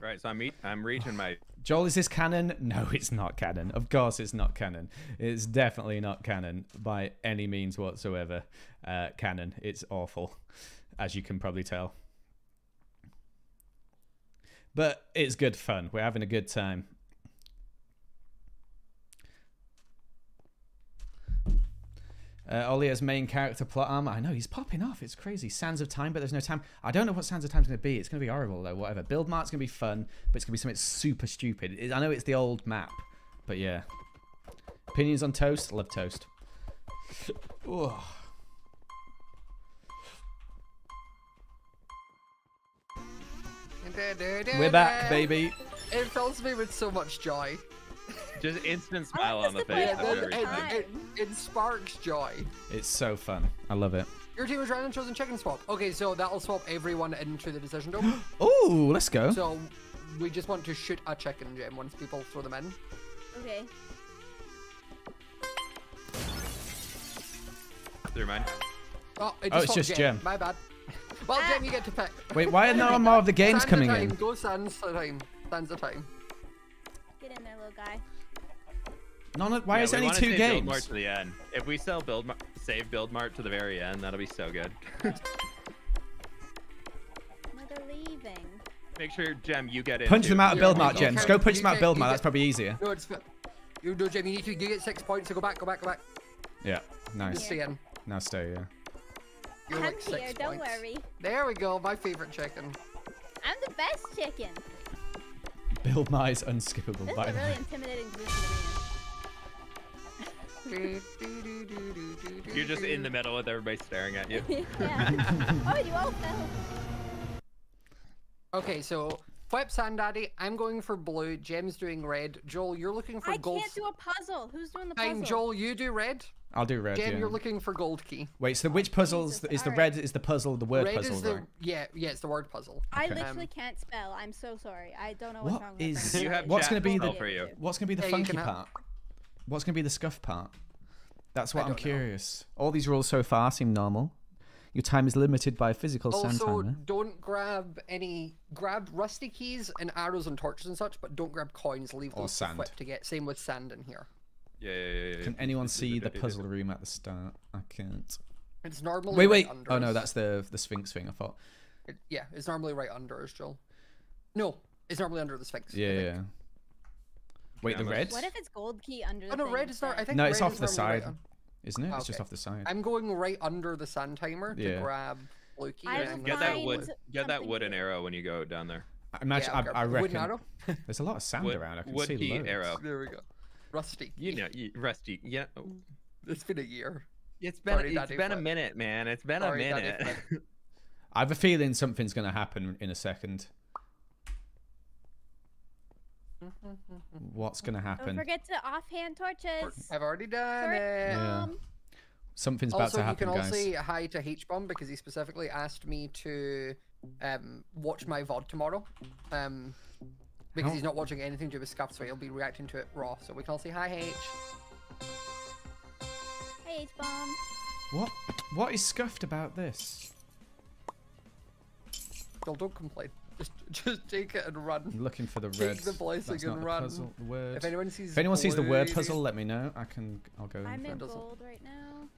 Right, so I'm meet, I'm reaching my Joel, is this canon? No, it's not canon. Of course, it's not canon. It's definitely not canon by any means whatsoever. Uh, canon. It's awful, as you can probably tell. But it's good fun. We're having a good time. Uh, Ollie as main character plot armor. I know he's popping off. It's crazy. Sands of Time, but there's no time. I don't know what Sands of Time's going to be. It's going to be horrible though. Whatever. Build Mart's going to be fun, but it's going to be something super stupid. It- I know it's the old map, but yeah. Opinions on toast? Love toast. Ugh. We're back, baby. It fills me with so much joy. Just instant smile on the face. Yeah, the it, every time. time. it, it, it sparks joy. It's so fun. I love it. Your team was random chosen chicken swap. Okay, so that'll swap everyone into the decision dome. Oh, let's go. so we just want to shoot a chicken gem once people throw them in. Okay. Through mine. Oh, it Oh, it's just gem. My bad. Well, Jim, ah. you get to pick. Wait, why are no more of the games Sands coming the time. in? Go Sands the time. Sands the time. Get in there, little guy. None of, why Yeah, is we only two save Build games? Mart to the end. If we sell build Mar- save build mart to the very end, that'll be so good. No, they're leaving. Make sure, Gem, you get in. Punch too. them out of build mart, can- Gems. Go punch them out of build mart. That's probably easier. No, it's. You know, Jim, you need to you get six points, so go back, go back, go back. Yeah, nice. Stay in. Now stay, yeah. You're I'm like six here, don't points. worry. There we go, my favorite chicken. I'm the best chicken. Build mart is unskippable, This by is a the really way. intimidating position You're just in the middle with everybody staring at you. to be in. yeah. Oh, you all fell. Okay, so Fwhip Sandaddy, I'm going for blue. Gem's doing red. Joel, you're looking for I gold. can't do a puzzle. Who's doing the puzzle? Fine, Joel, you do red. I'll do red, Gem, yeah. you're looking for gold key. Wait, so which puzzles Jesus, is the alright. red is the puzzle, of the word red puzzle, is the right? yeah, yeah, it's the word puzzle. I literally Um, can't spell. I'm so sorry. I don't know what's What wrong with is- You have What's gonna be the- for you. What's gonna be the Yeah, funky can have- part? What's gonna be the scuff part? That's what I I'm don't know. curious. All these rules so far seem normal. Your time is limited by a physical sand Also, timer. don't grab any grab rusty keys and arrows and torches and such, but don't grab coins. Leave Or those to sand. To get. Same with sand in here. Yeah, yeah, yeah, yeah. Can anyone see the puzzle room at the start? I can't. It's normally Wait, right wait. under Oh no, that's the the Sphinx thing. I thought. It- yeah, it's normally right under us, Joel. No, it's normally under the Sphinx. I Yeah, think. yeah. Wait, the red? What if it's gold key under oh, the Oh no, red is not. I think No, it's off the normally right side, isn't it? It's ah, just off the side. I'm going right under the sand timer to Yeah. grab blue key. I and Get that wood. Get that something wooden arrow when you go down there. I imagine. Yeah, I'll I, grab I the wooden reckon. arrow. There's a lot of sand Wood, around. I can wood see key loads. arrow. There we go. Rusty. You know, you, rusty. Yeah. It's been a year. It's been Sorry, it's Daddy been a minute, man. It's been Sorry, a minute. I have a feeling something's gonna happen in a second. What's gonna Don't happen? forget to offhand torches. I've already done Sorry, it. Yeah. Mom. Something's about Also, to you happen, can all say hi to H-Bomb because he specifically asked me to um, watch my VOD tomorrow. Um, because How- he's not watching anything to do with Scuff, so he'll be reacting to it raw. So we can all say hi, H. Hey, H bomb. What? What is scuffed about this? Still, don't complain. Just, just take it and run. I'm looking for the Take red. the blessing That's not and the run. puzzle. The word. If anyone sees, If anyone sees the word puzzle, let me know. I can. I'll go. I'm in in for it. doesn't- gold right now.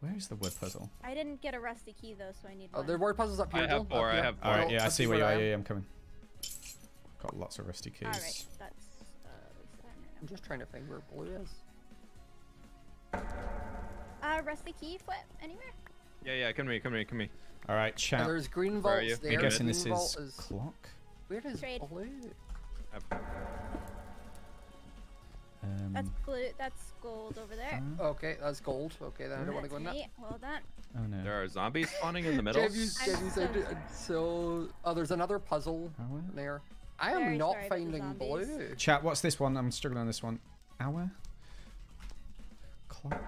Where is the word puzzle? I didn't get a rusty key though, so I need Oh, one. there are word puzzles up here. I have Joel, up four, I here. have All right. Yeah, I see where you are. Yeah, yeah, I'm coming. Got lots of rusty keys. All right, that's uh, I'm just trying to find where blue is. Uh, rusty key Fwhip anywhere? yeah, yeah. Come to me. Come to me. Come to me. All right, And chat. there's green Where vaults you? there. I'm guessing green this vault is clock. Where is Trade. blue? Um, That's blue. That's gold over there. uh, Okay, that's gold. Okay, then I don't want to go in that. me. Hold on. oh no. There are zombies spawning in the middle. Jeff, you, I'm Jeff, you said so so. Oh, there's another puzzle Hour? there. I am Very not sorry finding zombies. blue. Chat. What's this one? I'm struggling on this one. Hour. Clock.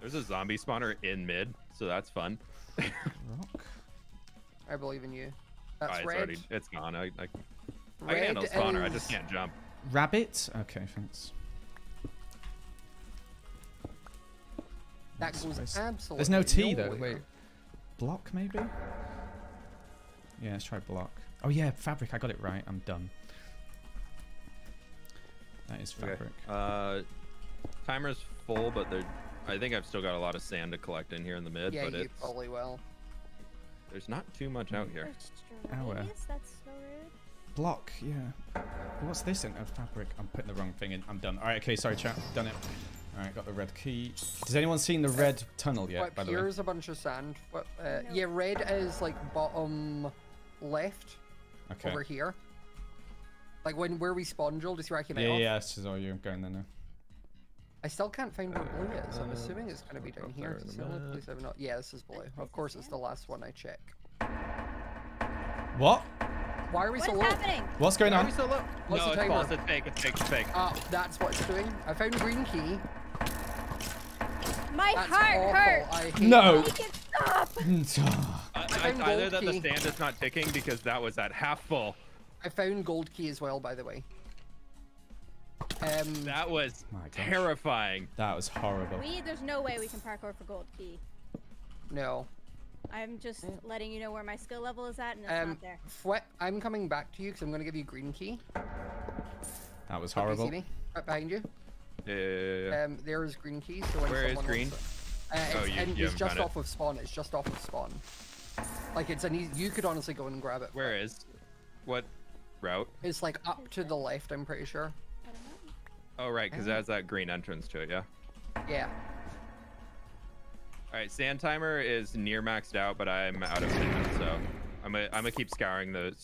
There's a zombie spawner in mid, so that's fun. Rock. I believe in you. Oh, That's it's red. already. It's gone. I, I, I can Red handle spawner. I just is- can't jump. Rabbit. Okay, thanks. That That's goes nice. absolutely. There's no T though. Wait. Block maybe. Yeah, let's try block. Oh yeah, fabric. I got it right. I'm done. That is Okay. fabric. Uh, timer's full, but there. I think I've still got a lot of sand to collect in here in the mid, Yeah, but you it's probably will. there's not too much out here. Extra Hour. That's so rude. Block. Yeah. What's this in? Oh, fabric. I'm putting the wrong thing in. I'm done. All right. Okay. Sorry, chat. Done it. All right. Got the red key. Does anyone seen the red tunnel yet? What, by the way. here's a bunch of sand. What, uh, No. Yeah, red is like bottom left Okay. over here. Like when where we spawn, Joel, just where I came Yeah, out. of. yeah. This is all you. I'm going there now. I still can't find where blue is. I'm Uh, assuming it's gonna be down up here. there It's the the only place I've not. Yeah, this is blue. Of course, it's the last one I check. What? Why are we What's so low? happening? What's going Why are on? we so low? What's no, the it's false. It's fake. It's fake. It's fake. Ah, that's what it's doing. I found green key. My That's heart awful. hurts. I hate No. that. Make it stop. I, I, either gold that the stand is not ticking because that was at half full. I found gold key as well, by the way. Um, That was My terrifying. That was horrible. We there's no way we can parkour for gold key. no. I'm just letting you know where my skill level is at, and it's Um, not there. Fwet, I'm coming back to you because I'm going to give you green key. That was Hope you horrible. See me? Right behind you. Yeah, yeah, yeah, yeah. Um, there is green key. So when Where is someone green? wants it- Uh, it's, Oh, you- and you it's just found it. off of spawn. It's just off of spawn. Like it's an easy, you could honestly go and grab it. Where is? What route? It's like up to the left. I'm pretty sure. I don't know. Oh, right, because it has that green entrance to it, yeah. Yeah. All right, sand timer is near maxed out, but I'm out of sand, so I'm gonna I'm gonna keep scouring the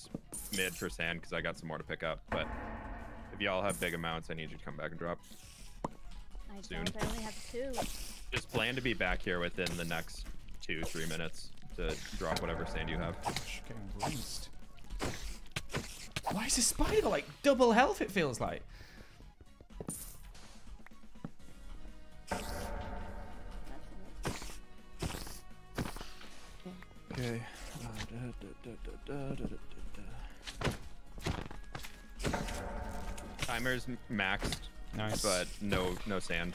mid for sand because I got some more to pick up. But if y'all have big amounts, I need you to come back and drop. I Soon. don't. I only have two. Just plan to be back here within the next two three minutes to drop whatever sand you have. Getting rinsed. Why is this spider like double health? It feels like. Okay. Timer's maxed, Nice. but no no sand.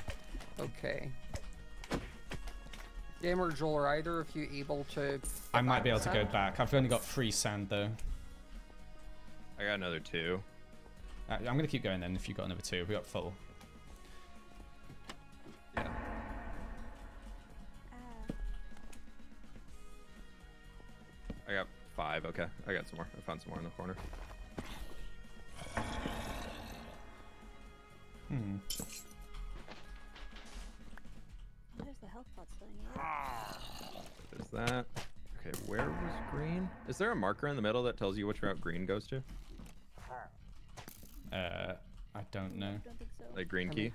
Okay. Game or Joel are either of you able to? I might be able back to go back. I've only got three sand though. I got another two. Uh, I'm gonna keep going then. If you've got another two, we got full. Yeah. Ah, I got five. Okay, I got some more. I found some more in the corner. Hmm. There's that. Okay, where was green? Is there a marker in the middle that tells you which route green goes to? Uh, I don't know. Don't think so. Like green key?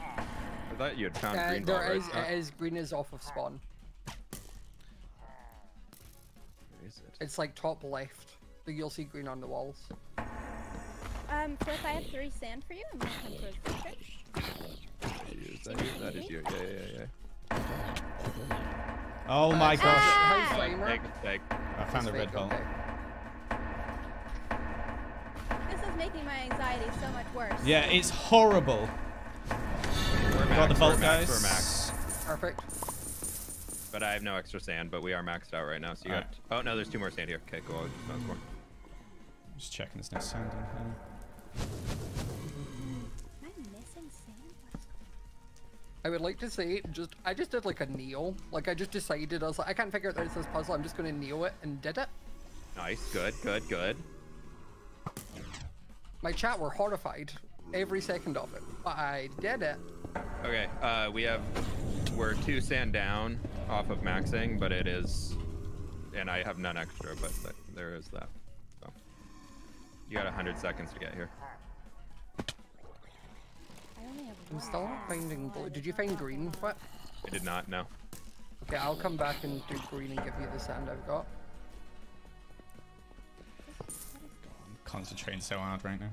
I thought you had found Uh, green ball, there right? is, Oh, it is green is off of spawn. where is it? It's like top left. So you'll see green on the walls. Um, so if I have three sand for you, I'm gonna come towards the church. Is that you? That is you. Yeah, yeah, yeah. Oh my gosh! How's Flamer? Take, take. I found a It's red fake, ball. okay. This is making my anxiety so much worse. Yeah, it's horrible. We're Got the max, vault, guys. We're max. Perfect. But I have no extra sand, but we are maxed out right now. So you Alright. got. Oh no, there's two more sand here. Okay, cool. I just found some more. Just checking there's no sand in here. I would like to say just I just did like a neo. Like I just decided I was like I can't figure out that it's this puzzle. I'm just gonna neo it and did it. Nice. Good. Good. Good. My chat were horrified every second of it, but I did it. Okay. Uh, we have. We're two sand down off of maxing, but it is. And I have none extra, but th- there is that. So. You got 100 seconds to get here. I only have I'm still not finding blue. Did you find green? What? I did not no. Okay, I'll come back and do green and give you the sand I've got. I'm concentrating so hard right now.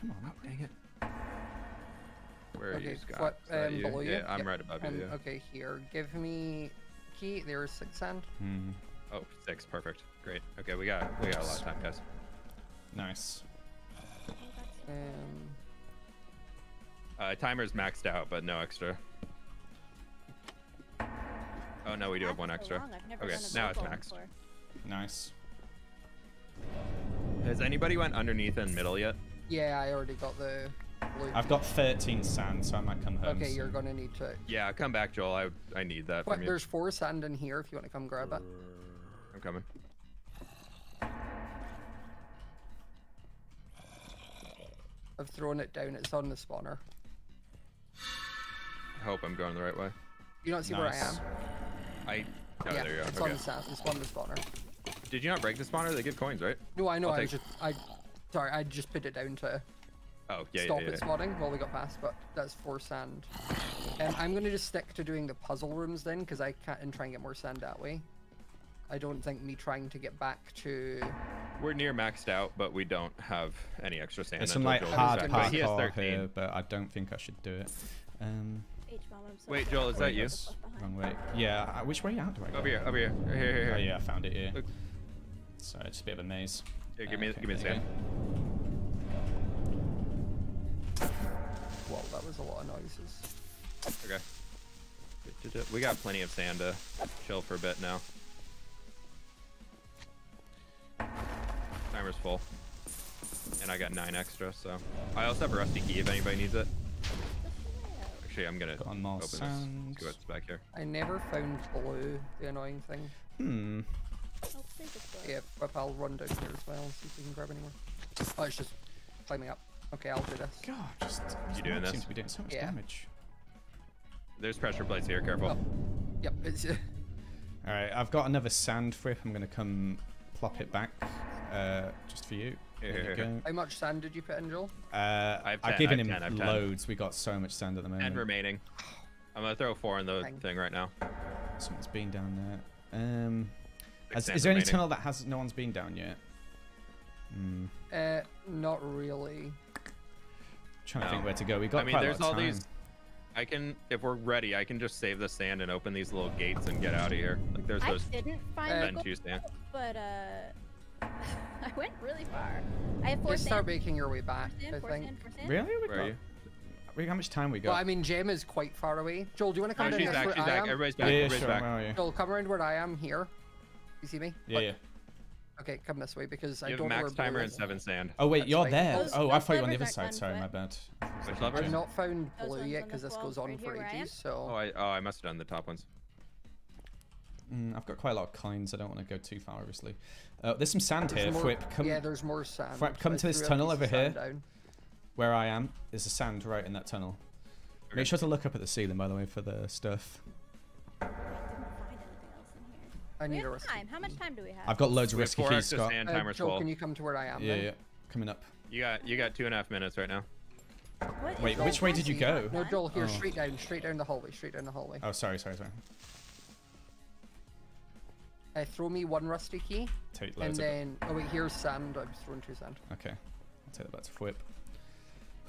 Come on. Dang it. Where are Okay, you, Scott? what, Is um, you? below you? Yeah, I'm Yep, right above Um, you. Yeah. Okay, here. Give me key. There's six sand. Hmm. Oh, six. Perfect. Great. Okay, we got we got a lot of time, guys. Nice. Um, Uh, timer's maxed out, but no extra. Oh no, we do have one That's so extra. long, Okay, now it's vocal maxed. before. Nice. Has anybody went underneath and middle yet? yeah, I already got the blue. I've got 13 sand, so I might come home. Okay, you're gonna need to. Yeah, come back, Joel. I I need that What? from you. There's four sand in here if you want to come grab it. I'm coming. I've thrown it down. It's on the spawner. I hope I'm going the right way. You don't see where I am. I. Oh, yeah, there you go. it's Okay. on the sand. It's on the spawner. Did you not break the spawner? They give coins, right? No, I know. I'll I was take- just. I. Sorry, I just put it down to Oh, yeah, stop yeah, yeah. it spawning while we got past, but that's four sand. Um, I'm gonna just stick to doing the puzzle rooms then, because I can't and try and get more sand that way. I don't think me trying to get back to. We're near maxed out, but we don't have any extra sand. There's some until like Joel hard gets. But he has here, but I don't think I should do it. Um, H-bomb, I'm so Wait. Joel, is that you? Wrong way. Yeah. uh, Which way out do I go? Over here, over here, here, here, here. Oh yeah, I found it here. Look. So it's a bit of a maze. Here, give me, Okay, give me the sand. Well, that was a lot of noises. Okay. We got plenty of sand to chill for a bit now. Timer's full. And I got nine extra, so. I also have a rusty key if anybody needs it. Actually, I'm gonna Got on more open this. sand. See what's back here. I never found blue, the annoying thing. Hmm. I'll take it for Yeah, but I'll run down here as well and see if we can grab any more. Oh, it's just climbing up. Okay, I'll do this. God, just You doing this? seems to be doing so much Yeah. damage. There's pressure plates here, careful. Oh. Yep, it's All right, I've got another sand whip. I'm gonna come plop it back, uh, just for you. You here, here. go. how much sand did you put in, Joel? Uh, I have I've given I have him 10, I have 10. loads. We got so much sand at the moment. And remaining. I'm gonna throw four in the Fine. thing right now. Someone's been down there. Um, has, is there any tunnel that has no one's been down yet? Hmm. Uh, not really. Trying to think where to go. We got I mean, quite a there's lot all of time. these. I can, if we're ready, I can just save the sand and open these little gates and get out of here. Like there's those. I didn't find Uh, the gold, sand. but uh, I went really far. I have four Just start making your way back, sand, I think. sand. Really? We Where got. are you? we- how much time we got? Well, I mean, Gem is quite far away. Joel, do you want to come Oh, down she's back. She's back. Everybody's yeah, back. yeah, Everybody's sure. back. Where? Joel, come around where I am here. You see me? Yeah, Look. yeah. Okay, come this way because I have don't know max where blue timer and is. seven sand. Oh wait, That's you're fine. there. Those- oh, I those thought you were on the other side. Sorry, my bad. Which lever? I've not found blue yet because this goes on right for here where I am? ages. So Oh, I oh I must have done the top ones. Mm, I've got quite a lot of coins. I don't want to go too far, obviously. Uh, there's some sand There's here. more- Fwhip, come yeah, there's more sand. Fwhip, come to this tunnel over here. down. where I am. There's a sand right in that tunnel. Okay. Make sure to look up at the ceiling, by the way, for the stuff. I didn't find anything else in here. I We need a have rusty time. How much time do we have? I've got loads of We have risky keys, extra Scott. sand Uh, Joel, full. can you come to where I am? Yeah, then? yeah. Coming up. You got you got two and a half minutes right now. What is Wait, which way did you go? No, Joel, here, Oh. straight down, straight down the hallway, straight down the hallway. Oh, sorry, sorry, sorry. Uh, throw me one rusty key, Take and loads of then oh wait, here's sand. I'm throwing two sand. Okay. I'll take that back to Fwhip.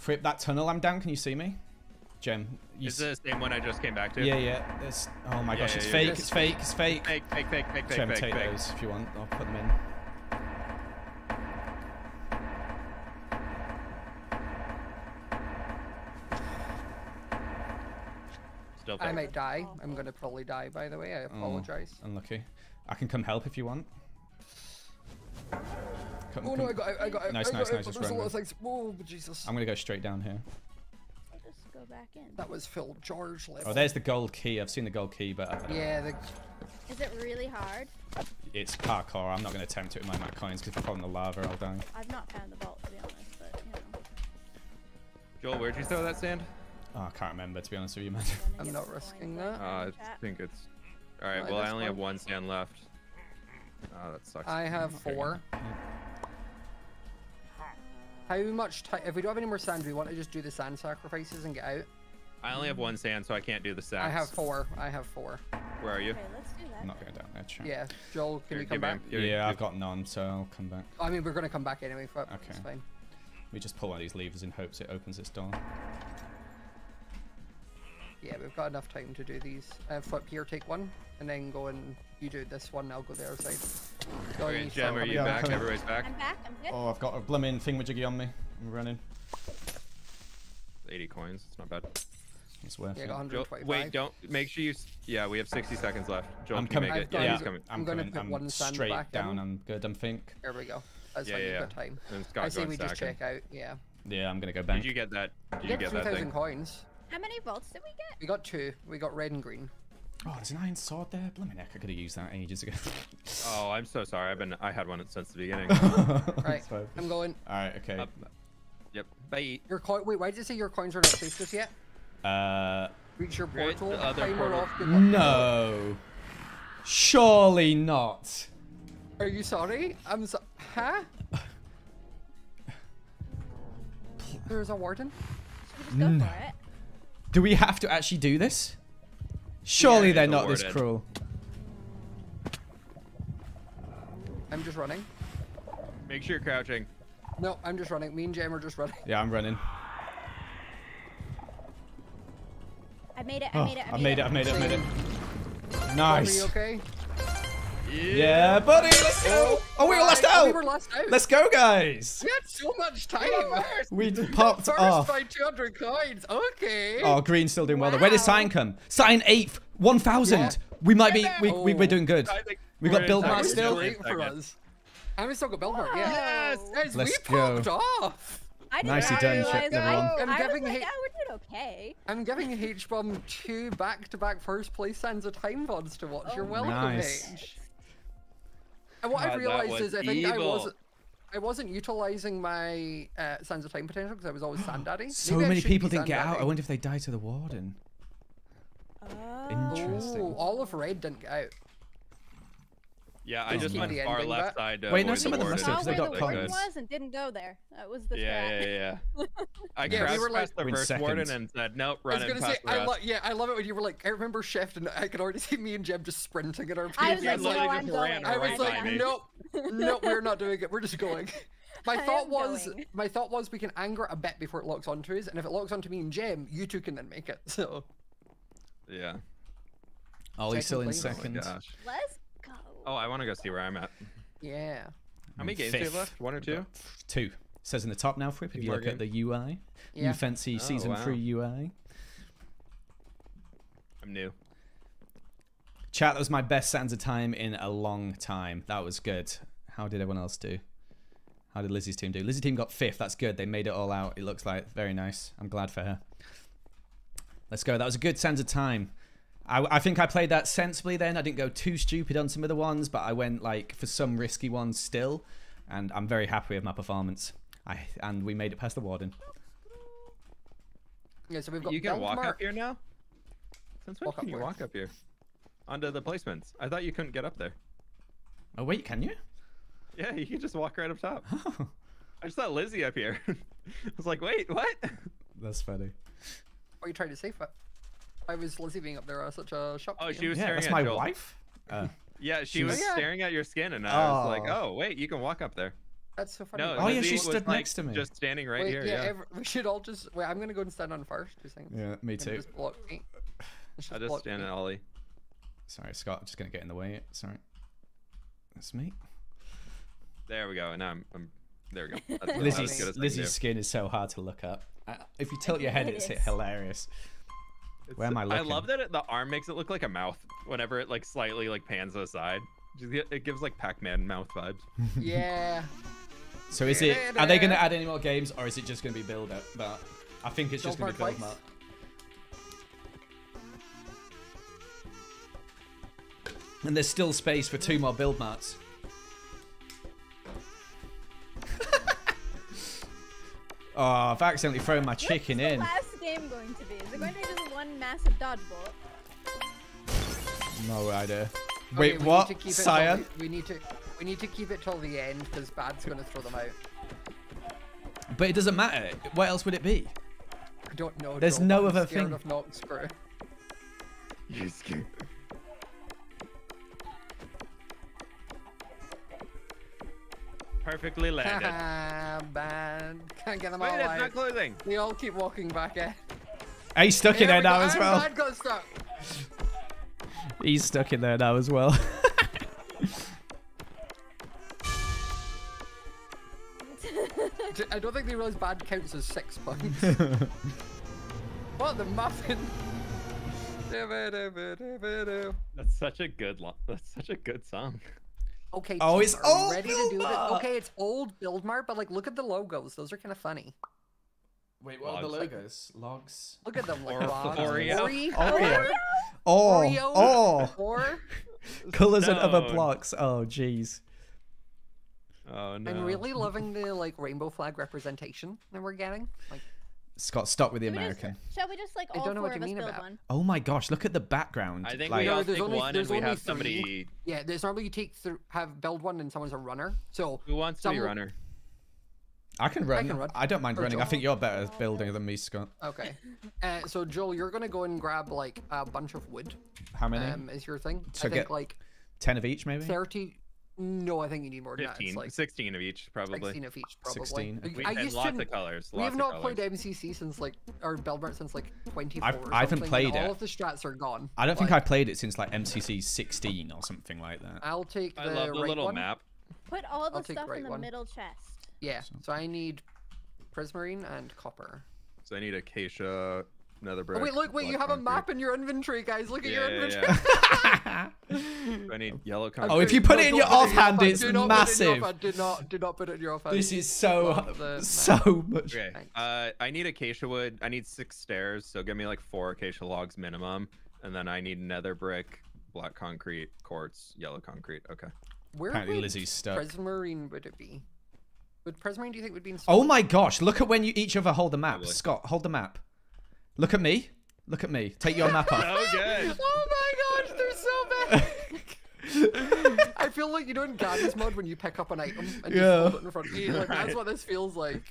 Fwhip that tunnel I'm down, can you see me? Gem, you Is s- it the same one I just came back to? Yeah, yeah. There's... Oh my Yeah, gosh, yeah, it's yeah. fake, it's fake, it's fake. Fake, fake, fake, fake, fake, Gem, fake, take fake. those if you want. I'll put them in. Still I might die. I'm gonna probably die. By the way, I Oh, apologize. unlucky. I can come help if you want. Come, Oh no, I got, it, I got, it, Nice, I got nice, it, nice, just There's a run, lot of things. Oh Jesus, I'm gonna go straight down here. I'll just go back in. that was Phil George level. Oh, there's the gold key. I've seen the gold key, but I- Yeah, the, Is it really hard? it's parkour. I'm not going to attempt it with my Mac coins because if I fall in the lava, I'll die. I've not found the vault to be honest, but you know. Joel, where'd you throw that sand? Oh, I can't remember to be honest with you, man. I'm not risking that. Uh, I think it's. All right. Right, Well, I only have one? one sand left. Oh, that sucks. I have Okay. four. How much time? If we don't have any more sand, do we want to just do the sand sacrifices and get out? I only have one sand, so I can't do the sacks. I have four. I have four. Where are you? Okay, let's do that. I'm not going down there, chat. Yeah, Joel, can Here, you come back? give me- Yeah, I've got none, so I'll come back. I mean, we're gonna come back anyway. But Okay. it's fine. We just pull one of these levers in hopes it opens its door. Yeah, we've got enough time to do these. Uh, Fwhip here, take one, and then go and you do this one. I'll go the other side. Go Okay, Gem, are you Yeah, I'm back? coming. Everybody's back. I'm back. I'm good. Oh, I've got a blooming thingamajiggy on me. I'm running. 80 coins. It's not bad. It's worth Yeah, it. got Joel, 125. wait, don't make sure you. Yeah, we have 60 seconds left. Joel, I'm coming. make I've it? got- Yeah, yeah, he's coming. I'm I'm gonna coming. put I'm one sand straight back down. in. I'm good. I'm think. There we go. That's Yeah, fine. yeah, We've got time. And Scott I say we just check out. Yeah. Yeah, I'm gonna go back. Did you get that? Did We you got get that 3,000 thing? coins. How many vaults did we get? We got two. We got red and green. Oh, there's an iron sword there. Blooming heck, I could have used that ages ago. Oh, I'm so sorry. I've been. I had one since the beginning. Right. I'm going. All right. Okay. Up. Yep. Bye. Your coin. Wait, why did it say your coins are not safe just yet? Uh, Reach your Right, portal. the other portal. off. Your no. Surely not. Are you sorry? I'm so. Huh? There's a warden. Should we just go No. for it? Do we have to actually do this? Surely Yeah, they're it's not this cruel. I'm just running. Make sure you're crouching. No, I'm just running. Me and Jam are just running. Yeah, I'm running. I made it. I Oh, made it. I I made it. I made it. I made it. Are Nice. you okay? Yeah, buddy, let's go. Oh, oh we were last Oh, out. We were last out. Let's go, guys. We had so much time. We popped First off. by 200 coins. Okay. Oh, Green's still doing well. Though. Where did Wow. Cyan come? Cyan eighth, 1,000. Yeah. We might be, we, we, we're Oh. doing good. We we're got build in marks second. still? We're for us. And we still got Build Mart. Yeah. Yes. Guys, Let's we popped go. off. I didn't Nicely done, realize Chip, I, everyone. I'm I was like, hate- yeah, oh, we're doing okay. I'm giving H-Bomb two back-to-back first place Sands of Time VODs to watch. You're Oh, welcome, Nice. H. And what God, I've realized is I think I wasn't I wasn't utilizing my uh, Sands of Time potential because I was always Sand Daddy. So Maybe many people didn't Sand get out. I wonder if they died to the warden. Interesting. Oh, all of Red didn't get out. Yeah, I Oh, just no. went The far left back. side. To Wait, no, avoid some of them warden. must Saw have, 'cause they where got the caught. was and didn't go there. That was the Yeah, strat. yeah, yeah. I Yeah, we crashed were like- past the We're in first warden seconds. and said, nope, I was running gonna say, past the I lo- yeah, I love it when you were like, I remember Shift, and I could already see me and Jeb just sprinting at our I was PvP. like, You no, I'm just ran going. I was like, nope, nope, we're not doing it. We're just going. My thought was, going. my thought was, we can anger it a bit before it locks onto us, and if it locks onto me and Gem, you two can then make it. So Yeah. Ollie's still in Second place. Oh my gosh. Let's go. Oh, I want to go see where I'm at. yeah, How many games do you have left? One or two? Two. Says in the top now, Fwhip, if you more look at the UI. yeah. New fancy Oh, season wow. 3 UI. I'm new. Chat, that was my best Sands of Time in a long time. That was good. How did everyone else do? How did Lizzie's team do? Lizzie's team got fifth. That's good. They made it all out. It looks like very nice. I'm glad for her. Let's go. That was a good Sands of Time. I, I think I played that sensibly then. I didn't go too stupid on some of the ones, but I went like for some risky ones still, and I'm very happy with my performance. I and we made it past the warden. Yeah, so we've got You can walk Belmar- up here now? Since when Walk up can you walk up here? Under the placements. I thought you couldn't get up there. Oh wait, can you? Yeah, you can just walk right up top. I just saw Lizzie up here. I was like, wait, what? That's funny. What are you trying to say? Fa- I was Lizzie being up there as such a shop. Oh, she you. was Yeah, staring that's at my Joel. wife. Uh, Yeah, she She was was- Yeah. staring at your skin, and I was like, Oh. oh, wait, you can walk up there. That's so funny. No, Oh, yeah, Lizzie she stood like, next to me. Just standing right Wait, here. yeah, Yeah. ev- we should all just wait. I'm gonna go and stand on first. Two seconds. yeah, me too. Just block me. Let's I just just block stand me. at Ollie. Sorry, Scott. I'm just gonna get in the way. Sorry. That's me. There we go. And now I'm, I'm there we go. That's Lizzie's, good as I can Lizzie's skin is so hard to look up. Uh, If you tilt your head, It it's is. Hilarious. Where am I looking? I love that it, the arm makes it look like a mouth whenever it like slightly like pans to the side. It gives like Pac-Man mouth vibes. Yeah. So is it? Are they going to add any more games, or is it just going to be build up? But I think it's just going to be build up. And there's still space for two more build marts. oh, I've accidentally thrown my chicken What's in. The last game going to be? Is it going to be just one massive dodgeball? No idea. Okay, Wait, we what? to keep it till Cyan? the- We need to. We need to keep it till the end because Bad's gonna throw them out. But it doesn't matter. What else would it be? I don't know. There's Joel, no I'm other thing. Of not screw. You scared. Perfectly landed. Haha, Bad. Can't get them Wait, all it's out. not closing. They all keep walking back in. He's stuck in there There go, now as oh, well. Bad got stuck. He's stuck in there now as well. D- I don't think they realize Bad counts as six points. what the muffin? That's such a good That's such a good song. Oh, it's are old ready to do this? Okay, it's old Build Mart, but like, look at the logos. Those are kind of funny. Wait, what are the logos? Logs. Look at them, like Or- Ron, Oreo. Ori- oh, Oreo. Oh, Oreo, oh, or colors and other blocks. Oh, jeez. Oh no. I'm really loving the like rainbow flag representation that we're getting. Like, Scott, stop with the Should we just- American. shall we just like I all don't know four what you of us mean build about- one? Oh my gosh, look at the background. I think like, we No, all there's only- one there's and we only have three. somebody yeah, there's normally you take through have build one and someone's a runner. So who wants to be Some- runner. I can run. I, can run. don't mind Or running. I think you're better at building than me, Scott. okay, uh, so Joel, you're gonna go and grab like a bunch of wood. How many? Um, is your thing? So I think get- like Ten of each, maybe. thirty. No, I think you need more than 15, It's like 16 of each, probably. 16 of each, probably. 16, Like, We, I and used lots to. of colors. We have not colors. played MCC since like or Belmont since like 24 I've- or I haven't played and it. All of the strats are gone. I don't think Like, I played it since like MCC 16 or something like that. I'll take the I love the right little one. map. Put all the stuff right in the one. middle chest. Yeah. So I need prismarine and copper. So I need acacia, nether brick. Oh wait, look, wait, you black have a map in your inventory, guys. Look at Yeah, your yeah, inventory. yeah. I need yellow concrete. Oh, if you put it in your offhand, offhand. it's Do not put it in your massive. offhand. Do not, do not put it in your offhand. This is so the so much. Okay. Uh, I need acacia wood. I need six stairs, so give me like four acacia logs minimum, and then I need nether brick, black concrete, quartz, yellow concrete. Okay. Where Apparently would Lizzie's stuck. Prismarine would it be? Would Prismarine do you think would be in Oh my gosh! Look at when you each other hold the map. Probably. Scott, hold the map. Look at me. Look at me. Take your map off. Oh. Oh my gosh, they're so bad. I feel like you know in Garry's mod when you pick up an item and Yeah. just hold it in front of you. Like that's what this feels like.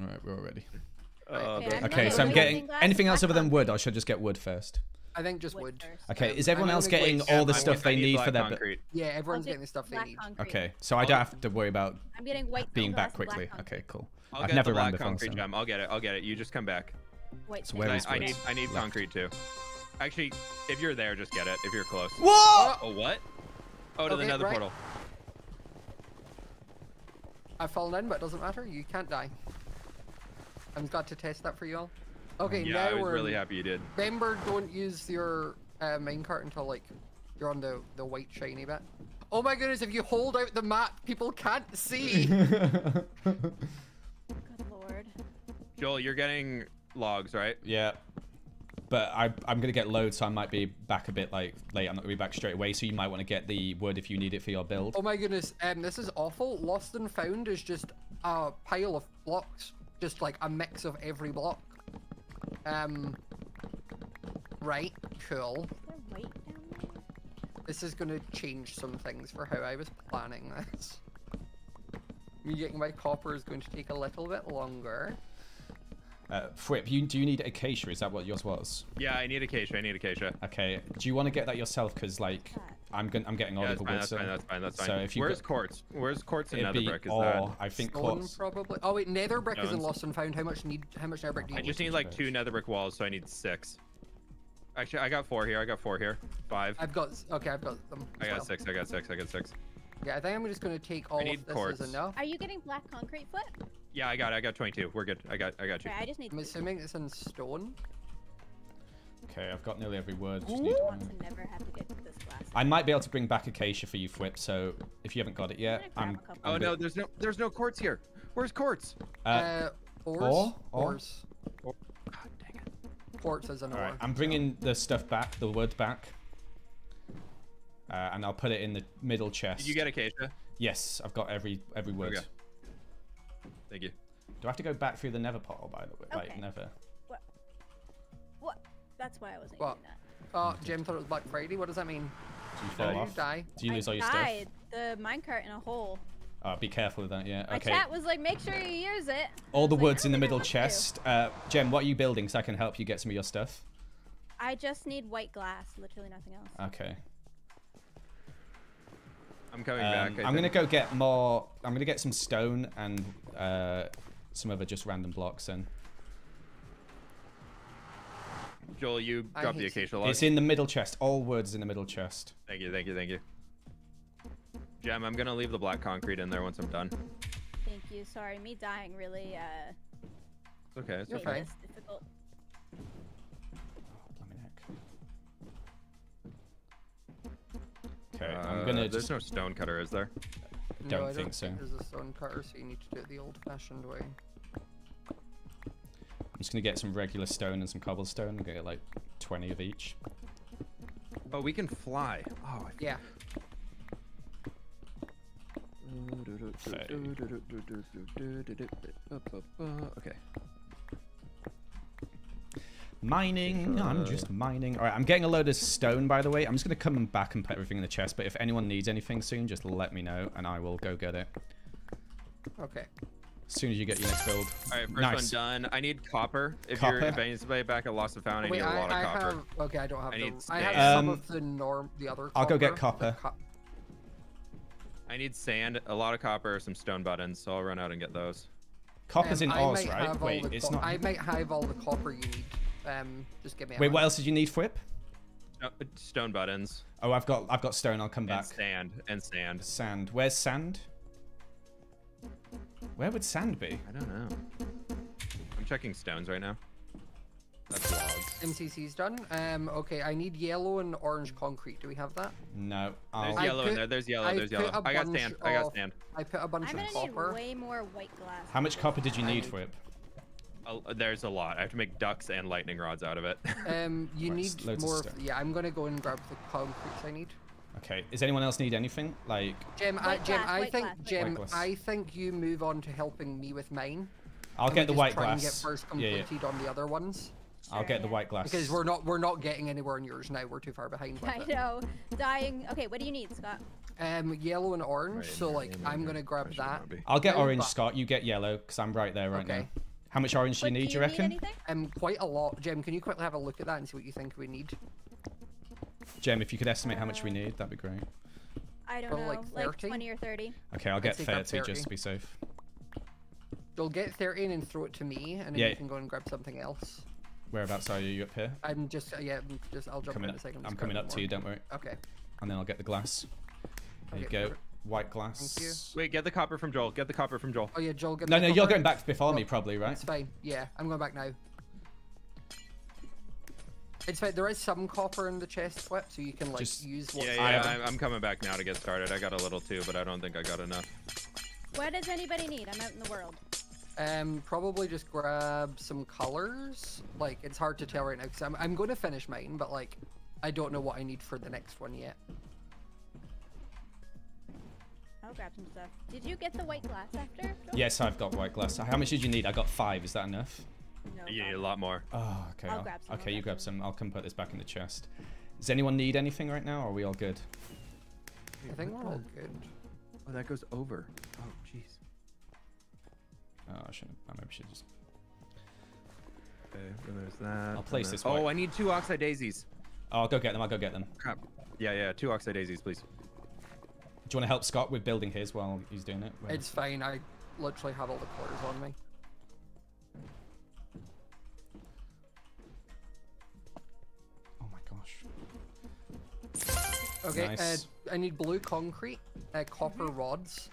All right, we're all ready. Oh, Okay, Okay, so I'm getting anything else other than wood, concrete. or should I just get wood first? I think just Wood wood. Okay, is everyone else getting all the stuff they need for their? concrete. Yeah, everyone's getting the stuff they need. Okay, so I don't have to worry about I'm getting white being back quickly. Okay, cool. I'll I've get never the ran black before. concrete so- gem. I'll get it. I'll get it. You just come back. White So where I, I need I need Left. concrete too. Actually, if you're there, just get it. If you're close. What? Oh what? Oh, to the nether right. portal. I've fallen in, but it doesn't matter. You can't die. I've got to test that for you all. Okay, Yeah, now I was we're really happy you did. Remember, don't use your uh, minecart until like you're on the the white shiny bit. Oh my goodness! If you hold out the map, people can't see. Good lord. Joel, you're getting logs, right? yeah. But I, I'm gonna get loads, so I might be back a bit like late. I'm not gonna be back straight away, so you might want to get the wood if you need it for your build. oh my goodness! Um, this is awful. Lost and found is just a pile of blocks, just like a mix of every block. Um. Right. Cool. Is there white down there? This is gonna change some things for how I was planning this. Me getting my copper is going to take a little bit longer. Uh, Fwhip, you do you need acacia? Is that what yours was? Yeah, I need acacia. I need acacia. Okay. Do you want to get that yourself? Because like I'm going I'm getting all Yeah, of that's the fine. wood. That's fine. That's fine. That's fine. So if you Where's quartz? Where's quartz and it'd nether brick? Is ore. that? I think Stone quartz. probably. Oh wait, nether brick is in lost and found. How much need? How much nether brick do you I need? just need like two nether brick walls, so I need six. Actually, I got four here. I got four here. Five. I've got. Okay, I've got them. I got well. six. I got six. I got six. Yeah, I think I'm just gonna take all need of this quartz. as enough. Are you getting black concrete foot? Yeah, I got. it. I got 22. We're good. I got. I got you. Okay, I just need. I'm two. assuming it's in stone. Okay, I've got nearly every word. Just I need one. to never have to get this glass. I might be able to bring back acacia for you, Fwhip. So if you haven't got it yet, I'm I'm. gonna grab a I'm Oh no, there's no. There's no quartz here. Where's quartz? Uh, Uh, ores. ore? Ore? Ores. God dang it. Quartz is an all ore. right, I'm bringing the stuff back, the wood back, uh, and I'll put it in the middle chest. Did you get acacia? Yes, I've got every every wood. Okay. Thank you. Do I have to go back through the Nether portal, by the way? Like Okay. Nether. What? That's why I wasn't What? using that. Oh, Jim thought it was Black Friday. What does that mean? Do you fall you off? die? Do you lose I all your died. The minecart in a hole. stuff? Oh, be careful with that. Yeah. Okay. My Okay. chat was like, make sure you use it. All the I like, wood's in the middle what to do. chest. Uh, Gem, what are you building so I can help you get some of your stuff? I just need white glass, literally nothing else. Okay. I'm coming Um, back. I I'm gonna go get more. I'm gonna get some stone and uh, some other just random blocks. and. Joel, you I dropped the occasional. log. it's in the middle chest. All words in the middle chest. Thank you. Thank you. Thank you. Gem, I'm gonna leave the black concrete in there once I'm done. Thank you. Sorry, me dying really uh It's okay. It's You're okay. fine. difficult. Okay, Uh, I'm gonna There's just. no stone cutter, is there? Don't no, I think don't so. think there's a stone cutter, so you need to do it the old-fashioned way. I'm just gonna get some regular stone and some cobblestone. I'm gonna get like 20 of each. Oh, we can fly. Oh, I Yeah. Okay. Mining. I'm just mining. All right, I'm getting a load of stone, by the way. I'm just gonna come back and put everything in the chest. But if anyone needs anything soon, just let me know, and I will go get it Okay. as soon as you get your next build. All right, first Nice. one done. I need copper. If Copper? you're if anybody back at Lost and Found, I Wait, need a I, lot of I copper. have. Okay, I don't have I the. need I have some Um, of the norm, the other. I'll go get the copper. co- I need sand, a lot of copper, some stone buttons, so I'll run out and get those. Copper's in Um, I Oz, right? Wait, it's not. I might have all the copper you need. Um, just give me. A Wait, what else did you need, Fwhip? No, Stone buttons Oh, I've got I've got stone. I'll come and back. sand and sand. Sand. Where's sand? Where would sand be? I don't know. I'm checking stones right now. That's logs. MCC's done. Um, okay, I need yellow and orange concrete. Do we have that? No. There's I'll, I yellow in there. There's yellow. I There's yellow. I got bunch sand. I got sand. I put a bunch I'm of gonna need copper. way more white glass. How much copper did you I need, need- Fwhip? There's a lot. I have to make ducks and lightning rods out of it. Um, you Right, need loads of more. yeah, I'm gonna go and grab the concretes I need. Okay. Does anyone else need anything? Like, Gem, I, Gem, glass, I think, glass, Gem, glass. I think you move on to helping me with mine. I'll and get we the just white try glass. And get first yeah, yeah. completed on the other ones I'll Sure, get the white glass. because we're not we're not getting anywhere in yours now. We're too far behind. I it. know. Dying. Okay, what do you need, Scott? Um, yellow and orange. Right so here, like, right I'm here. gonna grab that. I'll get orange, but- Scott. You get yellow, because I'm right there right Okay. now. How much orange do you But need, do you reckon? anything? Um, quite a lot. Gem, can you quickly have a look at that and see what you think we need? Gem, if you could estimate how much we need, that'd be great. I don't Probably know. like Like 20 or 30. Okay, I'll get take up 30 just to be safe. You'll get 30 and then throw it to me, and then Yeah. you can go and grab something else. Whereabouts are you? You up here? I'm just uh, yeah, I'm just I'll jump Coming in up. a second. I'm just coming grab up to more. you, don't worry. Okay. And then I'll get the glass. There you go. perfect. White glass. Thank you. Wait, get the copper from Joel. Get the copper from Joel. Oh yeah, Joel. Get No, the no, you're copper. going back before me, Oh, probably, right? It's fine. Yeah, I'm going back now. It's fine. There is some copper in the chest Fwhip, so you can like Just- use what's Yeah, I yeah. have- I'm, I'm coming back now to get started. I got a little too, but I don't think I got enough. What does anybody need? I'm out in the world. Um, probably just grab some colors. Like, it's hard to tell right now because I'm, I'm going to finish mine, but like, I don't know what I need for the next one yet. I'll grab some stuff. Did you get the white glass after? Yes, I've got white glass. How much did you need? I got five. Is that enough? No. You need a lot more. Oh, okay. I'll grab some, I'll Okay, you grab grab some. I'll come put this back in the chest. Does anyone need anything right now, or are we all good? I think we're all good. Oh, that goes over. Oh, jeez. Oh, I shouldn't. I maybe should just. Okay, so there's that. I'll place and this then- Oh, white- I need two oxeye daisies. Oh, I'll go get them. I'll go get them. Crap. Yeah, yeah, two oxeye daisies, please. Do you want to help Scott with building his while he's doing it? Where- It's fine. I literally have all the quarters on me. Oh my gosh. Okay. Nice. Uh, I need blue concrete, uh, copper rods.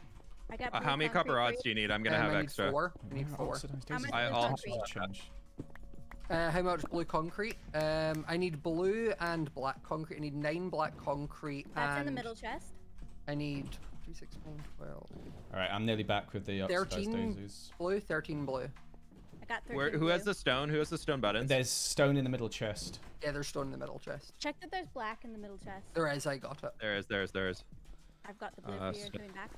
I got Uh, blue how many copper rods do you need? I'm gonna um, have I need extra. four. I need four. oxidized How much I- blue I'll- concrete? Change. Uh, how much blue concrete? Um, I need blue and black concrete. I need nine black concrete. That's and in the middle chest. I need three, six, nine, 12. All right, I'm nearly back with the oxidized 13 daisies. Blue, 13 blue. I got 13 Where, who has the stone? Who has the stone buttons? There's stone in the middle chest. Yeah, there's stone in the middle chest. Check that there's black in the middle chest. There is, I got it. There is, there is, there is. I've got the blue Uh, for so- coming back.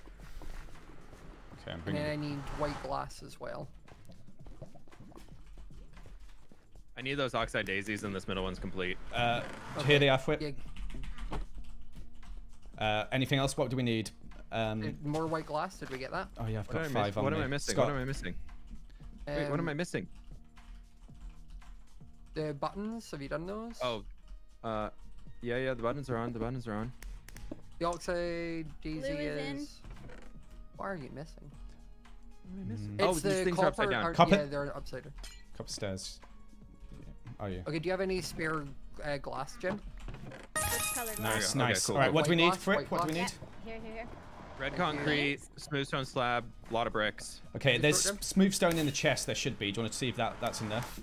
Okay, I'm And bringing. then I need white glass as well. I need those oxeye daisies, and this middle one's complete. Uh, Okay. Here they are, Fwhip. Yeah, Uh, anything else? What do we need? Um, more white glass. Did we get that? oh yeah, I've What, got am I, five miss- on what me. am I missing? Scott, What am I missing? Wait, what am I Um, missing? The buttons. Have you done those? Oh, uh, yeah, yeah. The buttons are on. The buttons are on. The oxeye daisy is in. is. What are you missing? What am I missing? Mm. Oh, It's these the things are upside down. are- Copper- Yeah, they're upside down. Couple stairs. Oh yeah. Okay, do you have any spare uh, glass, Gem? Which color glass? Nice, Okay, nice. cool, All right, cool. what do we need, glass, Fwhip? What do we need? Yeah, here, here, here. Red Thank you. concrete, smooth stone slab, a lot of bricks. Okay, Just there's smooth stone in the chest. There should be. Do you want to see if that that's enough?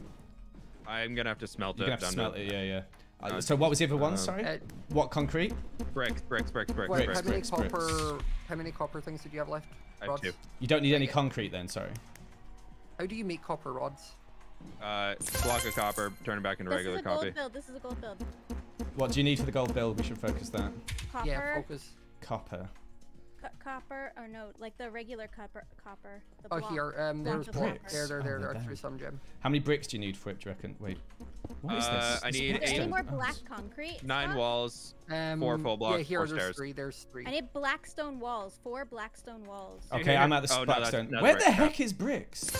I'm gonna have to smelt You're it. gonna have to smelt it. Yeah, yeah. Uh, Uh, so what was the other one? um, Sorry. Uh, what concrete? Bricks, bricks, bricks, bricks, Wait, bricks, how many bricks, bricks. copper? How many copper things did you have left? I have Rods? two. You don't need any concrete then. Sorry. How do you make copper rods? Uh, block of copper, turn it back into This regular is a gold copy. build. This is a gold build. What do you need for the gold build? We should focus that. Copper. Yeah, focus. Copper. co- copper. Or no, like the regular copper. Copper. The Oh, block. here. Um, there's bricks. There, there, Oh, there, they're there. Through some gem. How many bricks do you need for it? Do you reckon? Wait. What is Uh, this? I It's need black Any eight- more Oh, black concrete? Nine Scott? walls. Um, Four full blocks, Yeah, here, four there's stairs. three. There's three. I need black stone walls. Four black stone walls. Okay. Okay, I'm at the Oh, black that's- stone. that's Where the yeah. heck is bricks?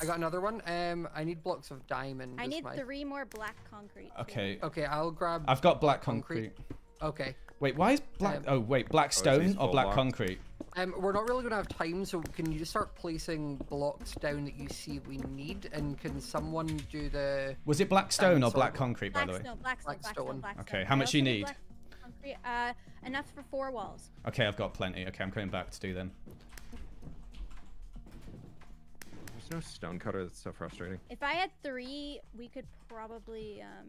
I got another one. Um, I need blocks of diamond. I need my- three more black concrete. too. Okay. Okay, I'll grab. I've got black concrete. concrete. Okay, Wait, why is black? Um, oh wait, black stone these or black blocks? concrete? Um, we're not really gonna have time, so can you just start placing blocks down that you see we need? And can someone do the? Was it black stone or black concrete, by the way? Blackstone, Blackstone, Blackstone. Blackstone, Blackstone. Okay, how much do you need? concrete, Uh, enough for four walls. Okay, I've got plenty. Okay, I'm coming back to do them. There's no stone cutter. That's so frustrating. If I had three, we could probably um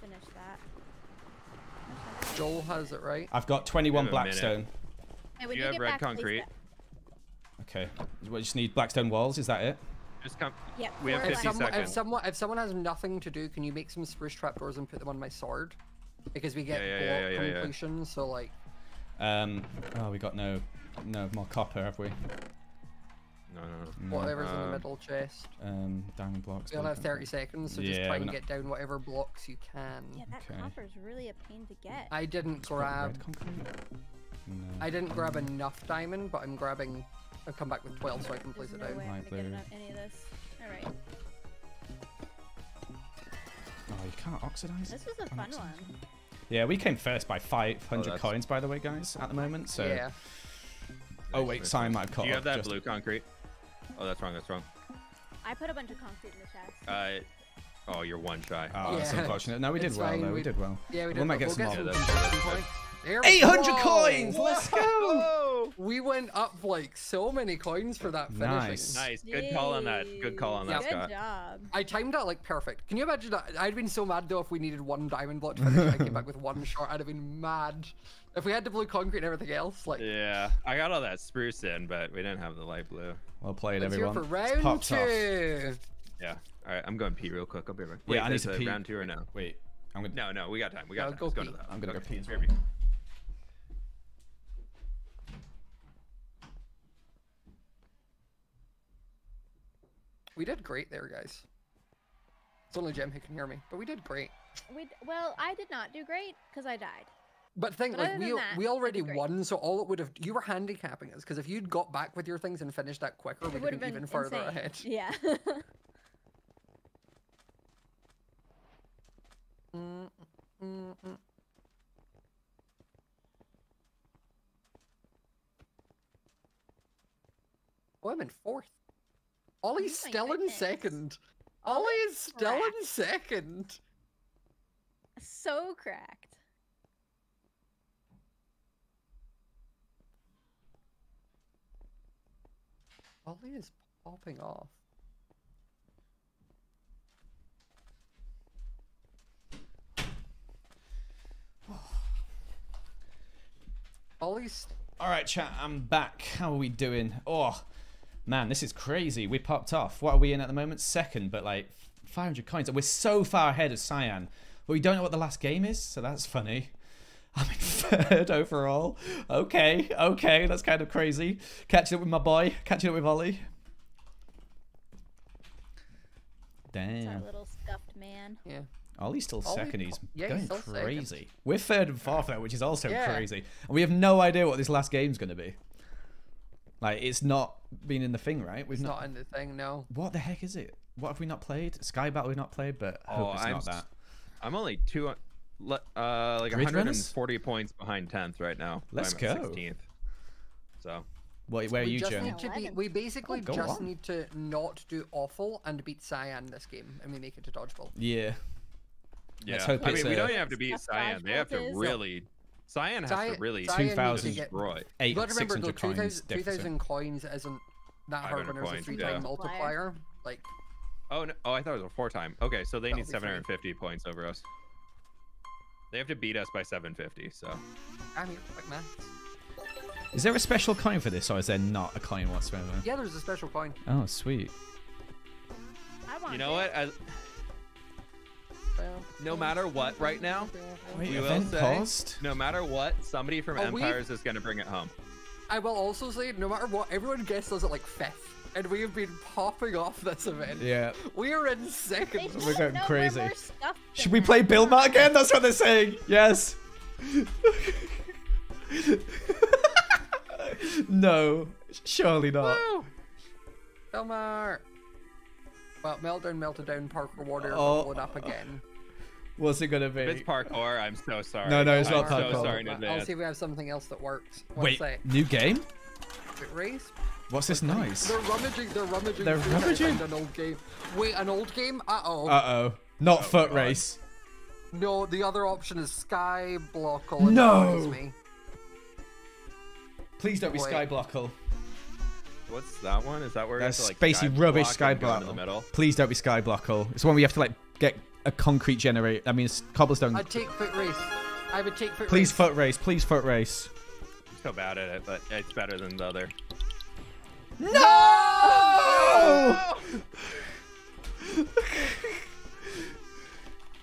finish that. Joel has it right. I've got 21 blackstone. it a black minute. stone. And when You you, have get red back, concrete. Okay, we just need blackstone walls. Is that it? Just come. Yep. We have four If 50 black- someone, if seconds. someone, if someone has nothing to do, can you make some spruce trapdoors and put them on my sword? Because we get Yeah, yeah, block yeah, yeah, yeah. completion, so like, Um. Oh, we got no, no more copper, have we? No, no, no. whatever's in the Um, middle chest. Um, diamond blocks. We only have 30 seconds, so just try and not- get down whatever blocks you can. Yeah, that Okay. copper's really a pain to get. I didn't concrete. grab, concrete? No. I didn't grab enough diamond, but I'm grabbing. I'll come back with 12 so I can place There's it no down. way I'm Light gonna get any of this. All right, Oh, you can't oxidize. this was a fun oxidize. one. Yeah, we came first by 500 that's- coins, by the way, guys, at the moment. So. Yeah. Oh wait, nice, Simon nice. might have caught Do you have that just- blue concrete? Oh, that's wrong. That's wrong. I put a bunch of concrete in the chest. Uh, oh, you're one shy. Oh, that's Yeah. unfortunate. No, we did It's well fine, though. We, we- did well. Yeah, we did. We did. might get we'll some get more. some Yeah, that's- some that's- points. There we 800 go! coins! Let's go! Whoa! We went up like so many coins for that finishing. Nice. Nice. Good call on that. Good call on that, Good Scott. job. I timed that like perfect. Can you imagine that? I'd been so mad though if we needed one diamond block to finish. I came back with one short. I'd have been mad. If we had the blue concrete and everything else, like Yeah, I got all that spruce in, but we didn't have the light blue. Well played, let's everyone. it for round popped off. two. Yeah. All right, I'm going pee real quick. I'll be right. Yeah, Wait, I need to a pee. Round two or no? Wait, I'm gonna. No, no, we got time. We got No, time. go Let's go to that. I'm gonna go Okay, pee as here well. we go. We did great there, guys. It's only Gem who can hear me, but we did great. We well, I did not do great because I died. But think But like we that, we already won, so all it would have you were handicapping us because if you'd got back with your things and finished that quicker, we'd have been been even further ahead. Yeah. Mm, mm, mm. Oh, I'm in fourth. Ollie's Oh still in second. Ollie is still in second. so cracked. Ollie is popping off. Ollie's All right, chat. I'm back. How are we doing? Oh, man, this is crazy. We popped off. What are we in at the moment? Second, but like 500 coins. And We're so far ahead of Cyan, but we don't know what the last game is, so that's funny. I'm in third overall. Okay, okay, that's kind of crazy. Catching up with my boy. Catching up with Ollie. It's our little scuffed man. yeah. Ollie's still Ollie second. He's yeah, going he's still second. crazy. We're third and fourth though, which is also Yeah. crazy. And we have no idea what this last game's going to be. Like, it's not been in the thing, right? We've It's not. not in the thing, no. What the heck is it? What have we not played? Sky Battle we've not played, but I hope Oh, it's I'm not that. I'm only two, uh, le- uh, like Grid runners? 140 points behind 10th right now. Let's I'm go. 16th. So What, where are we you, Joe? be. We basically Oh, just on. need to not do awful and beat Cyan this game, and we make it to Dodgebolt. Yeah. yeah, hope I it's mean, we don't even have to beat That's Cyan. They have to really. Cyan has Cyan- to really 2,000 destroy. Eight, you got to remember, though, coins 2,000 2,000 coins isn't that hard when there's a coins, three yeah. time multiplier. Like, Oh no! Oh, I thought it was a four time. Okay, so they That'll need be fine. 750 points over us. They have to beat us by 750. So I'm here, like maths. Is there a special coin for this, or is there not a coin whatsoever? Yeah, there's a special coin. Oh, sweet. I want you know it. what? I, no matter what, right now, Wait, we will say, paused? no matter what, somebody from Oh, we- Empires is gonna bring it home. I will also say, no matter what, everyone guessed us at like fifth, and we have been popping off this event. Yeah. We are in second. We're going crazy. Should we that. play Build Mart again? That's what they're saying. Yes. no, surely not. Woo! Build Mart! Well, Meltdown, Melted Down, Parkour Warrior, Oh. oh. it up again. What's it gonna If it's be? parkour, I'm so sorry. No, no, it's I'm not so parkour. sorry in I'll see if we have something else that works. One Wait, sec. new game? Quick race. What's this noise? They're rummaging. They're rummaging. They're through trying to rummaging? An old game. Wait, an old game? Uh oh. Uh oh. Not foot God. race. no, the other option is Skyblockle. and No! me. Please don't be Wait. Skyblockle. What's that one? Is that where That's it's like basically skyblock rubbish and go into the middle? Please don't be Skyblockle. It's one where you have to like get a concrete generator. I mean, it's cobblestone. I'd take foot race. I would take foot Please race. foot race. Please foot race. I'm so bad at it, but it's better than the other. No!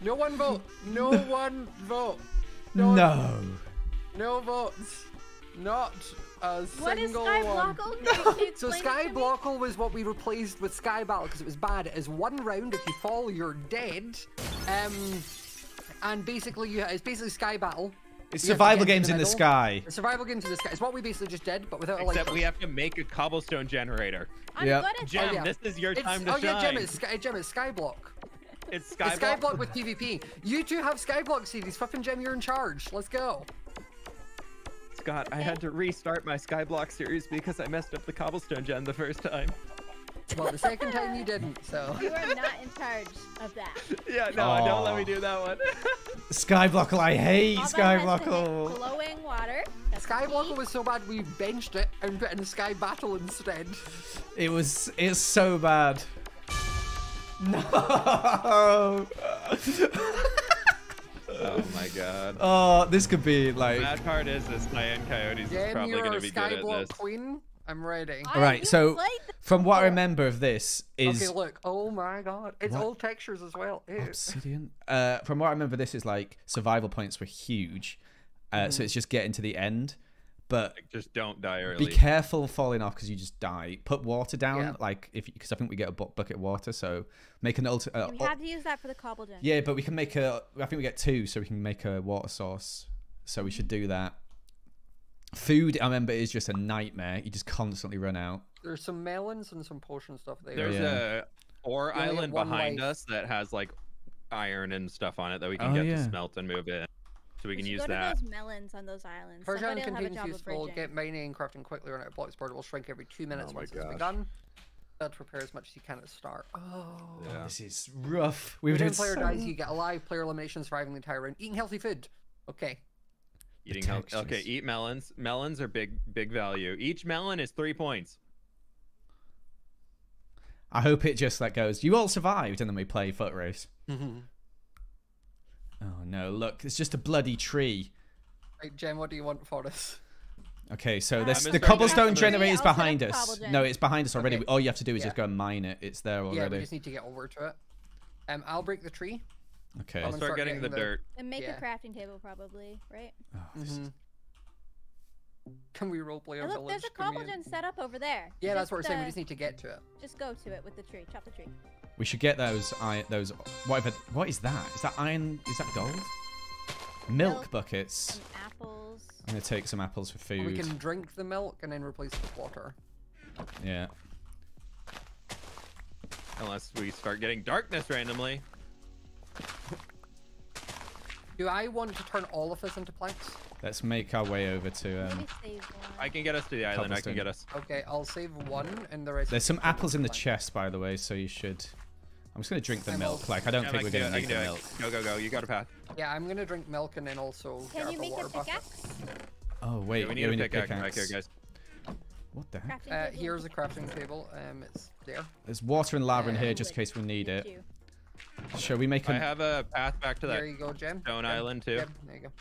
No one vote. No one vote. No. No. No votes. Not a What is single Sky one. Blockle? Can you- So explain Sky it to me? Blockle was what we replaced with Sky Battle because it was bad. It is one round. If you fall, you're dead. Um, and basically, you, it's basically Sky Battle. It's You survival get games in the middle. sky. The survival games in the sky. It's what we basically just did, but without a Except like. we have to make a cobblestone generator. I'm Yep. good at Gem, that. Oh, yeah. this is your It's, time to oh yeah, shine. Gem, it's Sky, Gem, it's Skyblock. It's It's Skyblock. Skyblock with PvP. You two have Skyblock series. Fucking Gem, you're in charge. Let's go. Scott, I had to restart my Skyblock series because I messed up the cobblestone gen the first time. Well, the second time you didn't, so. You are not in charge of that. Yeah, no, don't let me do that one. Skyblockle, I hate All that has to hit Skyblockle. Glowing water. That's Skyblockle was so bad we benched it and put in Sky Battle instead. It was. It's so bad. No. oh my god. oh, this could be like. The Bad part is this Cyan Coyotes is probably going to be good at Skyblock this. queen. I'm ready. I- All right, so from what I remember of this is Okay, look. Oh my god. It's What? old textures as well. Ew. obsidian. Uh, from what I remember, this is like survival points were huge, uh, Mm-hmm. so it's just getting to the end. But Like, just don't die early. be careful falling off because you just die. Put water down, Yeah. like if because I think we get a bu- bucket of water, so make an ulti- uh, We ul- have to use that for the cobble gen. Yeah, but we can make a. I think we get two, so we can make a water source. So we should do that. Food, I remember, is just a nightmare. You just constantly run out. There's some melons and some potion stuff there. There's Yeah. a ore You island behind life. us that has like iron and stuff on it that we can Oh, get yeah. to smelt and move in. So we, We can use go that. to those melons on those islands. Persian Somebody will have a contains useful. Get mining and crafting quickly. Run out of blocks. Board will shrink every two minutes Oh my once it's gosh. begun. That'll prepare as much as you can at the start. Oh. Yeah. Oh, this is rough. We were When doing player so... dies, you get alive. Player elimination, surviving the entire round. Eating healthy food. Okay. Eating health. Okay, eat melons. Melons are big, big value. Each melon is three points. I hope it just like goes. You all survived, and then we play foot race. Oh no! Look, it's just a bloody tree. Right, Jen, what do you want for us? Okay, so Uh, this the cobblestone generator is I'll set up behind us. cobble No, it's behind us already. Okay. All you have to do is Yeah. just go and mine it. It's there already. Yeah, we just need to get over to it. Um, I'll break the tree. Okay. I'm I'll start start getting the getting the- dirt. And make Yeah. a crafting table probably, right? Oh, this is- Mhm. Can we roleplay a And look, village? there's a Can cobble set up over there. Yeah, that's what we're Just, saying. We uh, just need to get to it. Just go to it with the tree. Chop the tree. We should get those. I those whatever. What is that? Is that iron? Is that gold? Milk Milk. buckets. Some apples. I'm gonna take some apples for Or We can drink the milk and then replace it with water. Yeah. Unless we start getting darkness randomly. Do I want to turn all of this into planks? Let's make our way over to. Um, Maybe save one. I can get us to the island. I can get us. Okay, I'll save one and the rest. there's some apples in the into chest, by the way, so you should. I'm just gonna drink the I'm milk. also- Like I don't Yeah, think I we're gonna it, I the do milk. it. Go, go, go. You got a path. Yeah, I'm gonna drink milk and then also Can grab you a make water a bucket. pickaxe? Oh wait, Yeah, we need yeah, a we pickaxe back here, guys. What the heck? Crafting Uh, here's a crafting table. Um, it's there. There's water and lava in here just in case we need Thank it. You. Shall we make I a? have a path back to that There you go, Jen. stone Jen, island too. Jen, there you go.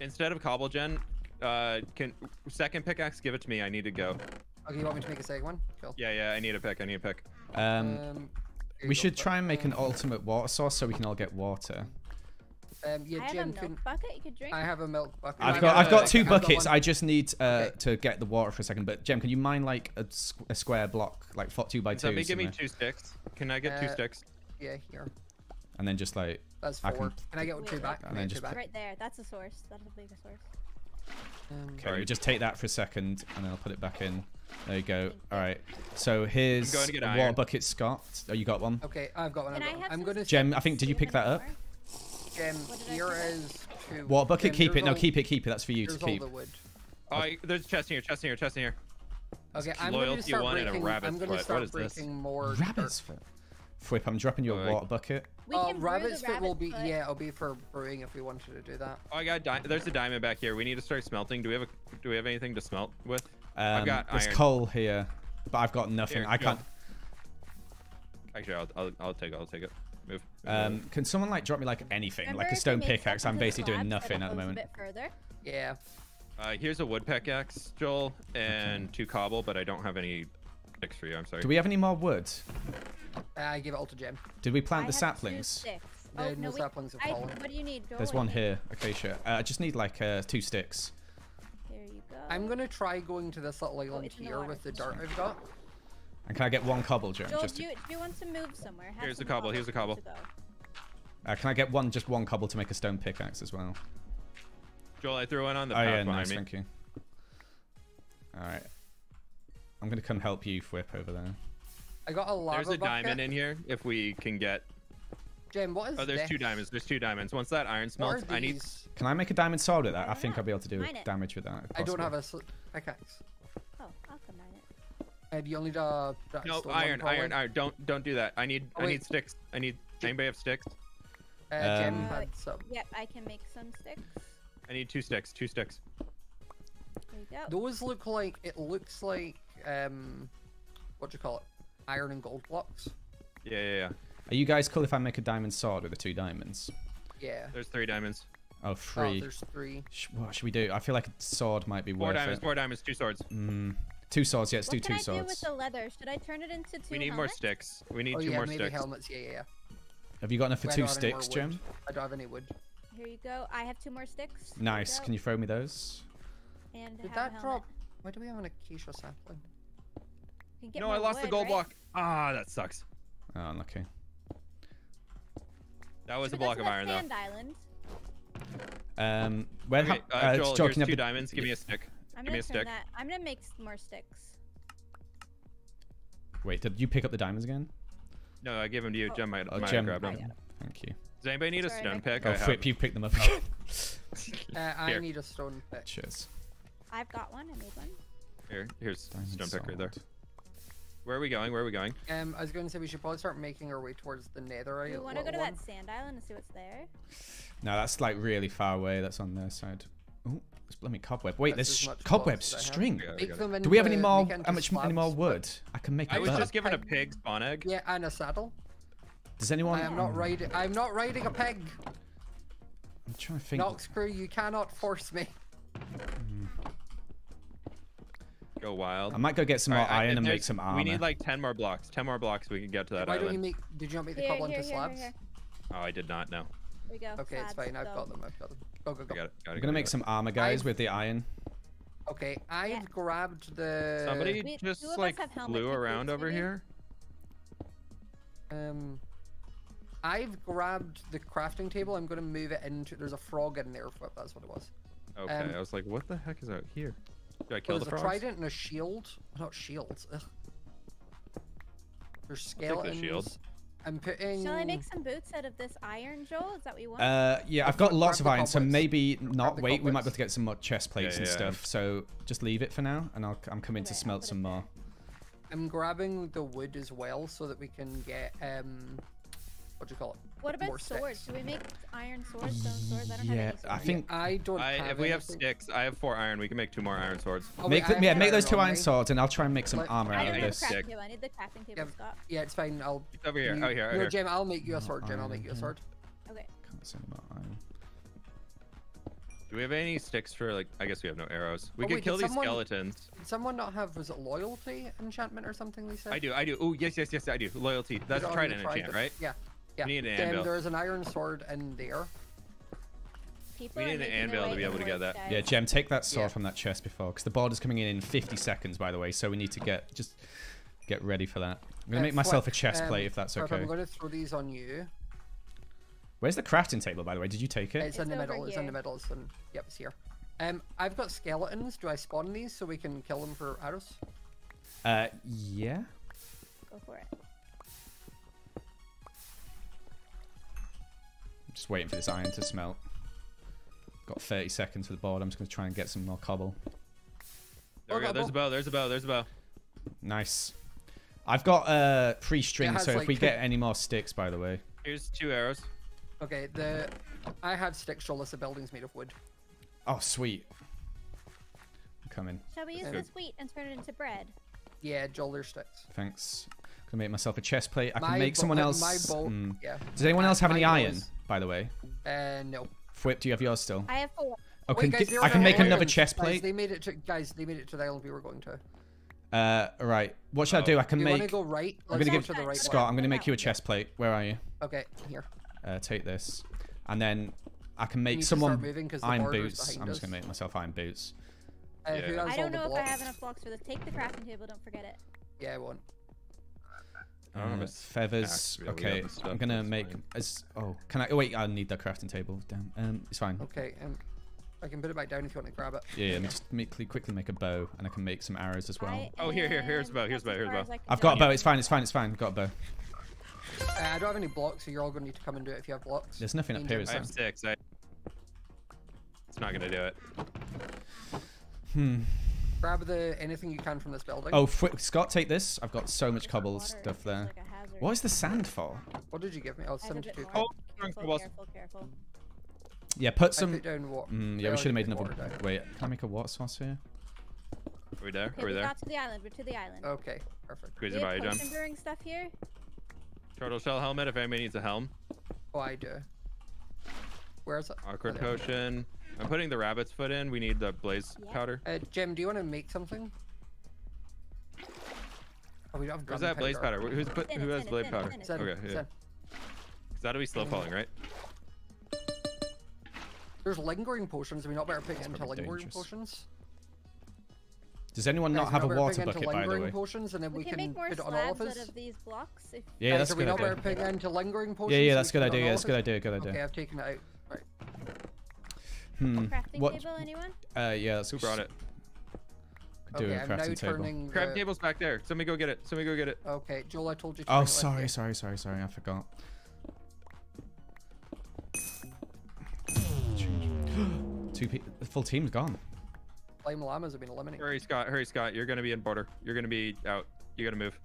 Instead of cobble gen, uh, can second pickaxe give it to me? I need to go. Okay, you want me to make a second one? Cool. Yeah, yeah. I need a pick. I need a pick. Um, here you we should try and make an um, ultimate water source so we can all get water. Um, yeah, I have a Jen milk can. bucket you could drink. I have a milk bucket. I've got I've a- got two I've got buckets. I just need uh, Okay. to get the water for a second. But Gem, can you mine like a square block, like fo- two by two, Somebody give me two sticks. Can I get two Uh, sticks? Yeah, here. and then just like That's I four. can- Can I get two Wait, back? what? Can I And then just- back? Right there. That's a source. That'll be the source. Um, okay, Sorry. just take that for a second, and then I'll put it back in. There you go. All right. So here's going to get a water iron. bucket, Scott. Oh, you got one. Okay, I've got one. Can I've I got one. have I'm some gonna. Gem, I think did you pick that up? Gem, What did I here forget? is two. Water bucket, Gem, keep it. there's No, all- keep it, keep it. That's for you to There's all keep. the wood. Oh, there's a chest in here, chest in here, chest in here. Okay, I'm going to loyalty start a breaking. I'm going to start What is breaking more. Rabbit's foot. Fwhip, I'm dropping your Oh, I- water bucket. We can brew rabbit's the foot will be foot. yeah, it'll be for brewing if we wanted to do that. Oh, I got di- there's a diamond back here. We need to start smelting. Do we have a do we have anything to smelt with? I've Um, got there's iron. coal here, but I've got nothing. Here, I go. can't. Actually, I'll, I'll I'll take it. I'll take it. Move. Um, can someone like drop me like anything, Remember like a stone pickaxe? I'm basically doing nothing at the moment. A bit further. Yeah. Uh, here's a wood pickaxe, Joel, and two cobble, but I don't have any sticks for you. I'm sorry. Do we have any more wood? I give it all to Gem. Did we I plant the have two saplings? sticks. Oh, the no, we, saplings have I, fallen. what do you need, Joel? There's one do you here, acacia. Uh, I just need like uh, two sticks. need? Here you go. I'm gonna try going to this little island it's in the here with the dirt I've got. And can I get one cobble, Gem? Joel, Just do, you, do you want to move somewhere? Have Here's some a cobble, here's a cobble cobble. to go. uh, can I get one, just one cobble to make a stone pickaxe as well? Joel, I threw one on the oh path yeah, behind nice, me. thank you. All right, I'm gonna come help you, Fwhip over there. I got a lava There's a bucket. diamond in here. If we can get. Gem, what is Oh, there's two diamonds. There's two diamonds. Once that iron What smelts, I need. Can I make a diamond sword with that? I I, think know. I'll be able to do Mine it. damage with that. I don't possible. have a s- pickaxe. Oh, I'll combine it. Uh, you'll need a. No, stone one, iron, iron, iron. Don't don't do that. I need Oh, I need sticks. I need. Anybody have sticks? Uh, Gem Um, had some. Yep, I can make some sticks. I need two sticks. Two sticks. There you go. Those look like it looks like um, what do you call it? Iron and gold blocks. Yeah, yeah, yeah. Are you guys cool if I make a diamond sword with the two diamonds? Yeah. There's three diamonds. Oh, Oh, three. there's three. Sh- what should we do? I feel like a sword might be Four worth diamonds. it. Four diamonds. Two swords. Mm, two swords. Yeah, let's do what two can I do with swords. the leather? Should I turn it into two We need more sticks. We need Oh two yeah, more maybe sticks. helmets. Yeah, yeah, yeah. Have you got enough for I two don't have any more sticks. Gem? I don't have any wood. Here you go. I have two more sticks. Nice. go. Can you throw me those? And Did have that helmet. drop? Why do we have an acacia sapling? You can get No, I lost the gold right? block. Ah, that sucks. Oh, unlucky. That was Should a block of that iron though. island? Um, where? Okay, ha- uh, uh, Joel, Joel, here's can two diamonds. Give me a stick. I'm Give me gonna a turn stick. that. I'm gonna make s- more sticks. Wait, did you pick up the diamonds again? No, I gave them to you. Oh. Gem might, Oh, might Gem. have grabbed I them. Thank you. Does anybody need a stone I- pick? Oh, Fwhip, you picked them up again. Uh, I Here. need a stone pick. Cheers. I've got one. I made one. Here, here's Diamond stone pick right there. Sword. Where are we going? Where are we going? Um, I was going to say we should probably start making our way towards the Nether. Do you want to go to one. that sand island and see what's there? No, that's like really far away. That's on their side. Oh, it's blooming cobweb. Wait, That's there's as sh- much cobwebs, cloth as I have. string. Yeah, we Make got it. them Do we have any more? How much any more wood? I can make I a was bow. just given a Pig. pig spawn egg. Yeah, and a saddle. Does anyone? I am not riding. I'm not riding a pig. I'm trying to think. Nox crew, you cannot force me. Go wild. I might go get some more Alright, I- iron if and make some armor. We need like 10 more blocks. 10 more blocks we can get to that Why don't you make? Did you not make the Here, cobble here, into here, here, slabs? here. Oh, I did not no. There we go. Okay, it's fine. I've got them. I've got them. Go, go, I go. got it. Got it I'm gonna make got some armor, guys, I've- with the iron. Okay, I've Yeah. grabbed the. Somebody We- just two of us like have flew around over maybe? here. Um. I've grabbed the crafting table. I'm gonna move it into. There's a frog in there. That's what it was. Okay, Um, I was like, what the heck is out here? Do I kill the there's a frogs? trident and a shield. Not shields. Ugh. There's take the skeletons. shield. I'm putting. Shall I make some boots out of this iron, Joel? Is that what you want? Uh, yeah, I've I've got got- lots of iron, so maybe not wait. We might be able to get some more chest plates and yeah, yeah. stuff. So just leave it for now, and I'll, I'm coming to Okay, I'll smelt some more. I'm grabbing the wood as well so that we can get um. What do you call it? What about more swords? sticks. Do we make iron swords, stone swords? I don't have Yeah, any I swords. think I don't I, have if we have sticks, I have four iron. We can make two more iron swords. Oh, make I the, yeah, make those two iron me. swords, and I'll try and make some Let- armor out of have this. Stick. I need the crafting table, Yeah, Yeah, it's fine. I'll. It's over here. you- Oh, here. Oh, no, here. Gem, I'll make you a sword. Gem, I'll make you a sword. Okay. Can't say about iron. Do we have any sticks for like? I guess we have no arrows. We Oh, could wait, kill these someone- skeletons. Did someone not have was it loyalty enchantment or something? They said. I do. I do. Oh yes, yes, yes. I do. Loyalty. That's Is it trident enchant, right? Yeah. Yeah. We need an Gem, anvil. there's an iron sword in there. People We need an anvil to be able to get that. guys. Yeah, Gem, take that sword Yeah. from that chest before, because the border's coming in in 50 seconds, by the way. So we need to get just get ready for that. I'm gonna Uh, make myself a chest um, plate if that's okay. I'm going to throw these on you. Where's the crafting table, by the way? Did you take it? It's, in the over middle. It's in the middle. It's in. Yep, it's here. Um, I've got skeletons. Do I spawn these so we can kill them for arrows? Uh, yeah. Go for it. Just waiting for this iron to smelt. Got 30 seconds for the board. I'm just going to try and get some more cobble. There we go. There's a bow. There's a bow. There's a bow. Nice. I've got uh, pre-string, It has, so if we get any more sticks, by the way. Here's two arrows. Okay, the I have sticks. Show us the building's made of wood. Oh, sweet. I'm coming. Shall we use Okay. this wheat and turn it into bread? Yeah, Joel, there's sticks. Thanks. Gonna make myself a chest plate. I can My make someone uh, else. My boat. mm. Yeah. Does anyone else have any my iron, by the way? Uh, no. Whip, do you have yours still? I have four. Oh, Wait, can, guys, I can make have another islands. chest Guys, plate. they made it to guys. They made it to the island we were going to. Uh, right. What should I Oh. do? I can you want to make. go right? I'm gonna go give to the right Scott. one. I'm gonna make you a chest plate. Where are you? Okay, here. Uh, take this, and then I can make someone moving 'cause the iron boots. I'm just gonna make myself iron boots. Uh, Yeah. I don't know if I have enough blocks for this. Take the crafting table. Don't forget it. Yeah, I won't. I don't Uh, a s- feathers. axe, but we Okay, have the stuff, I'm gonna make fine. as. Oh, can I? Oh, wait, I need the crafting table. Damn. Um, it's fine. Okay, um, I can put it back down if you want to grab it. Yeah, yeah. Let me just make, quickly make a bow, and I can make some arrows as well. I Oh, here, here, here's a bow, here's a bow, here's far bow. as I can I've got a bow. It's fine. It's fine. It's fine. Got a bow. Uh, I don't have any blocks, so you're all going to need to come and do it if you have blocks. There's nothing up Danger here, is I have six. I... It's not gonna do it. Hmm. Grab the anything you can from this building. Oh, fwi- Scott, take this. I've got so much cobble is stuff there. like. What is the sand for? What did you give me? Oh, I have a bit 72. Oh, Careful, careful, careful. Yeah, put some. put down water. Mm, yeah, we should have made another. Wait, can I make a water source here? Are we there? Okay, Are we we there? got to the island. We're to the island. Okay, perfect. Squeeze we it by have you, John. potion brewing stuff here. Turtle shell helmet. If anybody needs a helm. Oh, I do. Where is it? Awkward Oh, potion. I'm putting the rabbit's foot in. We need the blaze Yeah. powder. Uh, Gem, do you want to make something? Oh, we don't have Where's that blaze powder? Wh- Who's put? Who has thin it, blade thin it, powder? thin. Send, Okay, yeah. send. Is that'll be slow falling, right? There's lingering potions. Are we not better putting it into lingering dangerous. potions? Does anyone not we have a water bucket, by the way? potions, and then We, we, can, make more put it on all of slabs us. out of these blocks. If Yeah, Guys, that's a good idea. putting it into lingering potions? Yeah, yeah, that's a good put it on idea. all That's a of good idea. Good Okay. I've taken it out. Right. Hmm. crafting What? table, anyone? Uh, yeah, that's Who brought it? Could do Okay, a I'm now table. turning. Crab the- table's back there. Somebody go get it. Somebody go get it. Okay, Joel, I told you. To Oh, bring sorry, sorry, sorry, sorry. I forgot. Two people. The full team's gone. Lime Llamas have been eliminated. Hurry, Scott. Hurry, Scott. You're gonna be in border. You're gonna be out. You gotta move.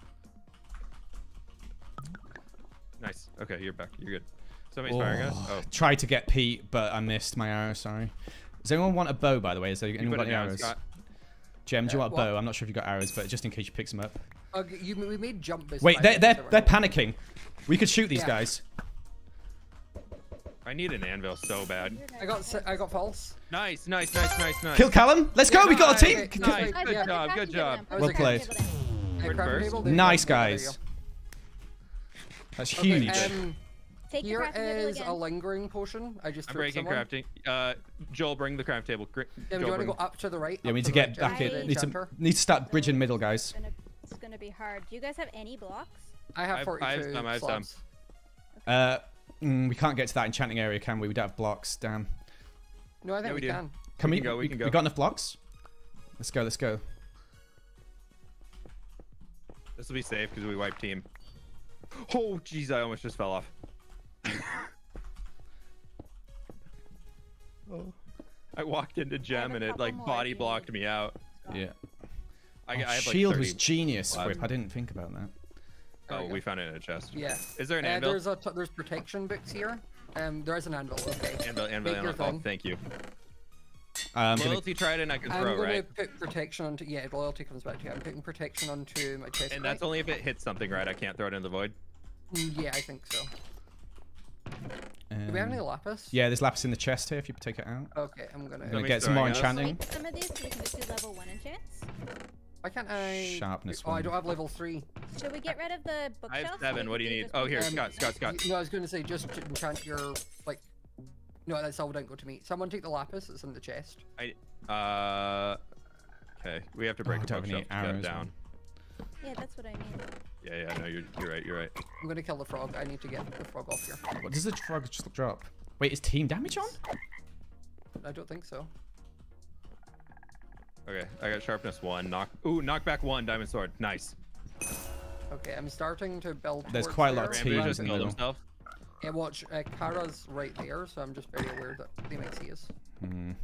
Nice. Okay, you're back. You're good. Somebody's firing us. Oh, Tried to get Pete, but I missed my arrow. Sorry. Does anyone want a bow, by the way? Is there you anyone put got it any arrows? Scott. Gem, do you Uh, want a bow? I'm not sure if you got arrows, but just in case you pick some up. Okay, you, we made jump this. Wait, they're they're, they're panicking. We could shoot these Yeah. guys. I need an anvil so bad. I got I got false. Nice, nice, nice, nice, nice. Kill Callum. Let's go. We got a team. okay, Nice. nice. Good Yeah. job, good job. That was Well played. Hey, Word crab first. table, there you Nice go. There you guys. go. That's Okay, huge. um, Take the here crafting is again. a lingering potion. I just I'm threw breaking someone. crafting. Uh, Joel, bring the craft table. Gr- Yeah, do Joel, you want to go up to the right? yeah, we need to to get right, back Gem, I- in. Need to need to start bridging middle, guys. It's gonna, it's gonna be hard. Do you guys have any blocks? I have I've- 42 I have some, I have some. slots. Uh, mm, we can't get to that enchanting area, can we? We don't have blocks. Damn. No, I think Yeah, we, we can. Can We we? can go, we can go. got enough blocks? Let's go. Let's go. This will be safe because we wiped team. Oh, jeez, I almost just fell off. I walked into gem and it like body blocked me out. Yeah. I, Oh, I have like shield 30. was genius, Wow. Fwhip. I didn't think about that. Oh, we we found it in a chest. Yeah. Is there an Uh, anvil? there's a t- there's protection books here. Um, there is an anvil. Okay. Anvil, anvil, Make anvil. Oh, thank you. Uh, I'm gonna. Loyalty trident I can I'm gonna right? put protection onto. Yeah, loyalty comes back to you. I'm putting protection onto my chest. And that's only if it hits something, right? I can't throw it in the void. Mm, Yeah, I think so. Do we have any um, lapis? yeah, there's lapis in the chest here. If you take it out. Okay, I'm gonna. I'm gonna get some more us. enchanting. Make some of these so we can just do level one enchants. Why can't I? Sharpness Oh, I don't have level three. Should we get rid of the bookshelf? I have seven. What do you need? this Oh, one? here, Um, Scott, Scott, Scott. No, I was gonna say just to enchant your like. No, that's all. Don't go to me. Someone take the lapis. that's in the chest. I, uh, okay. We have to break Oh, the don't have any bookshelf to get arrows, down. Yeah, that's what I mean. Yeah, yeah, no, you're, you're right, you're right. I'm gonna kill the frog. I need to get the frog off here. What does the frog just drop? Wait, is team damage on? I don't think so. Okay, I got sharpness one. Knock. Ooh, knockback one. Diamond sword. Nice. Okay, I'm starting to build. There's quite a lot of there. teams Ranboo Ranboo- just in the killed middle. himself. Yeah, watch. Uh, Kara's right there, so I'm just very aware that they might see us. Do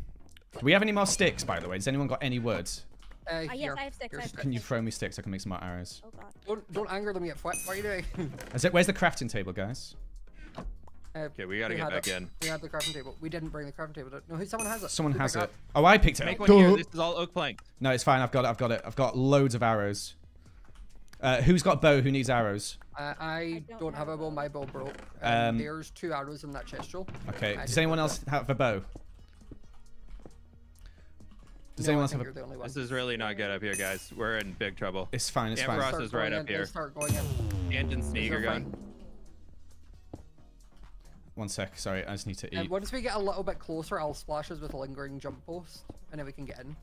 we have any more sticks, by the way? Has anyone got any words? Uh, Uh, yes. I have six. I Here's have Can you throw me sticks? I can make some more arrows. Oh god. Don't don't anger them yet. What, what are you doing? Is it? Where's the crafting table, guys? Uh, Okay, we gotta we get back it. in. We had the crafting table. We didn't bring the crafting table. No, who- someone has it. Someone Who has picked it. Oh, I picked it Make up. one here. This is all oak plank. No, it's fine. I've got it. I've got it. I've got loads of arrows. Uh, who's got bow? Who needs arrows? Uh, I, don't don't, have have a a bow. bow. My bow broke. Um, Um, there's two arrows in that chest, Joel. Okay. I Does anyone put else have a bow? Does No, anyone I else think have you're a? the only one. This is really not good up here, guys. We're in big trouble. It's fine. It's Yeah, fine. Frost is right up in, here. Start going in. And Sneak are are going. One sec. Sorry, I just need to And eat. once we get a little bit closer, I'll splash us with a lingering jump post, and then we can get in.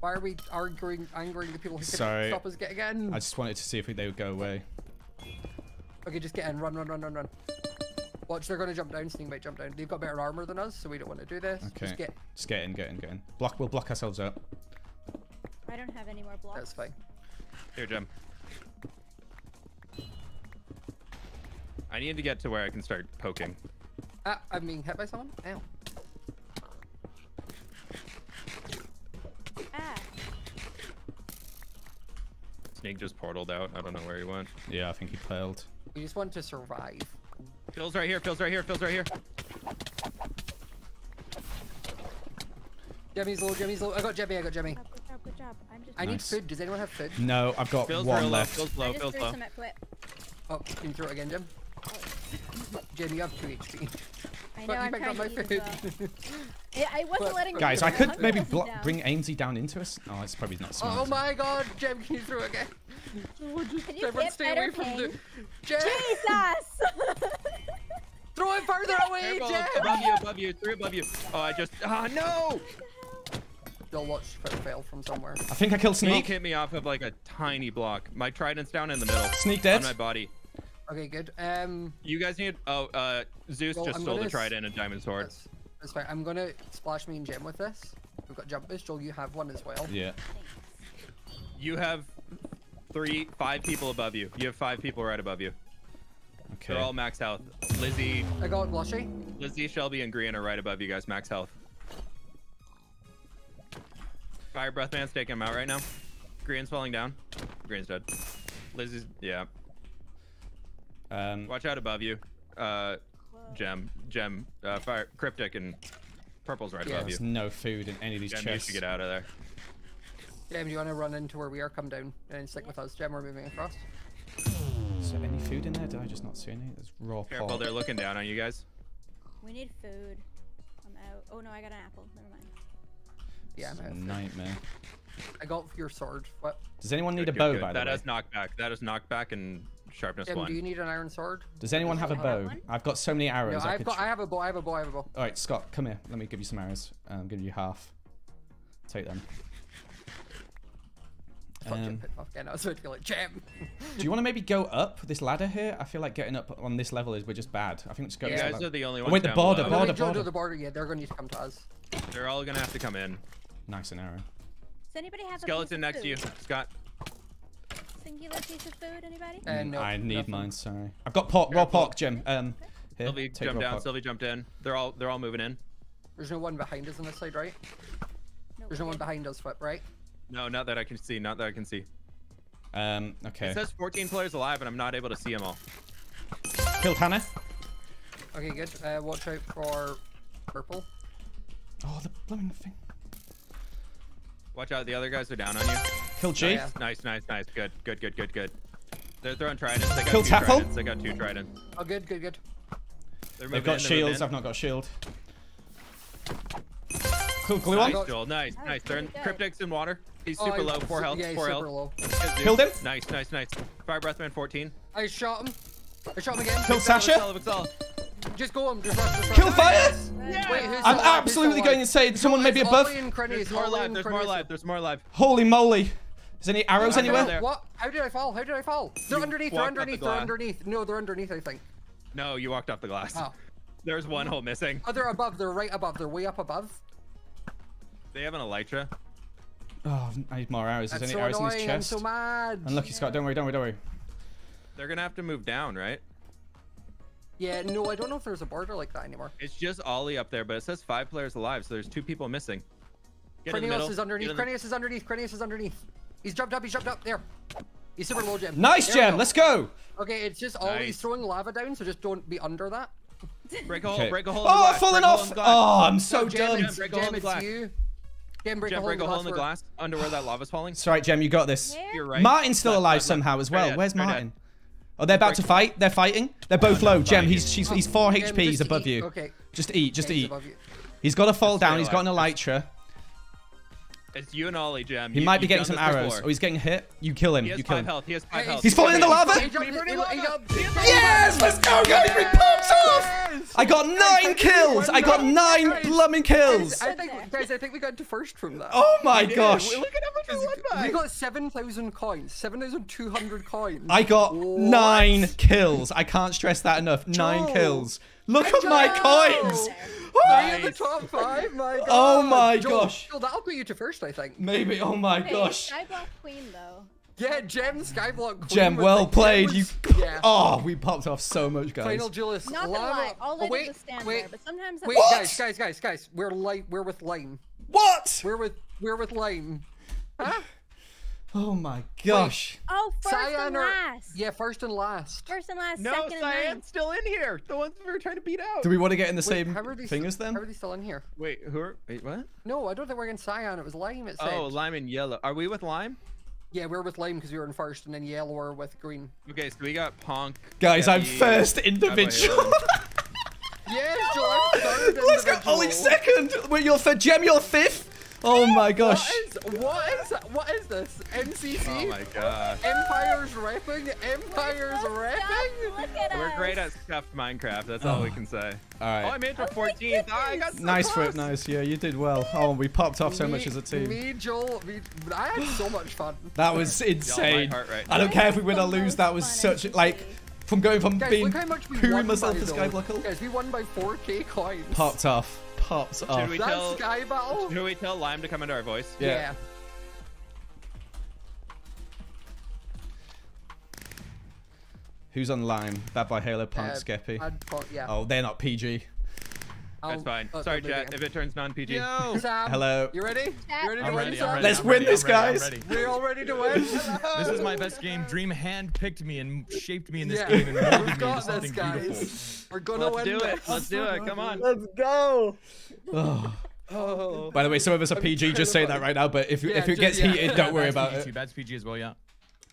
Why are we arguing, angering the people who Sorry. can stop us getting in? I just wanted to see if they would go away. Okay, just get in. Run, run, run, run, run. Watch, they're gonna jump down. Sneak might jump down. They've got better armor than us, so we don't want to do this. Okay. Just get. Just get in. Get in. Get in. Block. We'll block ourselves up. I don't have any more blocks. That's fine. Here, Gem. I need to get to where I can start poking. Ah, I'm being hit by someone. Ow. Ah. Sneak just portaled out. I don't know where he went. Yeah, I think he failed. We just want to survive. Phil's right here. Phil's right here. Phil's right here. Jimmy's low. Jimmy's low. I got Jimmy. I got Jimmy. Oh, good job, good job. I'm just. I need Nice. food. Does anyone have food? No, I've got Phil's one real low. left. Phil's I low. just Phil's threw low. some at Quip. Oh, can you throw it again, Gem? Oh. Gem, you have 2 HP. I know, you I'm trying up to my eat as food. well. I, I wasn't But- letting Guys, I I could maybe letting blo- down. bring Ainsley down into us. Oh, it's probably not smart. oh my god, Gem, can you throw again? Oh, just, Can you everyone hit stay better away from the... ping? Gem! Jesus! Throw it further away, Careful, Gem! above you, above you, three above you. Oh, I just. Ah, no! You'll watch Phil fail from somewhere. I think I killed Sneak Sneak. hit me off of like a tiny block. My trident's down in the middle. Sneak On my body. Okay, good. Um, You guys need. Oh, uh, Zeus Well, just I'm stole the gonna s- trident and diamond sword. that's, that's fine. I'm gonna splash me and Gem with this. We've got jump boost. Joel, you have one as well. Yeah. You have three, five people above you. You have five people right above you. Okay. They're all max health. Lizzie, I got Lushy. Lizzie, Shelby, and Green are right above you guys, max health. Fire Breath Man's taking him out right now. Green's falling down. Green's dead. Lizzie's, yeah. Um, Watch out above you. Uh, Gem, Gem, uh, Fire, Cryptic, and Purple's right Yeah. above you. there's no food in any of these Gem, you chests. should get out of there. Gem, do you want to run into where we are? Come down and stick with us. Gem, we're moving across. Is there any food in there? Did I just not see any? There's raw Careful, pork. they're looking down on you guys. we need food. I'm out. Oh no, I got an apple. Never mind. Yeah, It's a I'm nightmare. I got your sword. What? Does anyone need Good, a good, bow, good. by the That way? has knockback. That is knockback and sharpness Gem, one. do you need an iron sword? Does anyone have a bow? one? I've got so many arrows. I I've could got. I have a bow. I have a bow. I have a bow. All right, Scott, come here. Let me give you some arrows. I'm giving you half. Take them. Fuck Um, again. I was about to like, Gem. do you want to maybe go up this ladder here? I feel like getting up on this level is we're just bad. I think we'll just go. You to guys the- are the only Oh, ones wait, the down border, below. Border, wait, Joe, border. Joe, the border. Yeah, they're going to need to come to us. They're all gonna have to come in. Nice and arrow. Does anybody have a Skeleton next to you. Scott. Singular piece of food, anybody? Uh, no, I need nothing. mine. Sorry. I've got pork, raw Careful. pork, Gem. Um, here, Sylvee take jumped down. pork. Sylvee jumped in. They're all they're all moving in. There's no one behind us on this side, right? No, There's no one behind us, Fwhip, right? No, not that I can see. Not that I can see. Um, okay. It says 14 players alive, and I'm not able to see them all. Killed Hannah. Okay, good. Uh, watch out for purple. Oh, the blooming thing. Watch out, the other guys are down on you. Kill G. yeah. Nice, nice, nice. Good, good, good, good, good. They're throwing tridents. They got Kill two Tackle. tridents. They got two tridents. Oh, good, good, good. They're They've got in, they're moving shields. in. I've not got shield. Cool glue Nice, on. Joel. Nice, That nice. They're in pretty cryptics in water. He's Oh, super I- low. Four health. Yeah, he's four super health. low. Killed him. Nice, nice, nice. Fire Breathman 14. I shot him. I shot him again. Killed Excel, Sasha. Excel, Excel. Just go him. Just rush, just rush. Kill fire. Wait, I'm still alive? Absolutely still going alive? insane. Someone No, maybe above. Ollie and Crinny, There's more alive. There's more alive. There's more alive. Holy moly. Is any arrows How did I- anywhere? there. What? How did I fall? How did I fall? They're You underneath. They're walked up the underneath. They're underneath. No, they're underneath. I think. No, you walked off the glass. Oh. There's one hole missing. Oh, they're above. They're right above. They're way up above. They have an elytra. Oh, I need more arrows. Is That's there so any arrows in annoying. this I'm chest? so mad. Unlucky Scott. Don't worry. Don't worry. Don't worry. They're gonna have to move down, right? Yeah, no, I don't know if there's a border like that anymore. It's just Ollie up there, but it says five players alive, so there's two people missing. Get in the middle. Krinios is underneath. get in the- Krinios is underneath. Krinios is underneath. He's jumped up. He's jumped up. There. He's super low, Jim. Nice, There we Gem. go. Let's go. Okay, it's just always Nice. throwing lava down, so just don't be under that. Break a hole. Okay. Break a hole. in oh, the Oh, glass, falling break a hole in off. Oh, I'm so Jim, done. it's, Break a hole in the glass. you. Jim, break Jeff, a hole break in a the hole in the glass. glass under where that lava's falling. It's all right, Gem. You got this. You're right. Martyn's still alive somehow as well. Where's. Martyn? Oh, they're about to fight. They're fighting. They're both low. Gem, fighting. he's she's, he's four Jim, HP. He's above you. Okay. Just eat. Just eat. above you. He's got to fall down. He's got an elytra. It's you and Ollie, Jam. He You- might be getting some arrows. before. Oh, he's getting hit. You kill him. He has You kill five him. health. He has five health. He's falling in the lava. Yes, let's go, guys. We popped off. I got nine kills. I got nine blooming kills. I think, guys, I think we got to first from that. Oh my gosh. Look at how much we won. We got 7,000 coins. 7,200 coins. I got What? nine kills. I can't stress that enough. Nine kills. Look at my Joe. coins. Three in the top five, my oh god. Oh my Joel, gosh. Joel, that'll put you to first, I think. Maybe. Oh my Hey, gosh. Skyblock Queen though. Yeah, Gem Skyblock Queen. Gem, well played. Gem You. Yeah. Oh, we popped off so much, guys. Final Julius. Not gonna lie, all oh, wait, did was stand wait, there, but sometimes that's Wait, What? guys, guys, guys, guys. We're light. We're with Lime. What? We're with. We're with Lime. Huh? Oh my gosh. Oh, first Cyan and or- last. Yeah, first and last. First and last, No, second and Cyan's ninth. still in here. The ones we were trying to beat out. Do we want to get in the Wait, same how are they thing st- as them? How are they still in here? Wait, who are? Wait, what? No, I don't think we're in Cyan. It was Lime. It said. Oh, lime and yellow. Are we with lime? Yeah, we're with Lime because we were in first, and then Yellow were with Green. Okay, so we got Ponk. Guys, I'm first individual. Yes, Joel, I'm third Let's go. individual. Ollie second. Wait, you're third. Gem, you're fifth. Oh my gosh. What is what is what is this? MCC? Oh my gosh. Empires rapping. Empires So rapping. Look at We're us. great at scuffed Minecraft. That's oh. all we can say. All right. Oh. I made it to Oh 14th. Ah, oh, I got so Nice close. foot, nice. Yeah, you did well. Oh, we popped off so much as a team. Me, Joel, me, I had so much fun. That was insane. heart right I don't care if we win or lose. That was such fun like from going from Guys, being look how much we pooing won myself by, to though. Skyblockle. Guys, we won by 4k coins. Popped off. Popped off. we- That's tell- Sky Battle. Should we tell Lime to come into our voice? Yeah. Yeah. Who's on Lime? Bad by Halo, Ponk, Uh, Skeppy. I'd yeah. Oh, they're not PG. I'll- That's fine. uh, Sorry, I'll do it chat. If it turns non-PG. Yo! Sam, Hello. You ready? Chat. You ready to I'm win, ready, I'm ready. Let's I'm win ready, this, I'm guys. ready. We all ready to win? This is my best game. Dream hand picked me and shaped me in this Yeah. game and molded We've me into got this, something guys. beautiful. We're gonna Let's win do it. this. Let's do it. Come on. Let's go. Oh. Oh. By the way, some of us are PG. Just say that right now. But if Yeah, if it just- gets yeah. heated, don't worry about PG too. it. That's PG as well, yeah.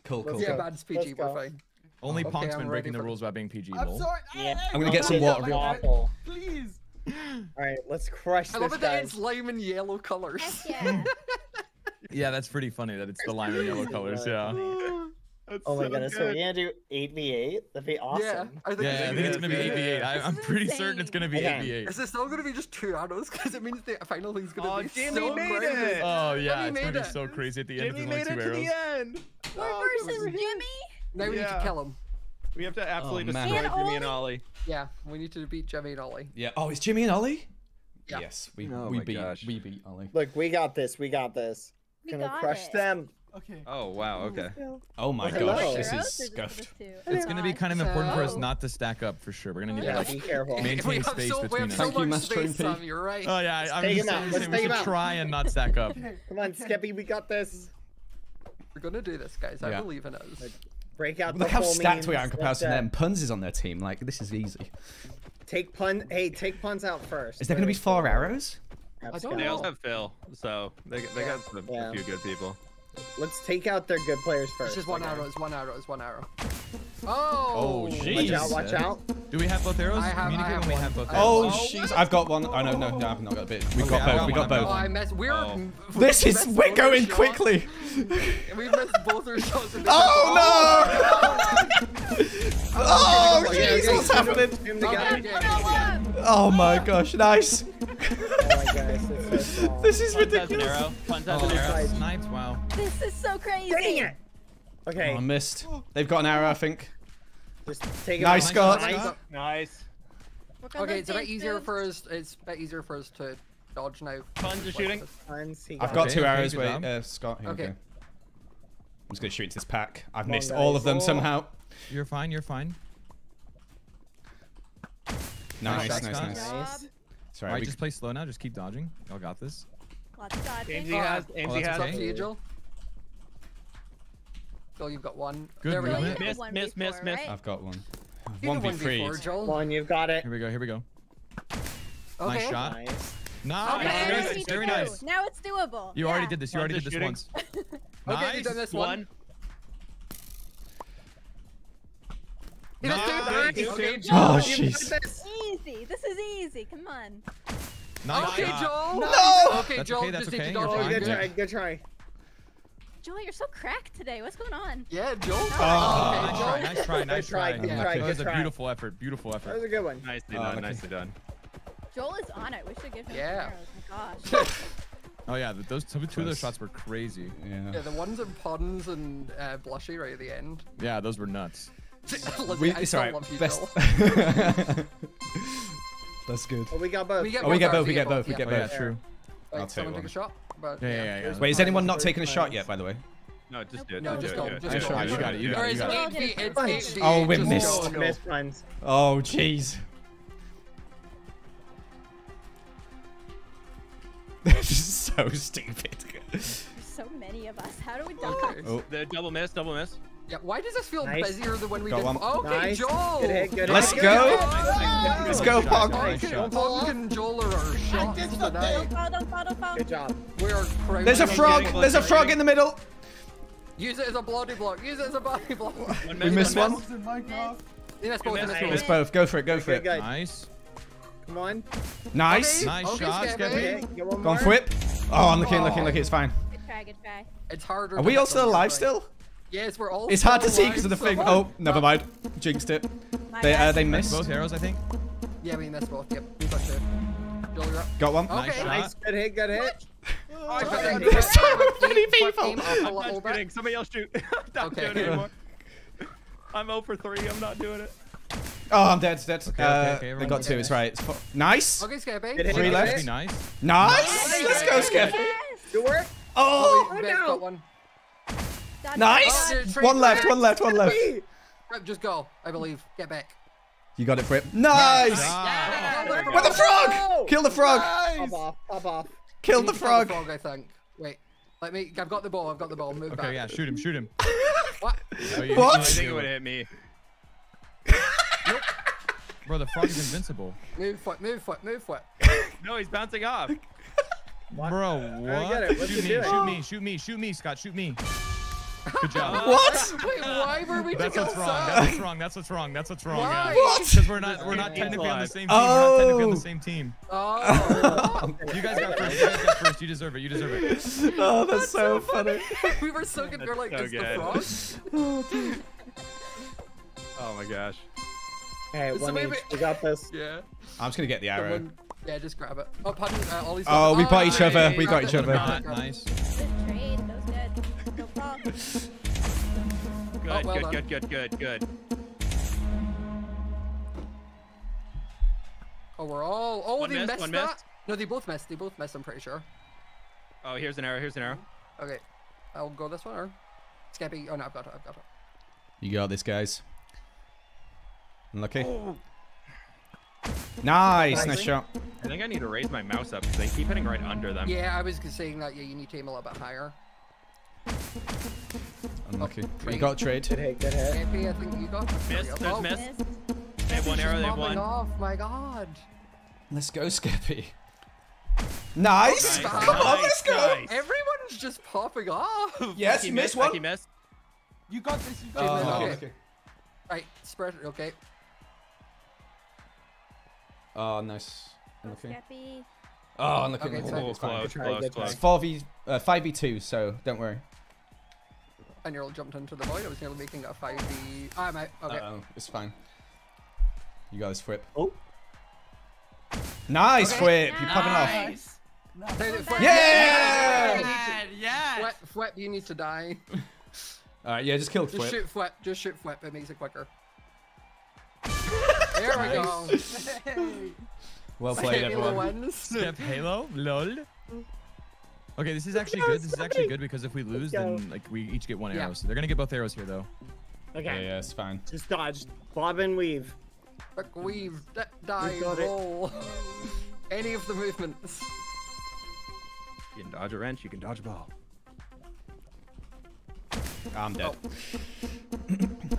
Cool, cool. Yeah, cool. bad PG, we're fine. Only Okay, Ponk's I'm been breaking the rules about being PG. I'm sorry. Yeah. I'm gonna get some water real quick. Please. All right, let's crush I this, love it that guys. it's lime and yellow colors. Heck yeah. Yeah, that's pretty funny that it's the lime and yellow colors, yeah. That's Oh my so goodness, so we're gonna do 8v8? That'd be Yeah, awesome. I think Yeah, it's I think it's gonna be 8v8. I, I'm This is pretty certain it's gonna be insane. 8v8. Is this still gonna be just two arrows? Because it means the final thing's gonna Oh, be Jimmy so made crazy. it! Oh yeah, Jimmy it's made gonna be it. so crazy at the end Jimmy of made the it two to arrows. the end. We're Oh, versus. Jimmy. Now we need to kill him. We have to oh, absolutely Oh, destroy Jimmy and Ollie. Ollie. Yeah, we need to beat Jimmy and Ollie. Yeah. Oh, is Jimmy and Ollie? Yeah. Yes, we Oh we beat gosh. we beat Ollie. Look, we got this. We got this. We Gonna got crush it. them. Okay. Oh wow. Okay. Oh my Hello. gosh, this is scuffed. It's gonna be kind of important for us not to stack up for sure. We're gonna need Yeah. to like Be careful. we maintain have space so, we between have us. so Thank you, much Master space, MP. Sam, you're right. Oh yeah, I- I'm take just him out. saying Let's we should out. try and not stack up. Come on, Skeppy, we got this. We're gonna do this, guys. I Yeah. believe in us. Break out Look how stacked we are in comparison to them. Punz is on their team. Like this is easy. Take pun. Hey, take Punz out first. Is there gonna be four arrows? I don't They know. also have Phil, so they, they got some, Yeah. a few good people. Let's take out their good players It's first. just one okay? arrow. It's one arrow. It's one arrow. Oh. Oh, jeez. Watch out! Watch out! Do we have both arrows? I have- I have when we one. have both I arrows. Oh one. jeez, I've got one. Oh no, no, no, I've not got a bit. We Okay, oh, got both. got We got one, I Oh, both. I missed. We're. Oh. This is we're going our quickly. We missed both our shots. in the- Oh no! Oh, oh Okay, jeez, okay, what's okay. happening? Team Okay, together. okay, okay. Oh my gosh, nice. Oh my gosh, it's so small. This is Punt has an ridiculous. arrow. Punt Oh, an arrow. arrows. Snipes, wow. This is so crazy. Dang it! Oh, Okay, I missed. They've got an arrow, I think. just take it Nice. Scott. Nice. Nice. Okay, those it's a bit easier moves. for us. It's a bit easier for us to dodge now. Punz are shooting. Punz, I've got got two arrows. good Wait, uh, Scott. Here we Okay. go. I'm just gonna shoot into this pack. I've Come on, missed all of them Oh. somehow. You're fine. You're fine. Nice, Nice, nice, Scott. nice. Job. Sorry, Alright, we- just play slow now. Just keep dodging. Y'all got this. Lots of dodging. AMZ has. Oh, AMZ that's has. It's up okay. to you, Joel. Joel, you've got one. Good there we go. movement. Miss, miss, miss, miss. I've got one. You One can v three. 1v4, Joel. Come you've got it. Here we go. Here we go. Okay. Nice shot. Nice. Nice. Okay, Nice. Very nice. need to Very do. nice. Now it's doable. You already did this. You already did this just once. Okay, Nice. you've done this one. One. He does two. Nice. Nice. Okay, Oh, Joel. You've jeez. Easy. This is easy. Come on. Nice Okay, shot. Joel. No! Okay, That's Joel, okay, that's just need okay, to you're dodge fine. it. good good. try. Good try. Joel, you're so cracked today. What's going on? Yeah, Joel. Oh. okay, Nice try. Joel. Nice try. Nice Good try, try. good Yeah. try, That was good a try. beautiful effort. Beautiful effort. That was a good one. Nicely Oh, done. okay. Nicely done. Joel is on it. We should give him Yeah. some arrows. My gosh. Oh yeah, those two, two of those shots were crazy. Yeah, Yeah. the ones in ponds and uh, blushy right at the end. Yeah, those were nuts. Listen, We, I it's still alright. love you, Best. That's good. Oh, we got both. We get Oh, we get both, both. We get both. We get yeah, both. true. Right, I'll take someone one. take a shot. But, Yeah, yeah, yeah, yeah. Wait, is anyone not taking a shot yet? By the way. No, just do it. No, do just it, go, do it, just go. it, you got it, you got it, you got it it. Joel eight did? It's first. eight feet. Oh, we missed. go, no. Missed Punz. Oh, jeez. this is so stupid. There's so many of us. How do we dodge? Okay. Oh, The double miss, double miss. Yeah, why does this feel Nice. busier than when we Got did? one. Okay, Nice. Joel. Good hit, good Let's hit. go. Let's Let's go, Nice Pog. shot, nice shot. Pog and Joel are our shots tonight. Good job. We are crowded. there's a frog. There's a frog in the middle. Use it as a bloody block. Use it as a body block. One We miss, missed one. miss. Yeah, both. Good miss, both. It's both. Go for it. Go for it. good. Nice. Come on. Nice. Nice Okay, shot, Skeppy. Skeppy. Okay, get one Go on, more. whip. Oh, unlucky, unlucky, looking. It's fine. Good try, good try. It's harder. Are we all still alive still? Yes, we're all. It's hard to see because of the thing. Oh, never mind. Jinxed it. They uh, they missed. both arrows, I think. Yeah, we missed both. Yep, got you. Joel, you're up. Got one. Okay. Nice shot. Nice. Good hit, good hit. Oh, There's so many Aim- people. aim up a I'm little kidding. Somebody else shoot. I'm not Okay. doing it anymore. I'm 0 for 3. I'm not doing it. Oh, I'm dead. Dead. Okay, uh, okay, okay, they got two. It's right. It's four. Nice. Okay, Skeppy. Three left. hit. Nice. Nice. Let's go, Skip. Good work. Oh, Wait, Oh, Vez no. Got one. Dodge, nice. Oh, dude, One left. One left. One left. Hey. Just go. I believe. Get back. You got it, Flip. Nice. Ah. there With the frog. Kill the frog. Pop off, pop off. Kill the need to kill frog. frog, I think. Wait. Let me. I've got the ball. I've got the ball. Move back. Okay, yeah, shoot him, shoot him. What? Oh, you- What? I think it it. would hit me. Bro, the frog is invincible. Move foot. Move foot. Move foot. No, he's bouncing off. Bro, what? get it. What's Shoot me, shoot me, shoot me, shoot me, Scott, shoot me. Good job. What? Wait, why were we That's what's wrong. south? That's what's wrong. That's what's wrong. That's what's wrong. Why? What? Because we're not we're not Team technically on the live. same team. We're not technically on Oh. the same team. Oh. You guys got first. You guys got first. You deserve it. You deserve it. Oh, that's so funny. we were so good. We're like, so is the good. frog? Oh my gosh. Hey, So one maybe- each. We got this. Yeah. I'm just gonna get the arrow. Someone- Yeah, just grab it. Oh, pardon. Uh, Ollie's Oh, we got each other. nice. We got Grab each it, other. grab it, Not grab it. nice. Good trade. That was good. Good, Oh, well good, done. good, good, good, good. Oh, we're all. Oh, One they missed, missed one that. missed. No, they both missed. They both missed. I'm pretty sure. Oh, here's an arrow. Here's an arrow. Okay, I'll go this one or Skeppy. Oh no, I've got it. I've got it. You got this, guys. Unlucky. Oh. Nice, nice shot. I think I need to raise my mouse up because they keep hitting right under them. Yeah, I was saying that. Yeah, you need to aim a little bit higher. Unlucky. You trade. got trade. Good hit, good hit. Skeppy, I think you got. it. There we Missed, there's Oh, missed. Missed. They have one arrow, they have popping one. off. My God. Let's go, Skeppy. Nice. Okay, Come on, nice, let's go. nice. Everyone's just popping off. Yes, He you missed, missed one. He missed. You got this. You Oh, okay. okay. Right, spread. Okay. Oh, nice. Unlucky. Skeppy. Oh, unlucky. Okay, unlucky. so- Oh, It's fine. close, close. It's four v, uh, five v two, so don't worry. I nearly jumped into the void. I was nearly making a five v. Ah, I'm out. Okay. Uh oh, it's fine. You got this whip. Oh. Nice Okay. whip. You popping off. Nice. Now Yeah! Yeah! Fwhip, Fwhip, you need to die. All right, yeah, just kill Just whip. shoot Fwhip. Just shoot Fwhip. It makes it quicker. there we go. Well played, Halo everyone. wins. Step Halo. Lol. Okay, this is actually good. This is actually good because if we lose, then like we each get one Yeah. arrow. So they're gonna get both arrows here though. Okay. yeah, it's fine. Just dodge. Bob and weave. Quick weave, d- dive, got it. roll. Any of the movements. You can dodge a wrench. You can dodge a ball. I'm dead. Oh.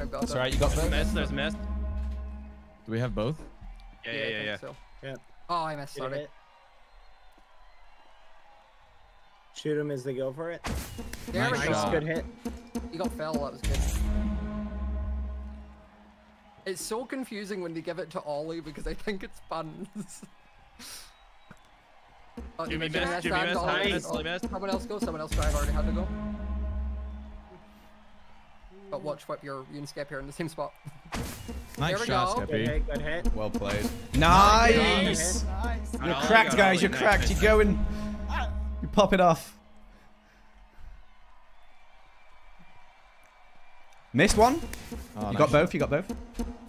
I've That's that. alright, you got There's a both? miss. There's a miss. Do we have both? Yeah, I yeah, yeah, think yeah. so. Yeah. Oh, I missed. Sorry. Shoot them as they go for it. There we Nice go. shot. Good hit. You got fell. That was good. It's so confusing when they give it to Ollie because I think it's buns. Oh, Jimmy Jimmy missed, missed Jimmy that, missed, Ollie Ollie missed. missed, Ollie missed. Someone else go. Someone else go. I've already had to go. But watch what your RuneScape here in the same spot. Nice we shot, go. Good Skeppy. hit. Good hit. Well played. Nice! Good You're cracked, guys. You're cracked. You're going. You pop it off. Missed one. Oh, You nice got both. You got both.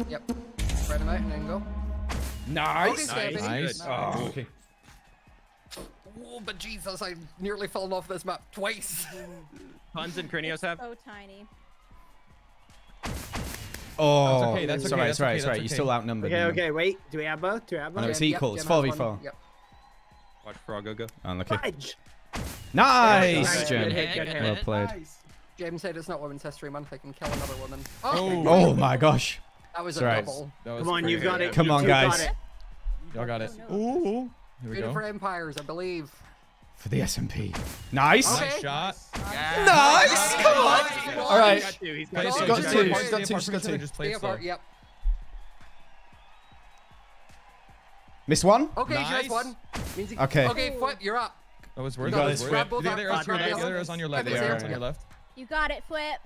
Yep. Spread them out and then go. Nice. Oh. Okay, Skeppy. Nice. Oh, okay. Oh, but Jesus, I've nearly fallen off this map twice. Punz and Krinios have. So tiny. Oh, okay, that's it's okay, alright. that's It's alright. okay, alright. that's right, You're still outnumbered. Okay, okay, wait. Do we have both? Do we have both? No, it's um, Yep, equal. Jim It's 4v4. Yep. Watch Froggo go. Unlucky. Ah, Fudge. Nice, Nice. Jim. Good hit, good hit. Well played. James said it's not Women's History Month. I can kill another woman. Oh. Oh, oh my gosh. That was It's a alright. double. Was Come on, you've got it. Come You on, guys. it. Y'all got it. Oh. Ooh. Here we Freedom go. for Empires, I believe. For the SMP. Nice. Okay. Nice shot. Nice. Come on. All right. Got two. He's Play got it Got safe, got just two. play it She's got safe, two, apart she's from got each other, two. Just play Stay it slow. apart, yep. Missed one. Okay, she one. Means he... Okay. Okay, Flip, you're up. Oh, that was worth You it. got That this, was Flip. worth it. Grab both The up, other grab arrows- the the other other arrows on your left. Yeah, The other yeah, arrows on yeah. your left. You got it, Flip.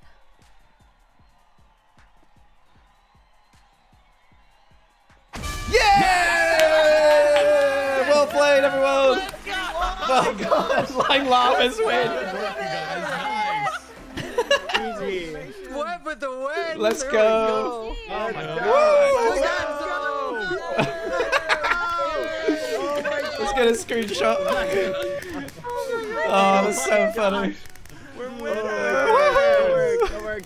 Yeah! Well played, everyone. Oh god, Lime Llamas win. Easy. Flip with the win. Let's There go. we Oh my go. god. Get a screenshot. Oh, that's so funny.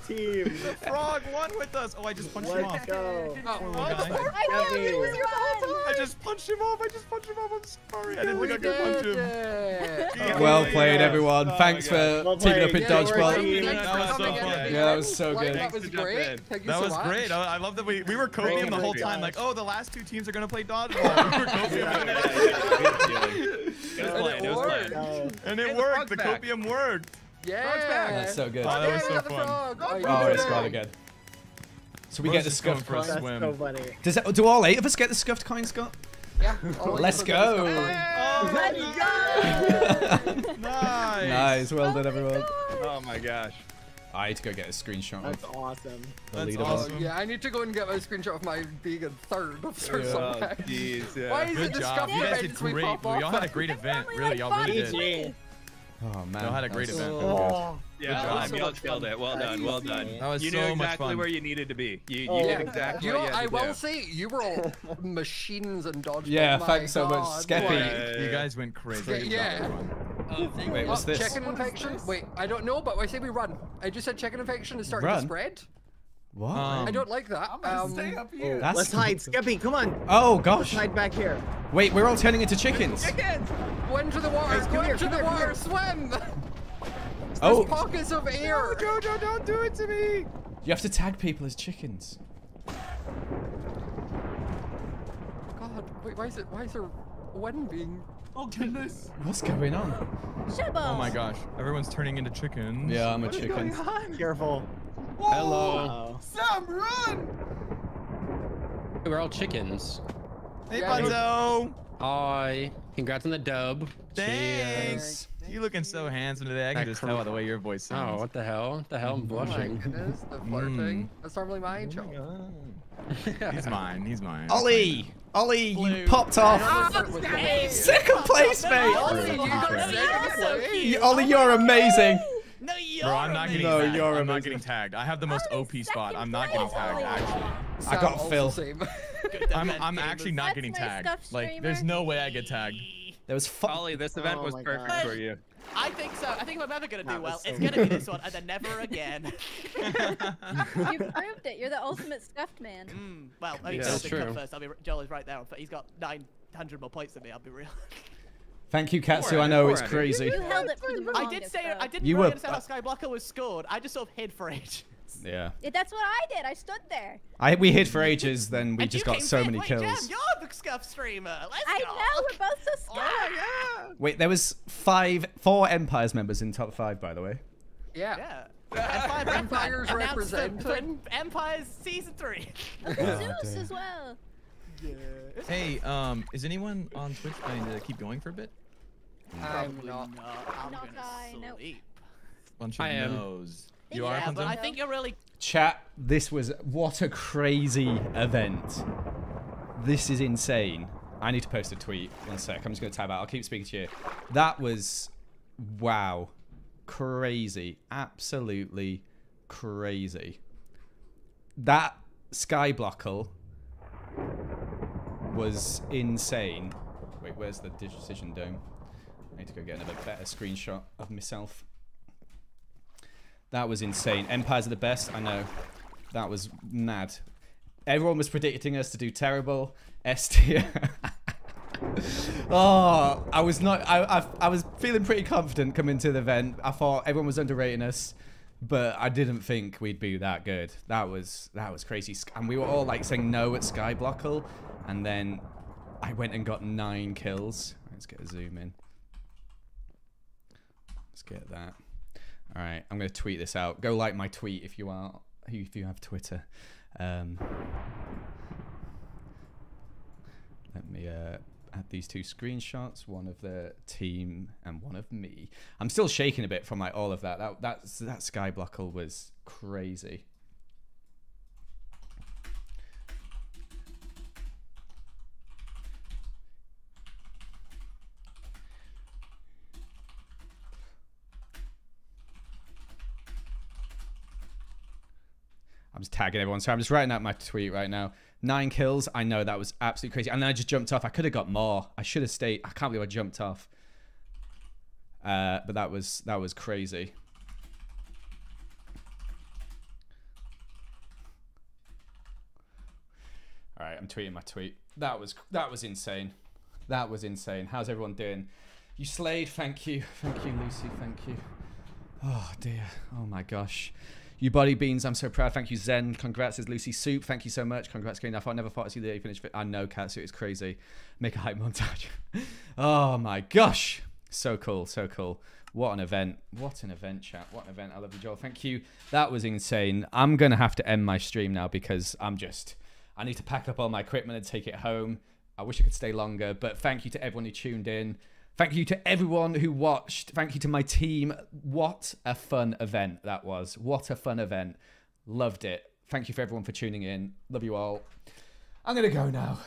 We're Good winners. work. Good work, team. Frog won with us. Oh, I just punched him Let's off. go. Oh, oh Poor what? guy. I knew it was your I just punched him off. I just punched him off. I'm sorry. I didn't We think I could punch him. it. Yeah. Well played, everyone. Oh Thanks my for Well teaming up in Good work, dodgeball. That was so coming fun. Yeah, that was so good. That was great. in. Thank you That was great. I, I love that we, we were coping him the whole time. Like, oh, the last two teams are gonna play dodgeball. We were coping him. It was playing. It was playing. And it And worked. frog's The back. copium worked. Yeah. That's so good. Oh, that was so fun. Oh, you Oh, did it's it. gone again. So we Bro's get the scuffed for a coin. That's swim. so funny. Does that, do all eight of us get the scuffed coin, Scott? Yeah. Let's us got go. Oh, this going. Nice. Nice, well oh done, everyone. Oh my gosh. I need to go get a screenshot That's of awesome. the That's leaderboard. awesome. Yeah, I need to go and get my screenshot of my being in third of Sir Oh, Soulback. jeez. Yeah. Why is Good it the job. scuffed You guys did events we great. Y'all had a great event. Really, like y'all really did. GG. Oh man, Y'all had a great event. so good. Oh, Yeah, Good job. you So killed it. Well done. Well done. That was you so knew much exactly fun. where you needed to be. You, you Oh. did exactly You know, what you I will do. say you were all machines and dodgeball. Yeah, My thanks so much, God. Skeppy. Yeah. You guys went crazy. Yeah, Good job, yeah. everyone. Oh, Wait, Oh, what's this? chicken infection? Wait, I don't know, but I say we run. I just said chicken infection is starting Run? to spread. What? Um, I don't like that. Um, That's Let's hide. Skeppy, come on. Oh Let's gosh. hide back here. Wait, we're all turning into chickens. Chickens! Go into the water. Guys, Go into the here, water. here. Swim. Oh, pockets of air. Jojo, don't do it to me. you have to tag people as chickens. God, wait, why is it? Why is there wind being? Oh, goodness. What's going on? Shibbo. Oh my gosh. Everyone's turning into chickens. Yeah, I'm a chicken. Careful. Hello. Uh-oh. We're all chickens. Hey, Yeah, dude. Bunzo. Hi. Congrats on the dub. Thanks. You're looking so handsome today. I can That just tell by the way your voice sounds. Oh, what the hell? What the hell? I'm Oh my blushing. goodness, the Mm. flirting. That's normally my job. He's mine. He's mine. Ollie, Ollie, you popped off. Second place, mate. Ollie, you got second place. Ollie, you're amazing. Bro, I'm not getting No, tagged. you're I'm not getting tagged. I have the most OP spot. I'm not getting tagged, actually. I got Phil. I'm, I'm actually not That's getting tagged. stuffed Like, there's no way I get tagged. There was fi- Ollie, this event Oh was perfect God. for you. I think so. I think if I'm ever gonna do That was well, so it's gonna be this one, and then never again. You proved it. You're the ultimate stuffed man. mm, well, I mean, Yeah, Joel that's come first. I mean, Joel is right there, but he's got 900 more points than me. I'll be real. Thank you, Katsu. Four I know it's crazy. You held it for the longest. I did say though. I didn't You really were- understand how Skyblockle was scored. I just sort of hid for ages. Yeah. Yeah, that's what I did. I stood there. I we hid for ages, then we just got so fifth. many Wait, kills. Jam, you're the scuff streamer. Let's I go. know. We're both so oh, scared. Wait, there was five, four Empires members in top five, by the way. Yeah. Yeah. And five Empires announced represent. Empires season three. Zeus oh, as well. Hey, um, is anyone on Twitch planning to keep going for a bit? I'm not. I'm Not gonna I, nope. sleep. Bunch of I am. no's. You are, Yeah, but I think you're really Chat, this was what a crazy event. This is insane. I need to post a tweet. One sec. I'm just going to tab out. I'll keep speaking to you. That was wow. Crazy. Absolutely crazy. That Skyblockle was insane. Wait, where's the decision dome? I need to go get another better screenshot of myself. That was insane. Empires are the best. I know. That was mad. Everyone was predicting us to do terrible. S tier. oh, I was not. I, I I was feeling pretty confident coming to the event. I thought everyone was underrating us, but I didn't think we'd be that good. That was that was crazy. And we were all like saying no at Skyblockle, and then I went and got nine kills. Let's get a zoom in. Let's get that. All right, I'm gonna tweet this out. Go like my tweet if you are if you have Twitter. Um, let me uh, add these two screenshots. One of the team and one of me. I'm still shaking a bit from like all of that. That that that Skyblockle was crazy. I'm just tagging everyone. So I'm just writing out my tweet right now. Nine kills. I know that was absolutely crazy. And then I just jumped off. I could have got more. I should have stayed. I can't believe I jumped off. Uh, but that was that was crazy. All right, I'm tweeting my tweet. That was that was insane. That was insane. How's everyone doing? You slayed. Thank you. Thank you, Lucy. Thank you. Oh dear. Oh my gosh. You body beans, I'm so proud. Thank you, Zen. Congrats, is Lucy Soup. Thank you so much. Congrats, Green. I thought I never thought I'd see the finish. I know, Cat Katsu, it's crazy. Make a hype montage. oh my gosh. So cool, so cool. What an event. What an event, chat. What an event. I love you, Joel. Thank you. That was insane. I'm going to have to end my stream now because I'm just. I need to pack up all my equipment and take it home. I wish I could stay longer, but thank you to everyone who tuned in. Thank you to everyone who watched. Thank you to my team. What a fun event that was. What a fun event. Loved it. Thank you for everyone for tuning in. Love you all. I'm going to go now.